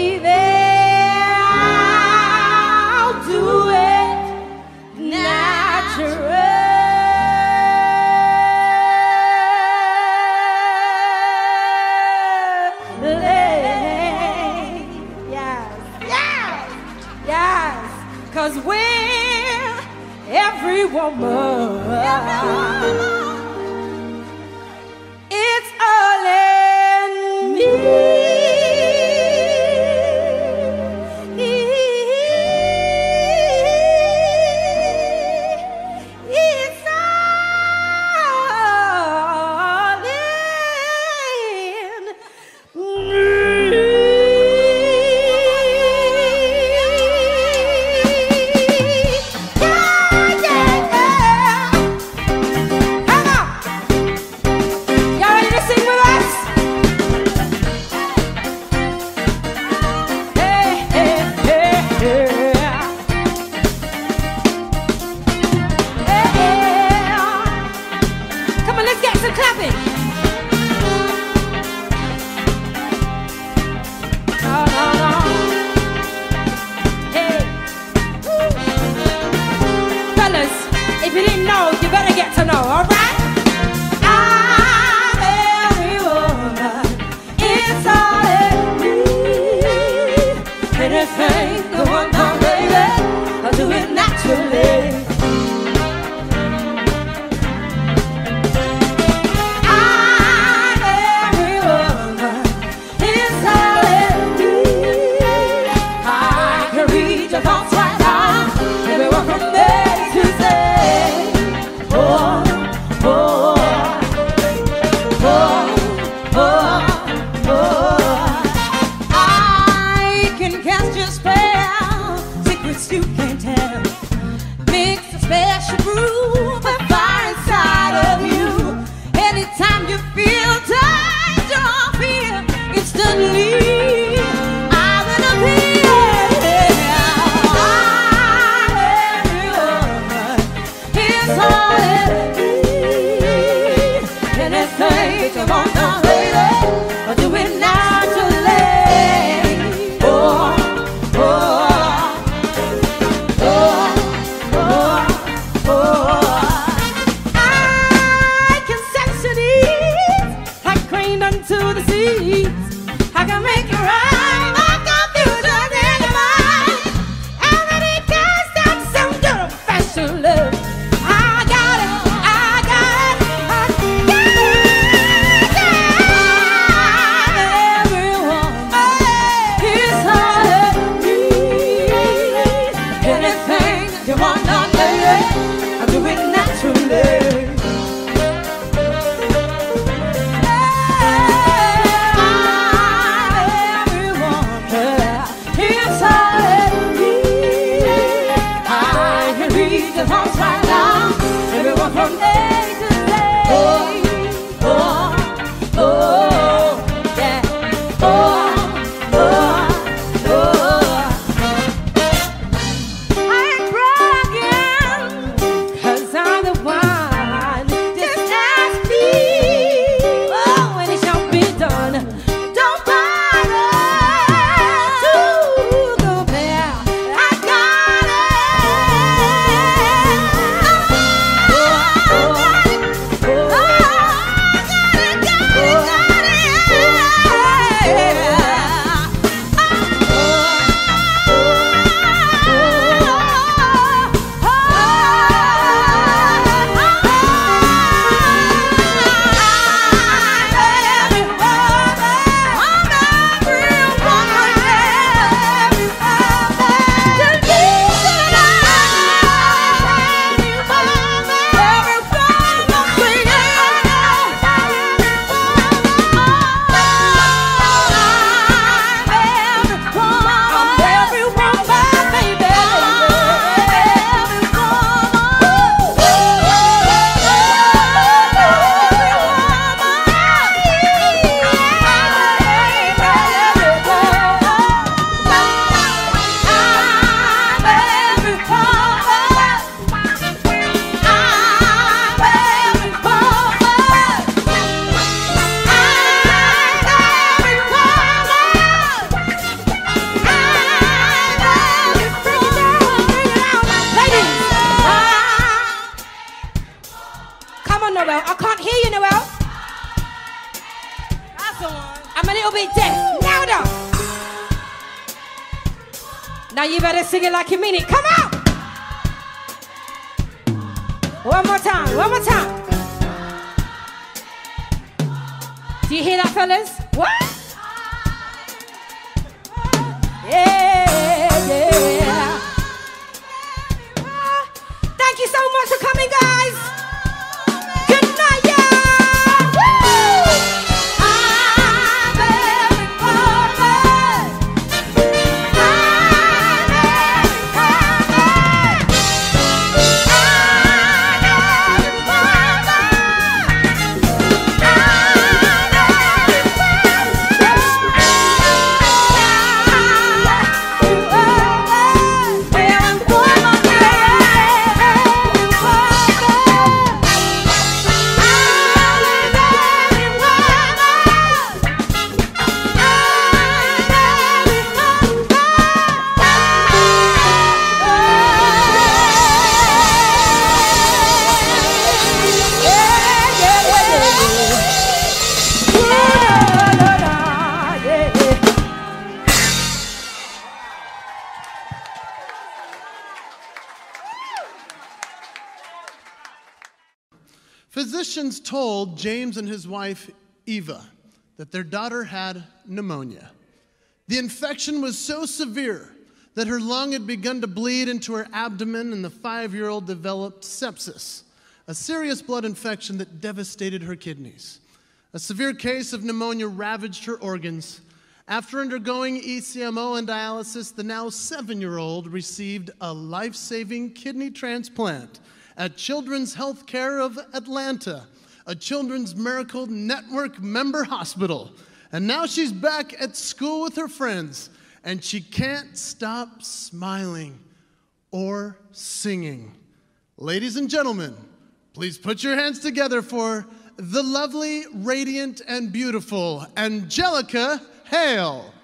And his wife Eva that their daughter had pneumonia. The infection was so severe that her lung had begun to bleed into her abdomen, and the five year old developed sepsis, a serious blood infection that devastated her kidneys. A severe case of pneumonia ravaged her organs. After undergoing ECMO and dialysis, the now seven year old received a life saving kidney transplant at Children's Healthcare of Atlanta, a Children's Miracle Network member hospital. And now she's back at school with her friends, and she can't stop smiling or singing. Ladies and gentlemen, please put your hands together for the lovely, radiant, and beautiful Angelica Hale.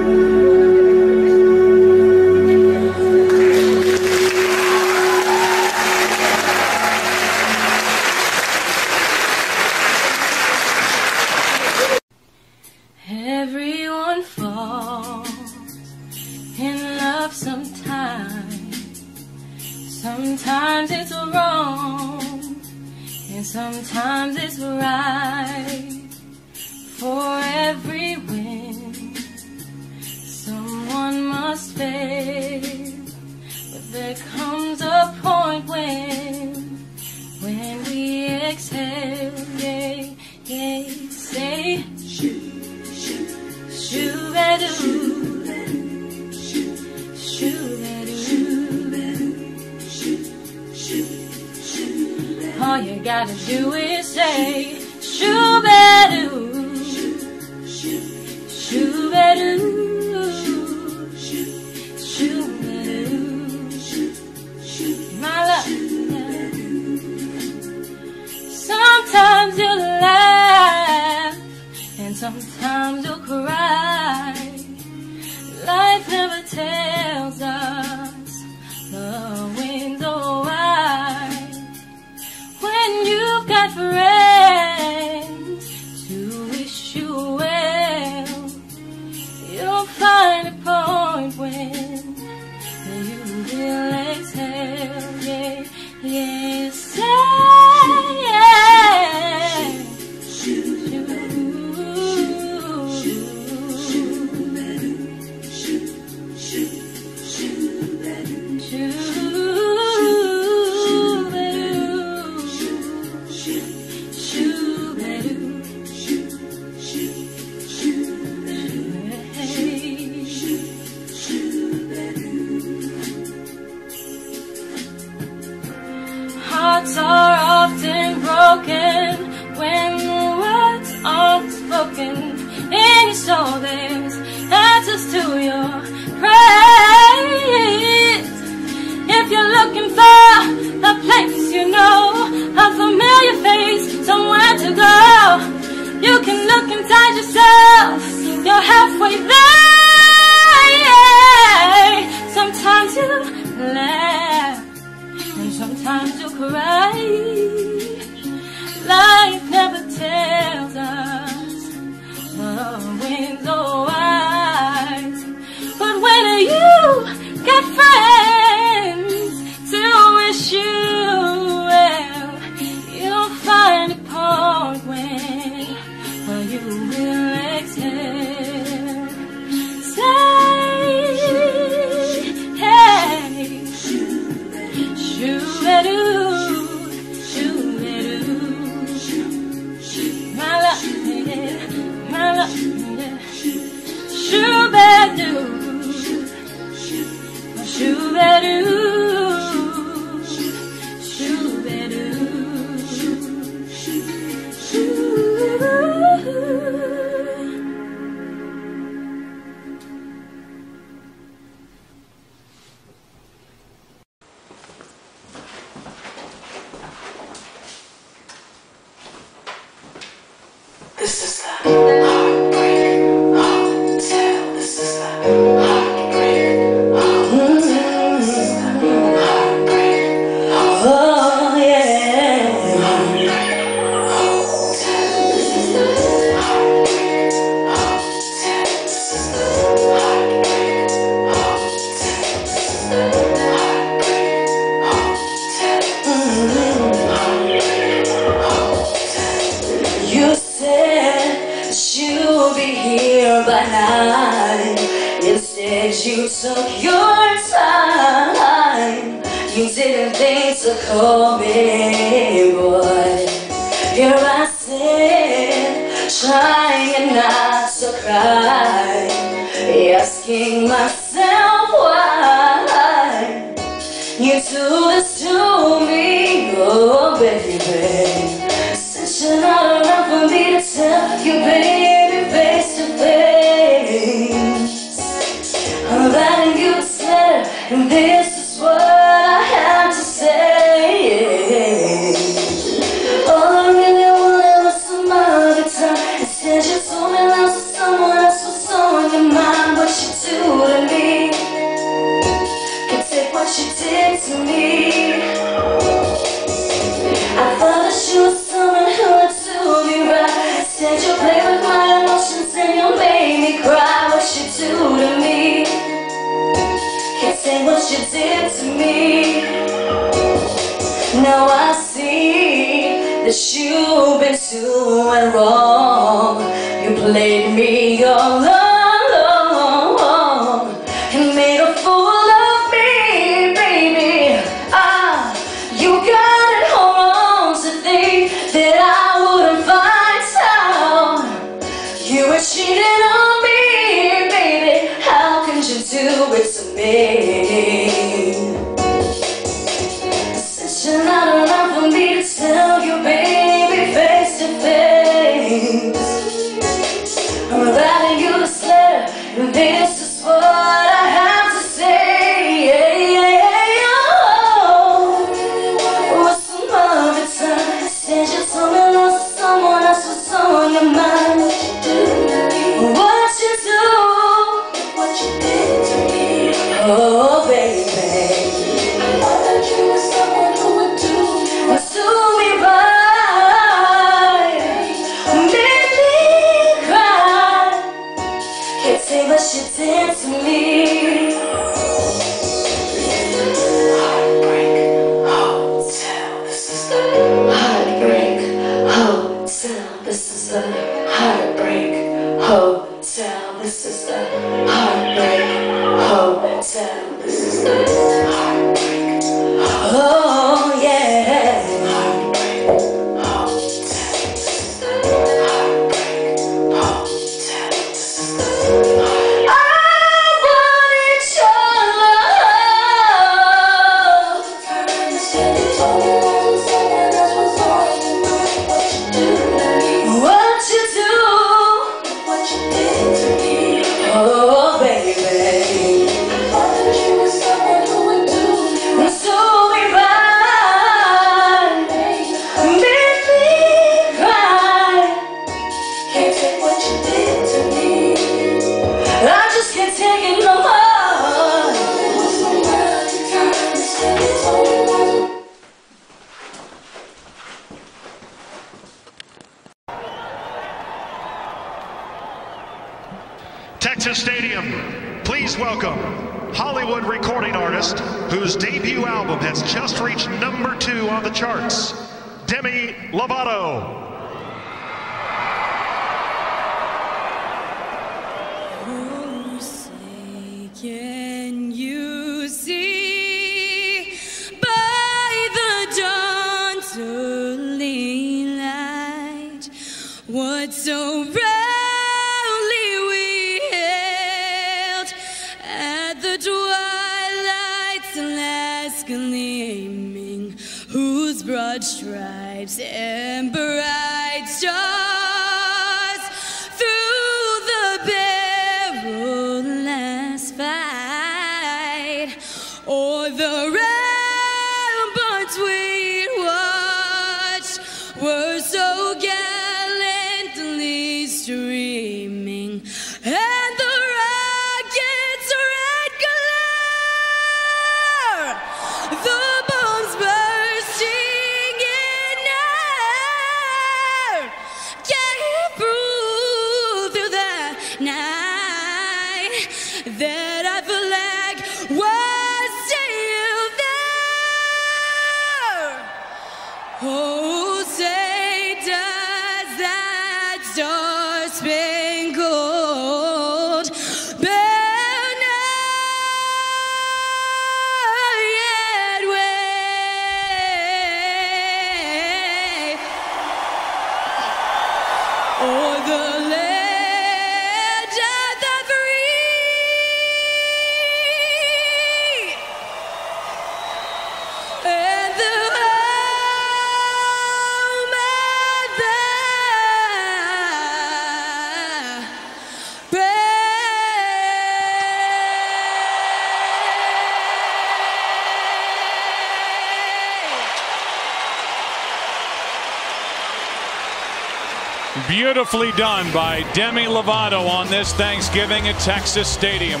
Beautifully done by Demi Lovato on this Thanksgiving at Texas Stadium.